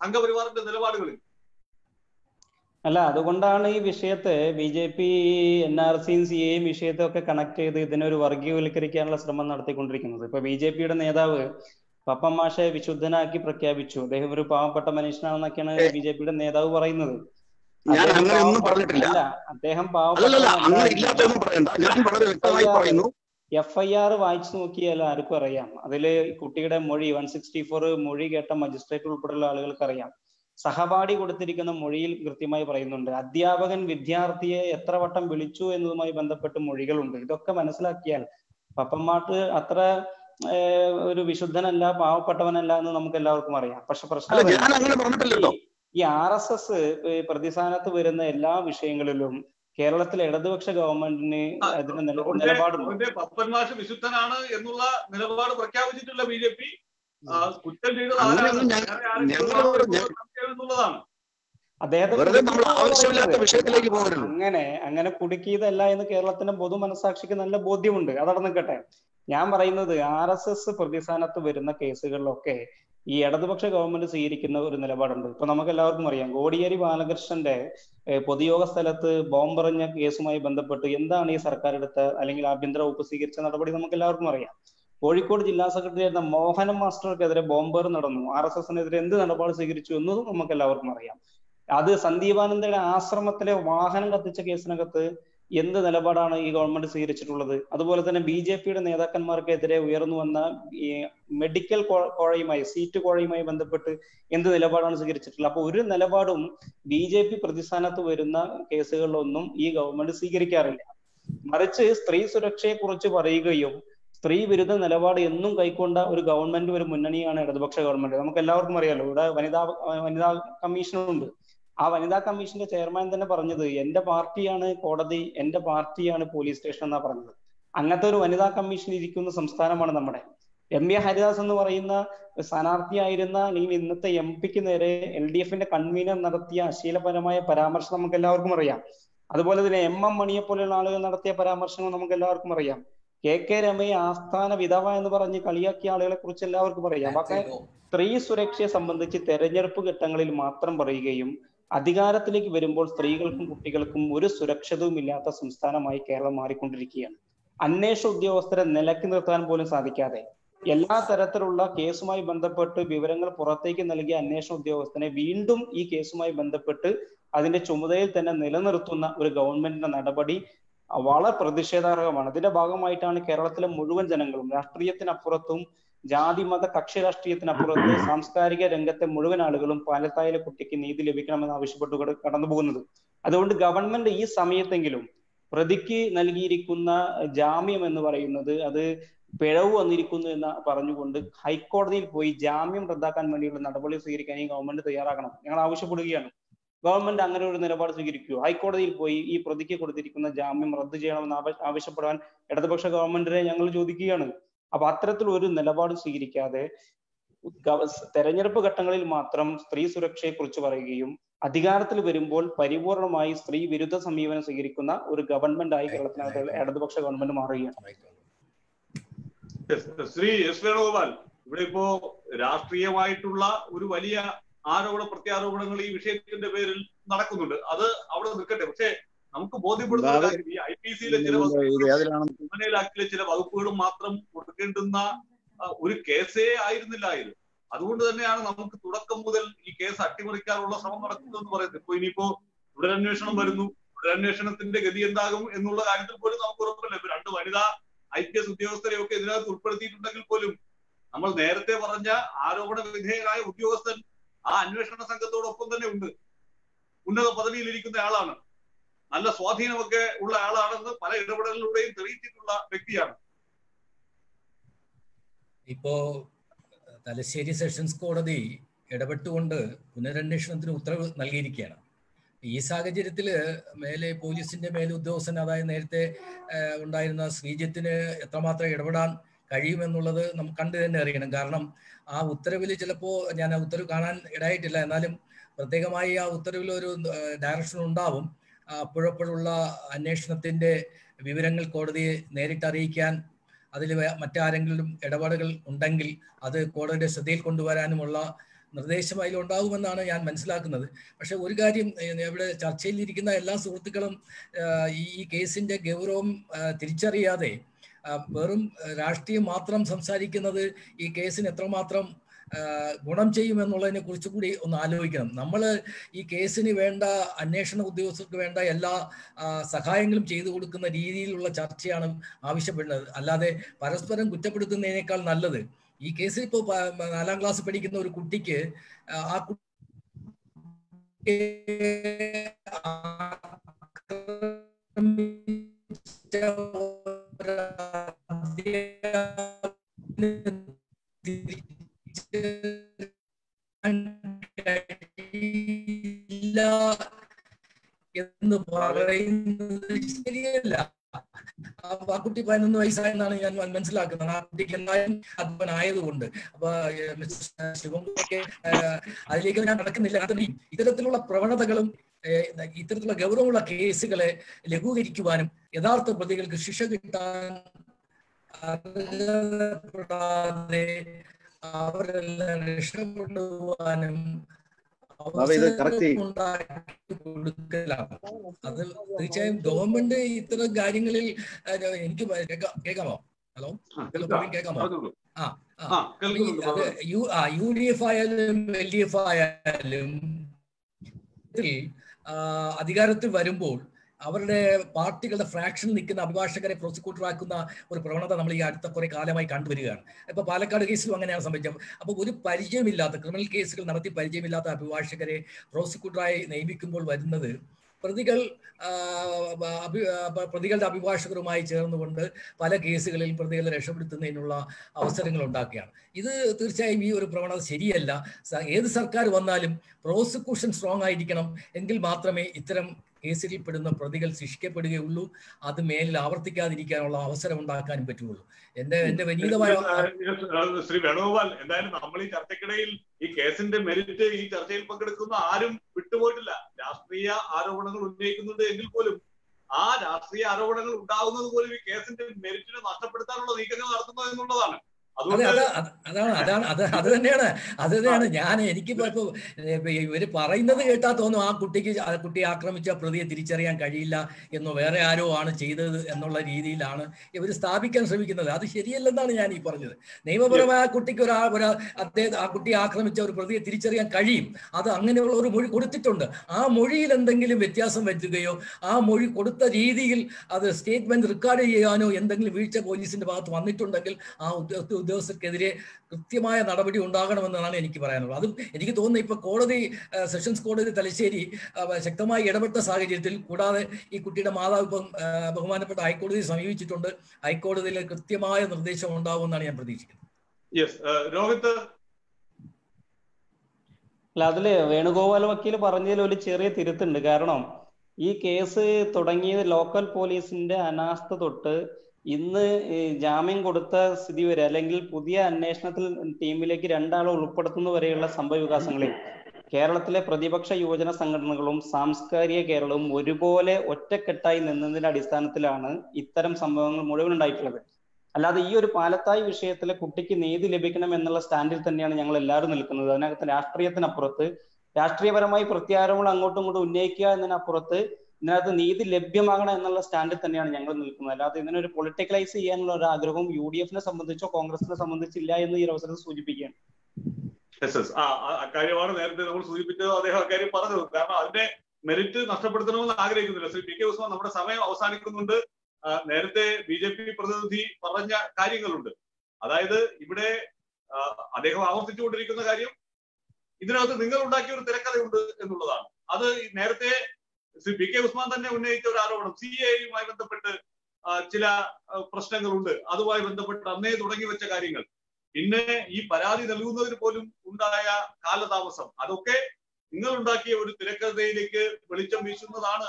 സംഘപരിവാറിന്റെ നിലപാടുകളിൽ. അല്ല അതുകൊണ്ടാണ് ഈ വിഷയത്തെ B J P N R സിയും സി എയും വിഷയത്തെ ഒക്കെ കണക്ട് ചെയ്ത് ഇതിനൊരു വർഗീയവൽക്കരിക്കാനുള്ള ശ്രമം നടത്തിക്കൊണ്ടിരിക്കുന്നത്. ഇപ്പൊ ബി ജെ പിയുടെ നേതാവ് പപ്പൻ മാഷെ വിശുദ്ധനാക്കി പ്രഖ്യാപിച്ചു. അദ്ദേഹം ഒരു പാവപ്പെട്ട മനുഷ്യനാണെന്നൊക്കെയാണ് ബി ജെ പിയുടെ നേതാവ് പറയുന്നത്. ഞാൻ അങ്ങനെ ഒന്നും പറഞ്ഞിട്ടില്ല. അദ്ദേഹം പാവപ്പെട്ട എഫ് ഐ ആർ വായിച്ചു നോക്കിയാൽ ആർക്കും അറിയാം. അതിൽ കുട്ടിയുടെ മൊഴി വൺ സിക്സ്റ്റി ഫോർ മൊഴി കേട്ട മജിസ്ട്രേറ്റ് ഉൾപ്പെടെയുള്ള ആളുകൾക്ക് അറിയാം സഹപാഠി കൊടുത്തിരിക്കുന്ന മൊഴിയിൽ കൃത്യമായി പറയുന്നുണ്ട്. അധ്യാപകൻ വിദ്യാർത്ഥിയെ എത്ര വട്ടം വിളിച്ചു എന്നതുമായി ബന്ധപ്പെട്ട് മൊഴികളുണ്ട്. ഇതൊക്കെ മനസ്സിലാക്കിയാൽ പപ്പന്മാട്ട് അത്ര ഒരു വിശുദ്ധനല്ല പാവപ്പെട്ടവനല്ല എന്ന് നമുക്ക് എല്ലാവർക്കും അറിയാം. പക്ഷെ പ്രശ്നം ഞാൻ അങ്ങനെ പറഞ്ഞിട്ടില്ലല്ലോ. ഈ- ആർ എസ് എസ് പ്രതിസ്ഥാനത്ത് വരുന്ന എല്ലാ വിഷയങ്ങളിലും കേരളത്തിലെ ഇടതുപക്ഷ ഗവൺമെന്റിന് അതിന്റെ അതിന് നില- അവന്റെ- നിലപാടുണ്ട്. അവന്റെ പപ്പൻ മാഷ് വിശുദ്ധനാണ് എന്നുള്ള നിലപാട് പ്രഖ്യാപിച്ചിട്ടുള്ള ബി ജെ പി കുറ്റം ചെയ്തത് എന്നുള്ളതാണ്. അദ്ദേഹത്തെ അങ്ങനെ അങ്ങനെ കുടുക്കിയതല്ല എന്ന് കേരളത്തിന്റെ പൊതു മനസാക്ഷിക്ക് നല്ല ബോധ്യമുണ്ട്. അതവിടെ നിൽക്കട്ടെ. ഞാൻ പറയുന്നത് ആർ എസ് എസ് പ്രതിസ്ഥാനത്ത് വരുന്ന കേസുകളിലൊക്കെ ഈ ഇടതുപക്ഷ ഗവൺമെന്റ് സ്വീകരിക്കുന്ന ഒരു നിലപാടുണ്ട്. ഇപ്പൊ നമുക്ക് എല്ലാവർക്കും അറിയാം കോടിയേരി ബാലകൃഷ്ണന്റെ പൊതുയോഗ സ്ഥലത്ത് ബോംബെറിഞ്ഞ കേസുമായി ബന്ധപ്പെട്ട് എന്താണ് ഈ സർക്കാർ എടുത്ത അല്ലെങ്കിൽ ആഭ്യന്തര വകുപ്പ് സ്വീകരിച്ച നടപടി നമുക്ക് എല്ലാവർക്കും അറിയാം. കോഴിക്കോട് ജില്ലാ സെക്രട്ടറി ആയിരുന്ന മോഹനം മാസ്റ്റർക്കെതിരെ ബോംബർ നടന്നു. ആർ എസ് എസിനെതിരെ എന്ത് നിലപാട് സ്വീകരിച്ചു എന്നതും നമുക്ക് എല്ലാവർക്കും അറിയാം. അത് സന്ദീപാനന്ദയുടെ ആശ്രമത്തിലെ വാഹനം കത്തിച്ച കേസിനകത്ത് എന്ത് നിലപാടാണ് ഈ ഗവൺമെന്റ് സ്വീകരിച്ചിട്ടുള്ളത്? അതുപോലെ തന്നെ ബി ജെ പിയുടെ നേതാക്കന്മാർക്കെതിരെ ഉയർന്നു വന്ന ഈ മെഡിക്കൽ കോഴയുമായി സീറ്റ് കോഴയുമായി ബന്ധപ്പെട്ട് എന്ത് നിലപാടാണ് സ്വീകരിച്ചിട്ടുള്ളത്? അപ്പൊ ഒരു നിലപാടും ബി ജെ പി പ്രതിസ്ഥാനത്ത് വരുന്ന കേസുകളിലൊന്നും ഈ ഗവൺമെന്റ് സ്വീകരിക്കാറില്ല. മറിച്ച് സ്ത്രീ സുരക്ഷയെ കുറിച്ച് പറയുകയും സ്ത്രീ വിരുദ്ധ നിലപാട് എന്നും കൈക്കൊണ്ട ഒരു ഗവൺമെന്റ് ഒരു മുന്നണിയാണ് ഇടതുപക്ഷ ഗവൺമെന്റ് നമുക്ക് എല്ലാവർക്കും അറിയാലോ ഇവിടെ വനിതാ വനിതാ കമ്മീഷനുണ്ട്. ആ വനിതാ കമ്മീഷന്റെ ചെയർമാൻ തന്നെ പറഞ്ഞത് എന്റെ പാർട്ടിയാണ് കോടതി എന്റെ പാർട്ടിയാണ് പോലീസ് സ്റ്റേഷൻ എന്നാ പറഞ്ഞത്. അങ്ങനത്തെ ഒരു വനിതാ കമ്മീഷൻ ഇരിക്കുന്ന സംസ്ഥാനമാണ് നമ്മുടെ. എം എ ഹരിദാസ് എന്ന് പറയുന്ന സ്ഥാനാർത്ഥിയായിരുന്ന അല്ലെങ്കിൽ ഇന്നത്തെ എം പിക്ക് നേരെ എൽ ഡി എഫിന്റെ കൺവീനർ നടത്തിയ അശീലപരമായ പരാമർശം നമുക്ക് എല്ലാവർക്കും അറിയാം. അതുപോലെ തന്നെ എം എം മണിയെ പോലെയുള്ള ആളുകൾ നടത്തിയ പരാമർശങ്ങൾ നമുക്ക് എല്ലാവർക്കും അറിയാം. കെ കെ രമയെ ആസ്ഥാന വിധവ എന്ന് പറഞ്ഞ് കളിയാക്കിയ ആളുകളെ കുറിച്ച് എല്ലാവർക്കും അറിയാം. പക്ഷേ സ്ത്രീ സുരക്ഷയെ സംബന്ധിച്ച് തെരഞ്ഞെടുപ്പ് ഘട്ടങ്ങളിൽ മാത്രം പറയുകയും അധികാരത്തിലേക്ക് വരുമ്പോൾ സ്ത്രീകൾക്കും കുട്ടികൾക്കും ഒരു സുരക്ഷിതവും ഇല്ലാത്ത സംസ്ഥാനമായി കേരളം മാറിക്കൊണ്ടിരിക്കുകയാണ്. അന്വേഷണ ഉദ്യോഗസ്ഥരെ നിലക്കി നിർത്താൻ പോലും സാധിക്കാതെ എല്ലാ തരത്തിലുള്ള കേസുമായി ബന്ധപ്പെട്ട് വിവരങ്ങൾ പുറത്തേക്ക് നൽകിയ അന്വേഷണ ഉദ്യോഗസ്ഥനെ വീണ്ടും ഈ കേസുമായി ബന്ധപ്പെട്ട് അതിന്റെ ചുമതലയിൽ തന്നെ നിലനിർത്തുന്ന ഒരു ഗവൺമെന്റിന്റെ നടപടി വളരെ പ്രതിഷേധാർഹമാണ്. അതിന്റെ ഭാഗമായിട്ടാണ് കേരളത്തിലെ മുഴുവൻ ജനങ്ങളും രാഷ്ട്രീയത്തിനപ്പുറത്തും ജാതി മത കക്ഷി രാഷ്ട്രീയത്തിനപ്പുറത്ത് സാംസ്കാരിക രംഗത്തെ മുഴുവൻ ആളുകളും പാലത്തായിലെ കുട്ടിക്ക് നീതി ലഭിക്കണമെന്ന് ആവശ്യപ്പെട്ടു കട- കടന്നു പോകുന്നത്. അതുകൊണ്ട് ഗവൺമെന്റ് ഈ സമയത്തെങ്കിലും പ്രതിക്ക് നൽകിയിരിക്കുന്ന ജാമ്യം എന്ന് പറയുന്നത് അത് പിഴവ് വന്നിരിക്കുന്നു എന്ന് പറഞ്ഞുകൊണ്ട് ഹൈക്കോടതിയിൽ പോയി ജാമ്യം റദ്ദാക്കാൻ വേണ്ടിയുള്ള നടപടി സ്വീകരിക്കാൻ ഈ ഗവൺമെന്റ് തയ്യാറാക്കണം ഞങ്ങൾ ആവശ്യപ്പെടുകയാണ്. ഗവൺമെന്റ് അങ്ങനെ ഒരു നിലപാട് സ്വീകരിക്കുകയോ ഹൈക്കോടതിയിൽ പോയി ഈ പ്രതിക്ക് കൊടുത്തിരിക്കുന്ന ജാമ്യം റദ്ദു ചെയ്യണമെന്ന് ആവശ്യപ്പെടാൻ ഇടതുപക്ഷ ഗവൺമെന്റിനെ ഞങ്ങൾ ചോദിക്കുകയാണ്. അപ്പൊ അത്തരത്തിൽ ഒരു നിലപാട് സ്വീകരിക്കാതെ തെരഞ്ഞെടുപ്പ് ഘട്ടങ്ങളിൽ മാത്രം സ്ത്രീ സുരക്ഷയെ കുറിച്ച് പറയുകയും അധികാരത്തിൽ വരുമ്പോൾ പരിപൂർണമായി സ്ത്രീ വിരുദ്ധ സമീപനം സ്വീകരിക്കുന്ന ഒരു ഗവൺമെന്റ് ആയി കേരളത്തിനകത്ത് ഇടതുപക്ഷ ഗവൺമെന്റ് മാറുകയാണ്. ശ്രീ എസ് വേണുഗോപാൽ ഇവിടെ ഇപ്പോ രാഷ്ട്രീയമായിട്ടുള്ള ഒരു വലിയ ആരോപണ പ്രത്യാരോപണങ്ങൾ ഈ വിഷയത്തിന്റെ പേരിൽ നടക്കുന്നുണ്ട്. അത് അവിടെ നിൽക്കട്ടെ. പക്ഷേ നമുക്ക് ബോധ്യപ്പെടുന്ന ഈ ഐ പി സിയിലെ ചില ക്രിമിനൽ ആക്ടിലെ ചില വകുപ്പുകളും മാത്രം കൊടുക്കേണ്ടുന്ന ഒരു കേസേ ആയിരുന്നില്ല ഇത്. അതുകൊണ്ട് തന്നെയാണ് നമുക്ക് തുടക്കം മുതൽ ഈ കേസ് അട്ടിമറിക്കാനുള്ള ശ്രമം നടക്കുന്നതെന്ന് പറയുന്നത്. ഇപ്പൊ ഇനിയിപ്പോ തുടരന്വേഷണം വരുന്നു. തുടരന്വേഷണത്തിന്റെ ഗതി എന്താകും എന്നുള്ള കാര്യത്തിൽ പോലും നമുക്ക് ഉറപ്പില്ല ഇപ്പൊ രണ്ട് വനിതാ ഐ പി എസ് ഉദ്യോഗസ്ഥരെ ഒക്കെ ഇതിനകത്ത് ഉൾപ്പെടുത്തിയിട്ടുണ്ടെങ്കിൽ പോലും നമ്മൾ നേരത്തെ പറഞ്ഞ ആരോപണ വിധേയരായ ഉദ്യോഗസ്ഥൻ ആ അന്വേഷണ സംഘത്തോടൊപ്പം തന്നെ ഉണ്ട്. ഉന്നത പദവിയിൽ ഇരിക്കുന്ന ആളാണ്. നല്ല സ്വാധീനമൊക്കെ ഉള്ള ആളാണെന്ന് പല ഇടപെടലിലൂടെയും തെളിയിച്ചിട്ടുള്ള വ്യക്തിയാണ്. ഇപ്പോ തലശ്ശേരി സെഷൻസ് കോടതി ഇടപെട്ടുകൊണ്ട് പുനരന്വേഷണത്തിന് ഉത്തരവ് നൽകിയിരിക്കുകയാണ്. ഈ സാഹചര്യത്തിൽ മേലെ പോലീസിന്റെ മേലെ ഉദ്യോഗസ്ഥൻ അതായത് നേരത്തെ ഉണ്ടായിരുന്ന ശ്രീജിത്തിന് എത്രമാത്രം ഇടപെടാൻ കഴിയുമെന്നുള്ളത് നമുക്ക് കണ്ടു തന്നെ അറിയണം. കാരണം ആ ഉത്തരവിൽ ചിലപ്പോൾ ഞാൻ ആ ഉത്തരവ് കാണാൻ ഇടയായിട്ടില്ല. എന്നാലും പ്രത്യേകമായി ആ ഉത്തരവിൽ ഒരു ഡയറക്ഷൻ ഉണ്ടാവും. അപ്പോഴപ്പോഴുള്ള അന്വേഷണത്തിന്റെ വിവരങ്ങൾ കോടതിയെ നേരിട്ട് അറിയിക്കാൻ അതിൽ മറ്റാരെങ്കിലും ഇടപാടുകൾ ഉണ്ടെങ്കിൽ അത് കോടതിയുടെ ശ്രദ്ധയിൽ കൊണ്ടുവരാനുമുള്ള നിർദ്ദേശം അതിലുണ്ടാകുമെന്നാണ് ഞാൻ മനസ്സിലാക്കുന്നത്. പക്ഷെ ഒരു കാര്യം ഇവിടെ ചർച്ചയിലിരിക്കുന്ന എല്ലാ സുഹൃത്തുക്കളും ഈ കേസിന്റെ ഗൗരവം തിരിച്ചറിയാതെ വെറും രാഷ്ട്രീയം മാത്രം സംസാരിക്കുന്നത് ഈ കേസിന് എത്രമാത്രം ആ, ചെയ്യും എന്നുള്ളതിനെ കുറിച്ച് കൂടി ഒന്ന് ആലോചിക്കണം. നമ്മൾ ഈ കേസിന് വേണ്ട അന്വേഷണ ഉദ്യോഗസ്ഥർക്ക് വേണ്ട എല്ലാ സഹായങ്ങളും ചെയ്തു കൊടുക്കുന്ന രീതിയിലുള്ള ചർച്ചയാണ് ആവശ്യപ്പെടുന്നത്. അല്ലാതെ പരസ്പരം കുറ്റപ്പെടുത്തുന്നതിനേക്കാൾ നല്ലത്. ഈ കേസിൽ ഇപ്പോൾ നാലാം ക്ലാസ് പഠിക്കുന്ന ഒരു കുട്ടിക്ക് ആ, ആ പതിനൊന്ന് വയസ്സായെന്നാണ് ഞാൻ മന- മനസ്സിലാക്കുന്നത്. ആ കുട്ടിക്ക് എന്തായാലും അപ്പൊ ഏഹ്, അതിലേക്ക് ഞാൻ നടക്കുന്നില്ല. കാരണം ഇത്തരത്തിലുള്ള പ്രവണതകളും ഇത്തരത്തിലുള്ള ഗൗരവമുള്ള കേസുകളെ ലഘൂകരിക്കുവാനും യഥാർത്ഥ പ്രതികൾക്ക് ശിക്ഷ കിട്ടാൻ അർഹതപ്പെടാതെ അവരെല്ലാം രക്ഷപ്പെടുവാനും കൊടുക്കലാണ്. അത് തീർച്ചയായും ഗവൺമെന്റ് ഇത്തരം കാര്യങ്ങളിൽ എനിക്ക് കേൾക്കാം- കേൾക്കാമോ ഹലോ? ഹലോ കേൾക്കാം. കേൾക്കാമോ ആ അത് യു ആ യു ഡി എഫ് ആയാലും എൽ ഡി എഫ് ആയാലും ഇതിൽ, അധികാരത്തിൽ വരുമ്പോൾ അവരുടെ പാർട്ടികളുടെ ഫ്രാക്ഷൻ നിൽക്കുന്ന അഭിഭാഷകരെ പ്രോസിക്യൂട്ടറാക്കുന്ന ഒരു പ്രവണത നമ്മൾ ഈ അടുത്ത കുറെ കാലമായി കണ്ടുവരികയാണ്. ഇപ്പൊ പാലക്കാട് കേസിലും അങ്ങനെയാണ് സംഭവിച്ചത്. അപ്പൊ ഒരു പരിചയമില്ലാത്ത ക്രിമിനൽ കേസുകൾ നടത്തി പരിചയമില്ലാത്ത അഭിഭാഷകരെ പ്രോസിക്യൂട്ടറായി നിയമിക്കുമ്പോൾ വരുന്നത് പ്രതികൾ പ്രതികളുടെ അഭിഭാഷകരുമായി ചേർന്നുകൊണ്ട് പല കേസുകളിൽ പ്രതികളെ രക്ഷപ്പെടുത്തുന്നതിനുള്ള അവസരങ്ങൾ ഉണ്ടാക്കുകയാണ്. ഇത് തീർച്ചയായും ഈ ഒരു പ്രവണത ശരിയല്ല. ഏത് സർക്കാർ വന്നാലും പ്രോസിക്യൂഷൻ സ്ട്രോങ് ആയിരിക്കണം. എങ്കിൽ മാത്രമേ ഇത്തരം കേസുകളിൽ പെടുന്ന പ്രതികൾ ശിക്ഷിക്കപ്പെടുകയുള്ളൂ. അത് മേലിൽ ആവർത്തിക്കാതിരിക്കാനുള്ള അവസരം ഉണ്ടാക്കാനും പറ്റുള്ളൂ. എന്റെ എന്റെ വിനീതമായ ശ്രീ വേണുഗോപാൽ എന്തായാലും നമ്മൾ ഈ ചർച്ചക്കിടയിൽ ഈ കേസിന്റെ മെരിറ്റ് ഈ ചർച്ചയിൽ പങ്കെടുക്കുന്ന ആരും വിട്ടുപോയിട്ടില്ല. രാഷ്ട്രീയ ആരോപണങ്ങൾ ഉന്നയിക്കുന്നുണ്ട് എങ്കിൽ പോലും ആ രാഷ്ട്രീയ ആരോപണങ്ങൾ ഉണ്ടാകുന്നത് പോലും ഈ കേസിന്റെ മെരിറ്റിനെ നഷ്ടപ്പെടുത്താനുള്ള നീക്കങ്ങൾ നടത്തുന്നു എന്നുള്ളതാണ്. അതാണ് അതാണ് അത് അത് തന്നെയാണ് അത് തന്നെയാണ്. ഞാൻ എനിക്ക് ഇവർ പറയുന്നത് കേട്ടാ തോന്നും ആ കുട്ടിക്ക് ആ കുട്ടിയെ ആക്രമിച്ച പ്രതിയെ തിരിച്ചറിയാൻ കഴിയില്ല എന്ന് വേറെ ആരോ ആണ് ചെയ്തത് എന്നുള്ള രീതിയിലാണ് ഇവർ സ്ഥാപിക്കാൻ ശ്രമിക്കുന്നത്. അത് ശരിയല്ലെന്നാണ് ഞാൻ ഈ പറഞ്ഞത്. നിയമപരമായ കുട്ടിക്ക് ഒരാ ഒരാ അദ്ദേഹം ആ കുട്ടി ആക്രമിച്ച ഒരു പ്രതിയെ തിരിച്ചറിയാൻ കഴിയും. അത് അങ്ങനെയുള്ള ഒരു മൊഴി കൊടുത്തിട്ടുണ്ട്. ആ മൊഴിയിൽ എന്തെങ്കിലും വ്യത്യാസം വരുത്തുകയോ ആ മൊഴി കൊടുത്ത രീതിയിൽ അത് സ്റ്റേറ്റ്മെന്റ് റെക്കോർഡ് ചെയ്യാനോ എന്തെങ്കിലും വീഴ്ച പോലീസിന്റെ ഭാഗത്ത് വന്നിട്ടുണ്ടെങ്കിൽ ആ ഉദ്യോഗസ്ഥർക്കെതിരെ കൃത്യമായ നടപടി ഉണ്ടാകണമെന്നാണ് എനിക്ക് പറയാനുള്ളത്. അതും എനിക്ക് തോന്നുന്നത് ഇപ്പൊ കോടതി സെഷൻസ് കോടതി തലശ്ശേരി ശക്തമായി ഇടപെട്ട സാഹചര്യത്തിൽ കൂടാതെ ഈ കുട്ടിയുടെ മാതാവ് ഇപ്പം ബഹുമാനപ്പെട്ട ഹൈക്കോടതി സമീപിച്ചിട്ടുണ്ട്. ഹൈക്കോടതിയിൽ കൃത്യമായ നിർദ്ദേശം ഉണ്ടാവുമെന്നാണ് ഞാൻ പ്രതീക്ഷിക്കുന്നത് യെസ് രോഹിത്. അല്ല അതിൽ വേണുഗോപാൽ വക്കീൽ പറഞ്ഞതിൽ ഒരു ചെറിയ തിരുത്തുണ്ട്. കാരണം ഈ കേസ് തുടങ്ങിയത് ലോക്കൽ പോലീസിന്റെ അനാസ്ഥ തൊട്ട് ഇന്ന് ജാമ്യം കൊടുത്ത സ്ഥിതി വരെ അല്ലെങ്കിൽ പുതിയ അന്വേഷണത്തിൽ ടീമിലേക്ക് രണ്ടാളെ ഉൾപ്പെടുത്തുന്ന വരെയുള്ള സംഭവ വികാസങ്ങളിൽ കേരളത്തിലെ പ്രതിപക്ഷ യുവജന സംഘടനകളും സാംസ്കാരിക കേരളവും ഒരുപോലെ ഒറ്റക്കെട്ടായി നിന്നതിന്റെ അടിസ്ഥാനത്തിലാണ് ഇത്തരം സംഭവങ്ങൾ മുഴുവൻ ഉണ്ടായിട്ടുള്ളത്. അല്ലാതെ ഈ ഒരു പാലത്തായി വിഷയത്തിലെ കുട്ടിക്ക് നീതി ലഭിക്കണം എന്നുള്ള സ്റ്റാൻഡിൽ തന്നെയാണ് ഞങ്ങൾ എല്ലാവരും നിൽക്കുന്നത്. അതിനകത്ത് രാഷ്ട്രീയത്തിനപ്പുറത്ത് രാഷ്ട്രീയപരമായി പ്രത്യാരോപണം അങ്ങോട്ടും ഇങ്ങോട്ടും ഉന്നയിക്കുക എന്നതിനപ്പുറത്ത് ഇതിനകത്ത് നീതി ലഭ്യമാകണം എന്നുള്ള സ്റ്റാൻഡിൽ തന്നെയാണ് ഞങ്ങൾ നിൽക്കുന്നത്. അല്ലാതെ ഇതിനെ ഒരു പൊളിറ്റിക്കലൈസ് ചെയ്യാനുള്ള ഒരു ആഗ്രഹവും യു ഡി എഫിനെ സംബന്ധിച്ചോ കോൺഗ്രസിനെ സംബന്ധിച്ചില്ല എന്ന് ഈ അവസരത്തിൽ സൂചിപ്പിക്കുകയാണ്. ആ അക്കാര്യമാണ് നേരത്തെ നമ്മൾ സൂചിപ്പിച്ചത് അദ്ദേഹം അക്കാര്യം പറഞ്ഞത്. കാരണം അതിന്റെ മെറിറ്റ് നഷ്ടപ്പെടുത്തണമെന്ന് ആഗ്രഹിക്കുന്നില്ല. ശ്രീ പി കെ ഉസ്മാൻ നമ്മുടെ സമയം അവസാനിക്കുന്നുണ്ട്. നേരത്തെ ബി ജെ പി പ്രതിനിധി പറഞ്ഞ കാര്യങ്ങളുണ്ട്. അതായത് ഇവിടെ അദ്ദേഹം ആവർത്തിച്ചുകൊണ്ടിരിക്കുന്ന കാര്യം ഇതിനകത്ത് നിങ്ങൾ ഉണ്ടാക്കിയ ഒരു തിരക്കഥയുണ്ട് എന്നുള്ളതാണ്. അത് നേരത്തെ പി കെ ഉസ്മാൻ തന്നെ ഉന്നയിച്ച ഒരു ആരോപണം. സി എയുമായി ബന്ധപ്പെട്ട് ചില പ്രശ്നങ്ങളുണ്ട്. അതുമായി ബന്ധപ്പെട്ട് അന്നേ തുടങ്ങി വെച്ച കാര്യങ്ങൾ. പിന്നെ ഈ പരാതി നൽകുന്നതിന് പോലും ഉണ്ടായ കാലതാമസം. അതൊക്കെ നിങ്ങൾ ഉണ്ടാക്കിയ ഒരു തിരക്കഥയിലേക്ക് വെളിച്ചം വീശുന്നതാണ്.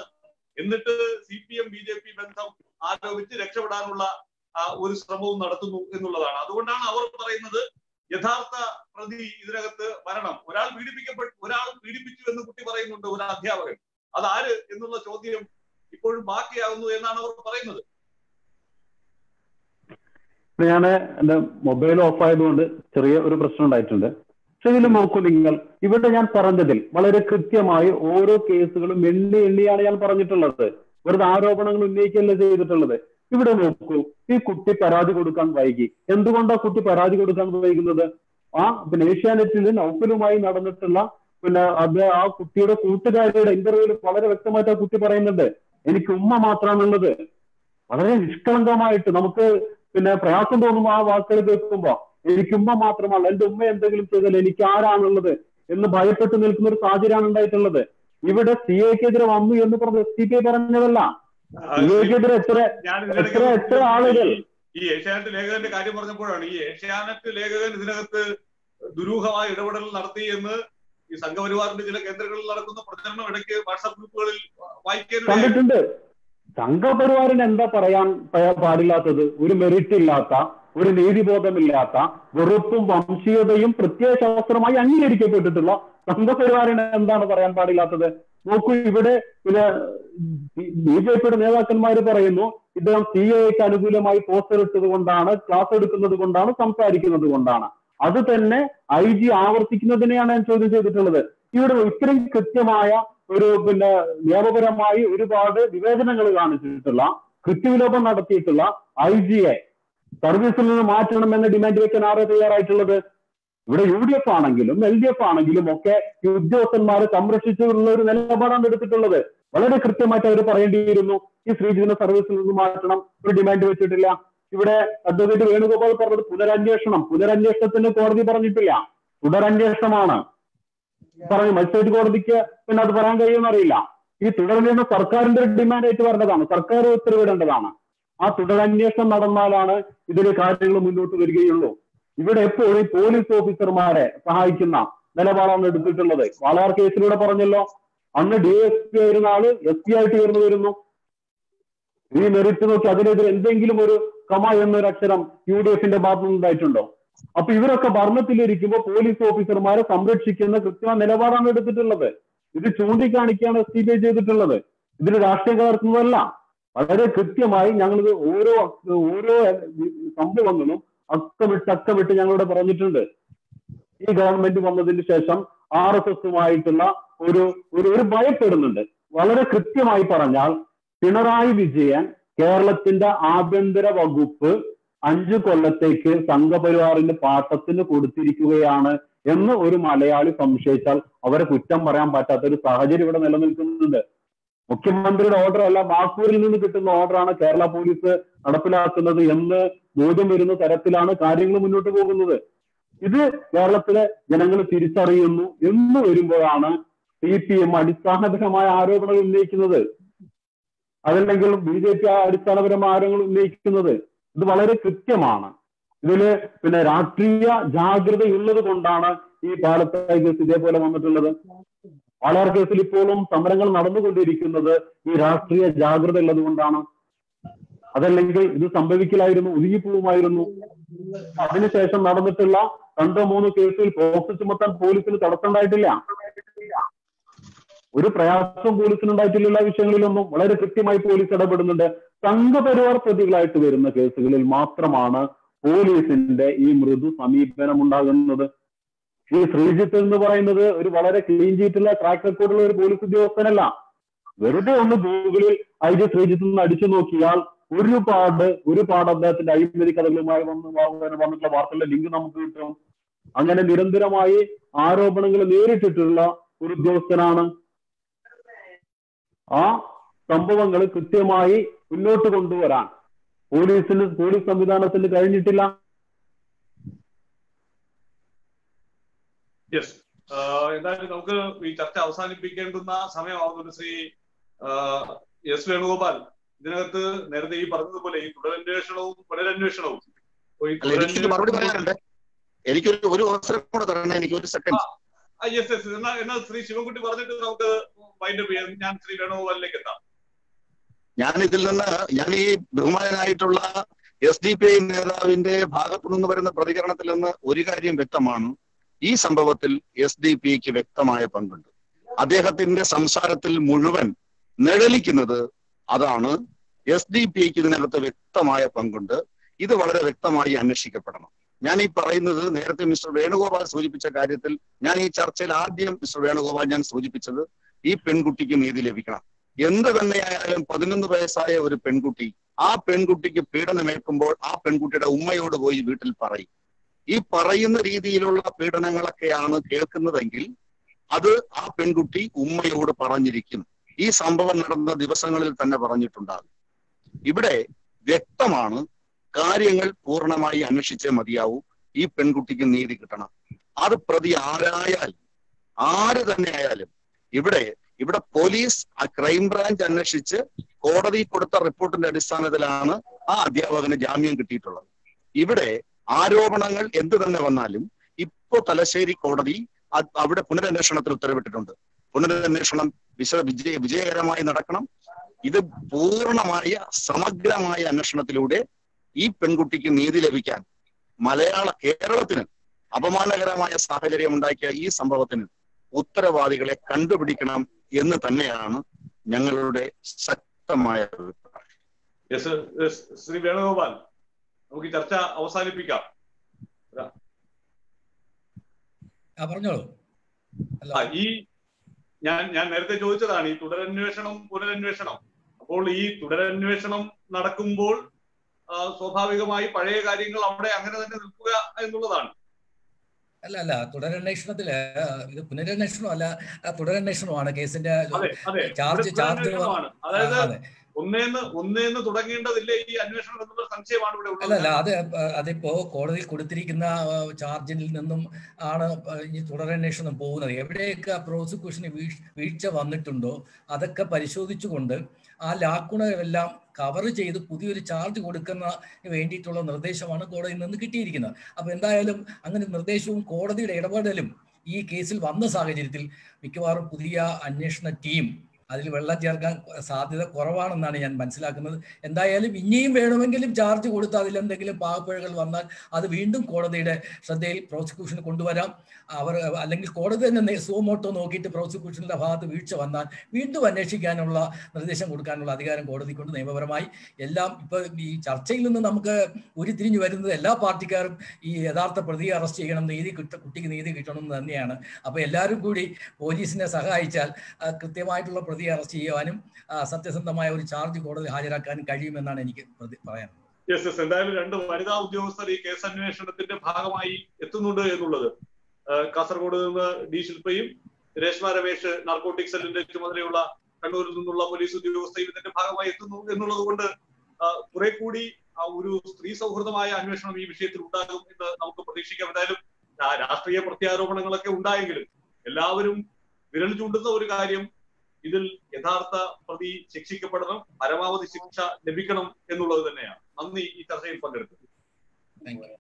എന്നിട്ട് C P M B J P ബന്ധം ആരോപിച്ച് രക്ഷപ്പെടാനുള്ള ഒരു ശ്രമവും നടത്തുന്നു എന്നുള്ളതാണ്. അതുകൊണ്ടാണ് അവർ പറയുന്നത് യഥാർത്ഥ പ്രതി ഇതിനകത്ത് വരണം. ഒരാൾ പീഡിപ്പിക്കപ്പെട്ടു ഒരാൾ പീഡിപ്പിച്ചു എന്ന് കുട്ടി പറയുന്നുണ്ട് ഒരു അധ്യാപകൻ. അതാര് എന്നുള്ള ചോദ്യം ഇപ്പോഴും ബാക്കിയാകുന്നു എന്നാണ് അവർ പറയുന്നത്. ഞാൻ എന്റെ മൊബൈൽ ഓഫ് ആയതുകൊണ്ട് ചെറിയ ഒരു പ്രശ്നം ഉണ്ടായിട്ടുണ്ട്. പക്ഷെ ഇതിൽ നോക്കൂ നിങ്ങൾ. ഇവിടെ ഞാൻ പറഞ്ഞതിൽ വളരെ കൃത്യമായി ഓരോ കേസുകളും എണ്ണി എണ്ണിയാണ് ഞാൻ പറഞ്ഞിട്ടുള്ളത്. വെറുതെ ആരോപണങ്ങൾ ഉന്നയിക്കല്ല ചെയ്തിട്ടുള്ളത്. ഇവിടെ നോക്കൂ ഈ കുട്ടി പരാതി കൊടുക്കാൻ വൈകി. എന്തുകൊണ്ടാണ് കുട്ടി പരാതി കൊടുക്കാൻ വൈകുന്നത്? ആ പിന്നെ ഏഷ്യാനെറ്റിൽ നൗഫലുമായി നടന്നിട്ടുള്ള പിന്നെ അത് ആ കുട്ടിയുടെ കൂട്ടുകാരിയുടെ ഇന്റർവ്യൂവിൽ വളരെ വ്യക്തമായിട്ട് ആ കുട്ടി പറയുന്നുണ്ട് എനിക്ക് ഉമ്മ മാത്രമാണുള്ളത്. വളരെ നിഷ്കളങ്കമായിട്ട് നമുക്ക് പിന്നെ പ്രയാസം തോന്നുമ്പോൾ ആ വാക്കുകൾ കേൾക്കുമ്പോ എനിക്ക് ഉമ്മ മാത്രമല്ല എന്റെ ഉമ്മ എന്തെങ്കിലും ചെയ്താൽ എനിക്ക് ആരാണുള്ളത്? എന്ന് ഭയപ്പെട്ട് നിൽക്കുന്ന ഒരു സാഹചര്യമാണ് ഉണ്ടായിട്ടുള്ളത്. ഇവിടെ സി എക്കെതിരെ വന്നു എന്ന് പറഞ്ഞ എസ് ടി പി പറഞ്ഞതല്ല സി എക്കെതിരെ എത്ര എത്ര എത്ര ആളുകൾ ഈ- ഈ ഏഷ്യാനെറ്റ് ലേഖകന്റെ കാര്യം പറഞ്ഞപ്പോഴാണ് ഈ ഏഷ്യാനെറ്റ് ലേഖകൻ ഇതിനകത്ത് ദുരൂഹമായ ഇടപെടൽ നടത്തി എന്ന് ഈ സംഘപരിവാറിന്റെ ചില കേന്ദ്രങ്ങളിൽ നടക്കുന്ന പ്രചരണം ഇടയ്ക്ക് വാട്സാപ്പ് ഗ്രൂപ്പുകളിൽ കണ്ടിട്ടുണ്ട് സംഘപരിവാറിന് എന്താ പറയാൻ പാടില്ലാത്തത് ഒരു മെറിറ്റ് ഇല്ലാത്ത ഒരു നീതിബോധമില്ലാത്ത വെറുപ്പും വംശീയതയും പ്രത്യയശാസ്ത്രമായി അംഗീകരിക്കപ്പെട്ടിട്ടുള്ള സംഘപരിവാറിന് എന്താണ് പറയാൻ പാടില്ലാത്തത് നോക്കൂ ഇവിടെ പിന്നെ ബി ജെ പിയുടെ നേതാക്കന്മാർ പറയുന്നു ഇദ്ദേഹം സി എക്ക് അനുകൂലമായി പോസ്റ്റർ ഇട്ടത് കൊണ്ടാണ് ക്ലാസ് എടുക്കുന്നത് കൊണ്ടാണ് സംസാരിക്കുന്നത് കൊണ്ടാണ് അത് തന്നെ ഐ ജി ആവർത്തിക്കുന്നതിനെയാണ് ഞാൻ ചോദ്യം ചെയ്തിട്ടുള്ളത്. ഇവിടെ ഇത്രയും കൃത്യമായ ഒരു പിന്നെ നിയമപരമായി ഒരുപാട് വിവേചനങ്ങൾ കാണിച്ചിട്ടുള്ള കൃത്യവിലോപം നടത്തിയിട്ടുള്ള ഐ ജിയെ സർവീസിൽ നിന്ന് മാറ്റണം എന്ന ഡിമാൻഡ് വെക്കാൻ ആരോ തയ്യാറായിട്ടുള്ളത്? ഇവിടെ യു ഡി എഫ് ആണെങ്കിലും എൽ ഡി എഫ് ആണെങ്കിലും ഒക്കെ ഈ ഉദ്യോഗസ്ഥന്മാരെ സംരക്ഷിച്ചുള്ള ഒരു നിലപാടാണ് എടുത്തിട്ടുള്ളത്. വളരെ കൃത്യമായിട്ട് അവർ പറയേണ്ടിയിരുന്നു ഈ ശ്രീജിത്തിനെ സർവീസിൽ നിന്ന് മാറ്റണം ഒരു ഡിമാൻഡ് വെച്ചിട്ടില്ല. ഇവിടെ അഡ്വക്കേറ്റ് വേണുഗോപാൽ പറഞ്ഞത് പുനരന്വേഷണം. പുനരന്വേഷണത്തിന് കോടതി പറഞ്ഞിട്ടില്ല. തുടരന്വേഷണമാണ്. പറഞ്ഞു മജിസ്ട്രേറ്റ് കോടതിക്ക് പിന്നെ അത് പറയാൻ കഴിയുമെന്നറിയില്ല ഈ തുടരന്വേഷണം സർക്കാരിന്റെ ഡിമാൻഡ് ആയിട്ട് വരേണ്ടതാണ്. സർക്കാർ ഉത്തരവിടേണ്ടതാണ്. ആ തുടരന്വേഷണം നടന്നാലാണ് ഇതിലെ കാര്യങ്ങൾ മുന്നോട്ട് വരികയുള്ളൂ. ഇവിടെ എപ്പോഴും പോലീസ് ഓഫീസർമാരെ സഹായിക്കുന്ന നിലപാടാണ് എടുത്തിട്ടുള്ളത്. വാളാർ കേസിലൂടെ പറഞ്ഞല്ലോ. അന്ന് ഡി എസ് പി ആയിരുന്ന ആൾ എസ് പി ആയിട്ട് ഉയർന്നു വരുന്നു. ഈ മെറിറ്റ് നോക്കി അതിനെതിരെ എന്തെങ്കിലും ഒരു കമ എന്നൊരു അക്ഷരം യു ഡി എഫിന്റെ ഭാഗത്തുനിന്ന് നിന്നുണ്ടായിട്ടുണ്ടോ അപ്പൊ ഇവരൊക്കെ ഭരണത്തിലിരിക്കുമ്പോൾ പോലീസ് ഓഫീസർമാരെ സംരക്ഷിക്കുന്ന കൃത്യമായ നിലപാടാണ് എടുത്തിട്ടുള്ളത്. ഇത് ചൂണ്ടിക്കാണിക്കുകയാണ് എസ് ടി ബി ചെയ്തിട്ടുള്ളത്. ഇതിൽ രാഷ്ട്രീയം കലർത്തുന്നതല്ല. വളരെ കൃത്യമായി ഞങ്ങളിത് ഓരോ ഓരോ സംഭവങ്ങളും അക്കമിട്ട് അക്കമിട്ട് ഞങ്ങളിവിടെ പറഞ്ഞിട്ടുണ്ട്. ഈ ഗവൺമെന്റ് വന്നതിന് ശേഷം ആർ എസ് എസുമായിട്ടുള്ള ഒരു ഒരു ഭയപ്പെടുന്നുണ്ട്. വളരെ കൃത്യമായി പറഞ്ഞാൽ പിണറായി വിജയൻ കേരളത്തിന്റെ ആഭ്യന്തര വകുപ്പ് അഞ്ചു കൊല്ലത്തേക്ക് സംഘപരിവാറിന്റെ പാട്ടത്തിന് കൊടുത്തിരിക്കുകയാണ് എന്ന് ഒരു മലയാളി സംശയിച്ചാൽ അവരെ കുറ്റം പറയാൻ പറ്റാത്ത ഒരു സാഹചര്യം ഇവിടെ നിലനിൽക്കുന്നുണ്ട്. മുഖ്യമന്ത്രിയുടെ ഓർഡർ അല്ല ബാക്കൂരിൽ നിന്ന് കിട്ടുന്ന ഓർഡറാണ് കേരള പോലീസ് നടപ്പിലാക്കുന്നത് എന്ന് ബോധ്യം വരുന്ന തരത്തിലാണ് കാര്യങ്ങൾ മുന്നോട്ട് പോകുന്നത്. ഇത് കേരളത്തിലെ ജനങ്ങൾ തിരിച്ചറിയുന്നു എന്ന് വരുമ്പോഴാണ് സി പി എം അടിസ്ഥാനപരമായ ആരോപണങ്ങൾ ഉന്നയിക്കുന്നത്. അതല്ലെങ്കിൽ ബി ജെ പി അടിസ്ഥാനപരമായ ആരോപണങ്ങൾ ഉന്നയിക്കുന്നത് ഇത് വളരെ കൃത്യമാണ്. ഇതിൽ പിന്നെ രാഷ്ട്രീയ ജാഗ്രത ഉള്ളത് കൊണ്ടാണ് ഈ പാലത്തായി കേസ് ഇതേപോലെ വന്നിട്ടുള്ളത്. വാളയാർ കേസിൽ ഇപ്പോഴും സമരങ്ങൾ നടന്നുകൊണ്ടിരിക്കുന്നത് ഈ രാഷ്ട്രീയ ജാഗ്രത ഉള്ളത് കൊണ്ടാണ്. അതല്ലെങ്കിൽ ഇത് സംഭവിക്കലായിരുന്നു ഒതുങ്ങിപ്പോവുമായിരുന്നു. അതിനുശേഷം നടന്നിട്ടുള്ള രണ്ടോ മൂന്നോ കേസിൽ പോസ്റ്റ് ചുമത്താൻ പോലീസിന് തടസ്സമുണ്ടായിട്ടില്ല. ഒരു പ്രയാസം പോലീസിന് ഉണ്ടായിട്ടില്ല വിഷയങ്ങളിലൊന്നും വളരെ കൃത്യമായി പോലീസ് ഇടപെടുന്നുണ്ട്. സംഘപരിവാർ പ്രതികളായിട്ട് വരുന്ന കേസുകളിൽ മാത്രമാണ് പോലീസിന്റെ ഈ മൃദു സമീപനം ഉണ്ടാകുന്നത് ഈ ശ്രീജിത്ത് എന്ന് പറയുന്നത് ഒരു വളരെ ക്ലീൻ ചീറ്റുള്ള ട്രാക്ക് റെക്കോർഡുള്ള ഒരു പോലീസ് ഉദ്യോഗസ്ഥനല്ല. വെറുതെ ഒന്ന് ഗൂഗിളിൽ ഐ ജി ശ്രീജിത്ത് നിന്ന് അടിച്ചു നോക്കിയാൽ ഒരുപാട് ഒരുപാട് അദ്ദേഹത്തിന്റെ അഴിമതി കഥകളുമായി വന്ന് വന്നിട്ടുള്ള വാർത്തകളുടെ ലിങ്ക് നമുക്ക് കിട്ടും. അങ്ങനെ നിരന്തരമായി ആരോപണങ്ങൾ നേരിട്ടിട്ടുള്ള ഒരു ഉദ്യോഗസ്ഥനാണ് ആ സംഭവങ്ങൾ കൃത്യമായി മുന്നോട്ട് കൊണ്ടുവരാൻ പോലീസിന് പോലീസ് സംവിധാനത്തിന് കഴിഞ്ഞിട്ടില്ല. യെസ് എന്തായാലും നമുക്ക് ഈ ചർച്ച അവസാനിപ്പിക്കേണ്ടുന്ന സമയമാകുന്നു ശ്രീ എസ് വേണുഗോപാൽ. ഇതിനകത്ത് നേരത്തെ ഈ പറഞ്ഞതുപോലെ ഈ തുടരന്വേഷണവും പുനരന്വേഷണവും മറുപടി പറയാനുണ്ട്. എനിക്കൊരു ഒരു അവസരം കൂടെ തരണം എനിക്ക് ഒരു സെക്കൻഡ് യെസ് യെസ് എന്നാ എന്നാൽ ശ്രീ ശിവൻകുട്ടി പറഞ്ഞിട്ട് നമുക്ക് വൈൻഡപ്പ് ചെയ്യാം ഞാൻ ശ്രീ എത്താം. ഞാൻ ഇതിൽ നിന്ന് ഞാൻ ഈ ബഹുമാനായിട്ടുള്ള എസ് ഡി പി ഐ നേതാവിന്റെ ഭാഗത്തു നിന്ന് വരുന്ന പ്രതികരണത്തിൽ നിന്ന് ഒരു കാര്യം വ്യക്തമാണ്. ഈ സംഭവത്തിൽ എസ് ഡി പി ഐക്ക് വ്യക്തമായ പങ്കുണ്ട്. അദ്ദേഹത്തിന്റെ സംസാരത്തിൽ മുഴുവൻ നിഴലിക്കുന്നത് അതാണ്. എസ് ഡി പി ഐക്ക് ഇതിനകത്ത് വ്യക്തമായ പങ്കുണ്ട്. ഇത് വളരെ വ്യക്തമായി അന്വേഷിക്കപ്പെടണം. ഞാൻ ഈ പറയുന്നത് നേരത്തെ മിസ്റ്റർ വേണുഗോപാൽ സൂചിപ്പിച്ച കാര്യത്തിൽ ഞാൻ ഈ ചർച്ചയിൽ ആദ്യം മിസ്റ്റർ വേണുഗോപാൽ ഞാൻ സൂചിപ്പിച്ചത് ഈ പെൺകുട്ടിക്ക് നീതി ലഭിക്കണം. എന്ത് തന്നെയായാലും പതിനൊന്ന് വയസ്സായ ഒരു പെൺകുട്ടി ആ പെൺകുട്ടിക്ക് പീഡനമേൽക്കുമ്പോൾ ആ പെൺകുട്ടിയുടെ ഉമ്മയോട് പോയി വീട്ടിൽ പറയും. ഈ പറയുന്ന രീതിയിലുള്ള പീഡനങ്ങളൊക്കെയാണ് കേൾക്കുന്നതെങ്കിൽ അത് ആ പെൺകുട്ടി ഉമ്മയോട് പറഞ്ഞിരിക്കും. ഈ സംഭവം നടന്ന ദിവസങ്ങളിൽ തന്നെ പറഞ്ഞിട്ടുണ്ടാകും. ഇവിടെ വ്യക്തമാണ് കാര്യങ്ങൾ പൂർണമായി അന്വേഷിച്ചേ മതിയാവൂ. ഈ പെൺകുട്ടിക്ക് നീതി കിട്ടണം. അത് പ്രതി ആരായാലും ആര് തന്നെ ആയാലും ഇവിടെ ഇവിടെ പോലീസ് ആ ക്രൈംബ്രാഞ്ച് അന്വേഷിച്ച് കോടതി കൊടുത്ത റിപ്പോർട്ടിന്റെ അടിസ്ഥാനത്തിലാണ് ആ അധ്യാപകന് ജാമ്യം കിട്ടിയിട്ടുള്ളത്. ഇവിടെ ആരോപണങ്ങൾ എന്ത് തന്നെ വന്നാലും ഇപ്പോ തലശ്ശേരി കോടതി അവിടെ പുനരന്വേഷണത്തിൽ ഉത്തരവിട്ടിട്ടുണ്ട്. പുനരന്വേഷണം വിശ വിജയ വിജയകരമായി നടക്കണം. ഇത് പൂർണമായ സമഗ്രമായ അന്വേഷണത്തിലൂടെ ഈ പെൺകുട്ടിക്ക് നീതി ലഭിക്കാൻ മലയാള കേരളത്തിന് അപമാനകരമായ സാഹചര്യം ഉണ്ടാക്കിയ ഈ സംഭവത്തിന് ഉത്തരവാദികളെ കണ്ടുപിടിക്കണം എന്ന് തന്നെയാണ് ഞങ്ങളുടെ ശക്തമായ അഭിപ്രായം. ശ്രീ വേണുഗോപാൽ നമുക്ക് ചർച്ച അവസാനിപ്പിക്കാം. ആ പറഞ്ഞോളൂ. അല്ല. ഈ ഞാൻ ഞാൻ നേരത്തെ ചോദിച്ചതാണ് ഈ തുടരന്വേഷണം പുനരന്വേഷണം. അപ്പോൾ ഈ തുടരന്വേഷണം നടക്കുമ്പോൾ സ്വാഭാവികമായി പഴയ കാര്യങ്ങൾ അവിടെ അങ്ങനെ തന്നെ നിൽക്കുക എന്നുള്ളതാണ്. അല്ല അല്ല തുടരന്വേഷണത്തിൽ ഇത് പുനരന്വേഷണം അല്ല തുടരന്വേഷണമാണ് കേസിന്റെ ചാർജ് ചാർജ് അതായത് ഒന്നേന്ന് ഒന്നേന്ന് തുടങ്ങേണ്ടതില്ലേ ഈ അന്വേഷണം എന്നുള്ള സംശയമാണ് ഇവിടെ അല്ല അല്ല ഉള്ളത്. അത് അതിപ്പോ കോടതി കൊടുത്തിരിക്കുന്ന ചാർജിൽ നിന്നും ആണ് ഈ തുടരന്വേഷണം പോകുന്നത്. എവിടെയൊക്കെ പ്രോസിക്യൂഷന് വീഴ്ച വന്നിട്ടുണ്ടോ അതൊക്കെ പരിശോധിച്ചുകൊണ്ട് ആ ലാക്കുണകളെല്ലാം കവർ ചെയ്ത് പുതിയൊരു ചാർജ് കൊടുക്കുന്ന വേണ്ടിയിട്ടുള്ള നിർദ്ദേശമാണ് കോടതിയിൽ നിന്ന് കിട്ടിയിരിക്കുന്നത്. അപ്പൊ എന്തായാലും അങ്ങനെ നിർദ്ദേശവും കോടതിയുടെ ഇടപെടലും ഈ കേസിൽ വന്ന സാഹചര്യത്തിൽ മിക്കവാറും പുതിയ അന്വേഷണ ടീം അതിൽ വെള്ളം ചേർക്കാൻ സാധ്യത കുറവാണെന്നാണ് ഞാൻ മനസ്സിലാക്കുന്നത്. എന്തായാലും ഇനിയും വേണമെങ്കിലും ചാർജ് കൊടുത്ത് അതിലെന്തെങ്കിലും പാകപ്പിഴകൾ വന്നാൽ അത് വീണ്ടും കോടതിയുടെ ശ്രദ്ധയിൽ പ്രോസിക്യൂഷന് കൊണ്ടുവരാം. അവർ അല്ലെങ്കിൽ കോടതി തന്നെ സുമോട്ടോ നോക്കിയിട്ട് പ്രോസിക്യൂഷന്റെ ഭാഗത്ത് വീഴ്ച വന്നാൽ വീണ്ടും അന്വേഷിക്കാനുള്ള നിർദ്ദേശം കൊടുക്കാനുള്ള അധികാരം കോടതിക്കുണ്ട്. നിയമപരമായി എല്ലാം ഇപ്പൊ ഈ ചർച്ചയിൽ നിന്ന് നമുക്ക് ഉരുത്തിരിഞ്ഞു വരുന്നത് എല്ലാ പാർട്ടിക്കാരും ഈ യഥാർത്ഥ പ്രതിയെ അറസ്റ്റ് ചെയ്യണം നീതി കിട്ട കുട്ടിക്ക് നീതി കിട്ടണം എന്ന് തന്നെയാണ്. അപ്പൊ എല്ലാവരും കൂടി പോലീസിനെ സഹായിച്ചാൽ കൃത്യമായിട്ടുള്ള പ്രതിയെ അറസ്റ്റ് ചെയ്യുവാനും സത്യസന്ധമായ ഒരു ചാർജ് കോടതി ഹാജരാക്കാനും കഴിയുമെന്നാണ് എനിക്ക് പറയാനുള്ളത്. Yes yes. എന്തായാലും രണ്ട് വനിതാ ഉദ്യോഗസ്ഥർ ഈ കേസ് അന്വേഷണത്തിന്റെ ഭാഗമായി എത്തുന്നുണ്ട് എന്നുള്ളത് കാസർഗോഡ് നിന്ന് ഡി ശില്പയും രേഷ്മ രമേശ് നാർക്കോട്ടിക് സെല്ലിന്റെ ചുമതലയുള്ള കണ്ണൂരിൽ നിന്നുള്ള പോലീസ് ഉദ്യോഗസ്ഥയും ഇതിന്റെ ഭാഗമായി എത്തുന്നു എന്നുള്ളത് കൊണ്ട് കുറെ കൂടി ഒരു സ്ത്രീ സൗഹൃദമായ അന്വേഷണം ഈ വിഷയത്തിൽ ഉണ്ടാകും എന്ന് നമുക്ക് പ്രതീക്ഷിക്കാം. എന്തായാലും രാഷ്ട്രീയ പ്രത്യാരോപണങ്ങളൊക്കെ ഉണ്ടായെങ്കിലും എല്ലാവരും വിരൽ ചൂണ്ടുന്ന ഒരു കാര്യം ഇതിൽ യഥാർത്ഥ പ്രതി ശിക്ഷിക്കപ്പെടണം പരമാവധി ശിക്ഷ ലഭിക്കണം എന്നുള്ളത് തന്നെയാണ്. നന്ദി ഈ ചർച്ചയിൽ പങ്കെടുത്തത്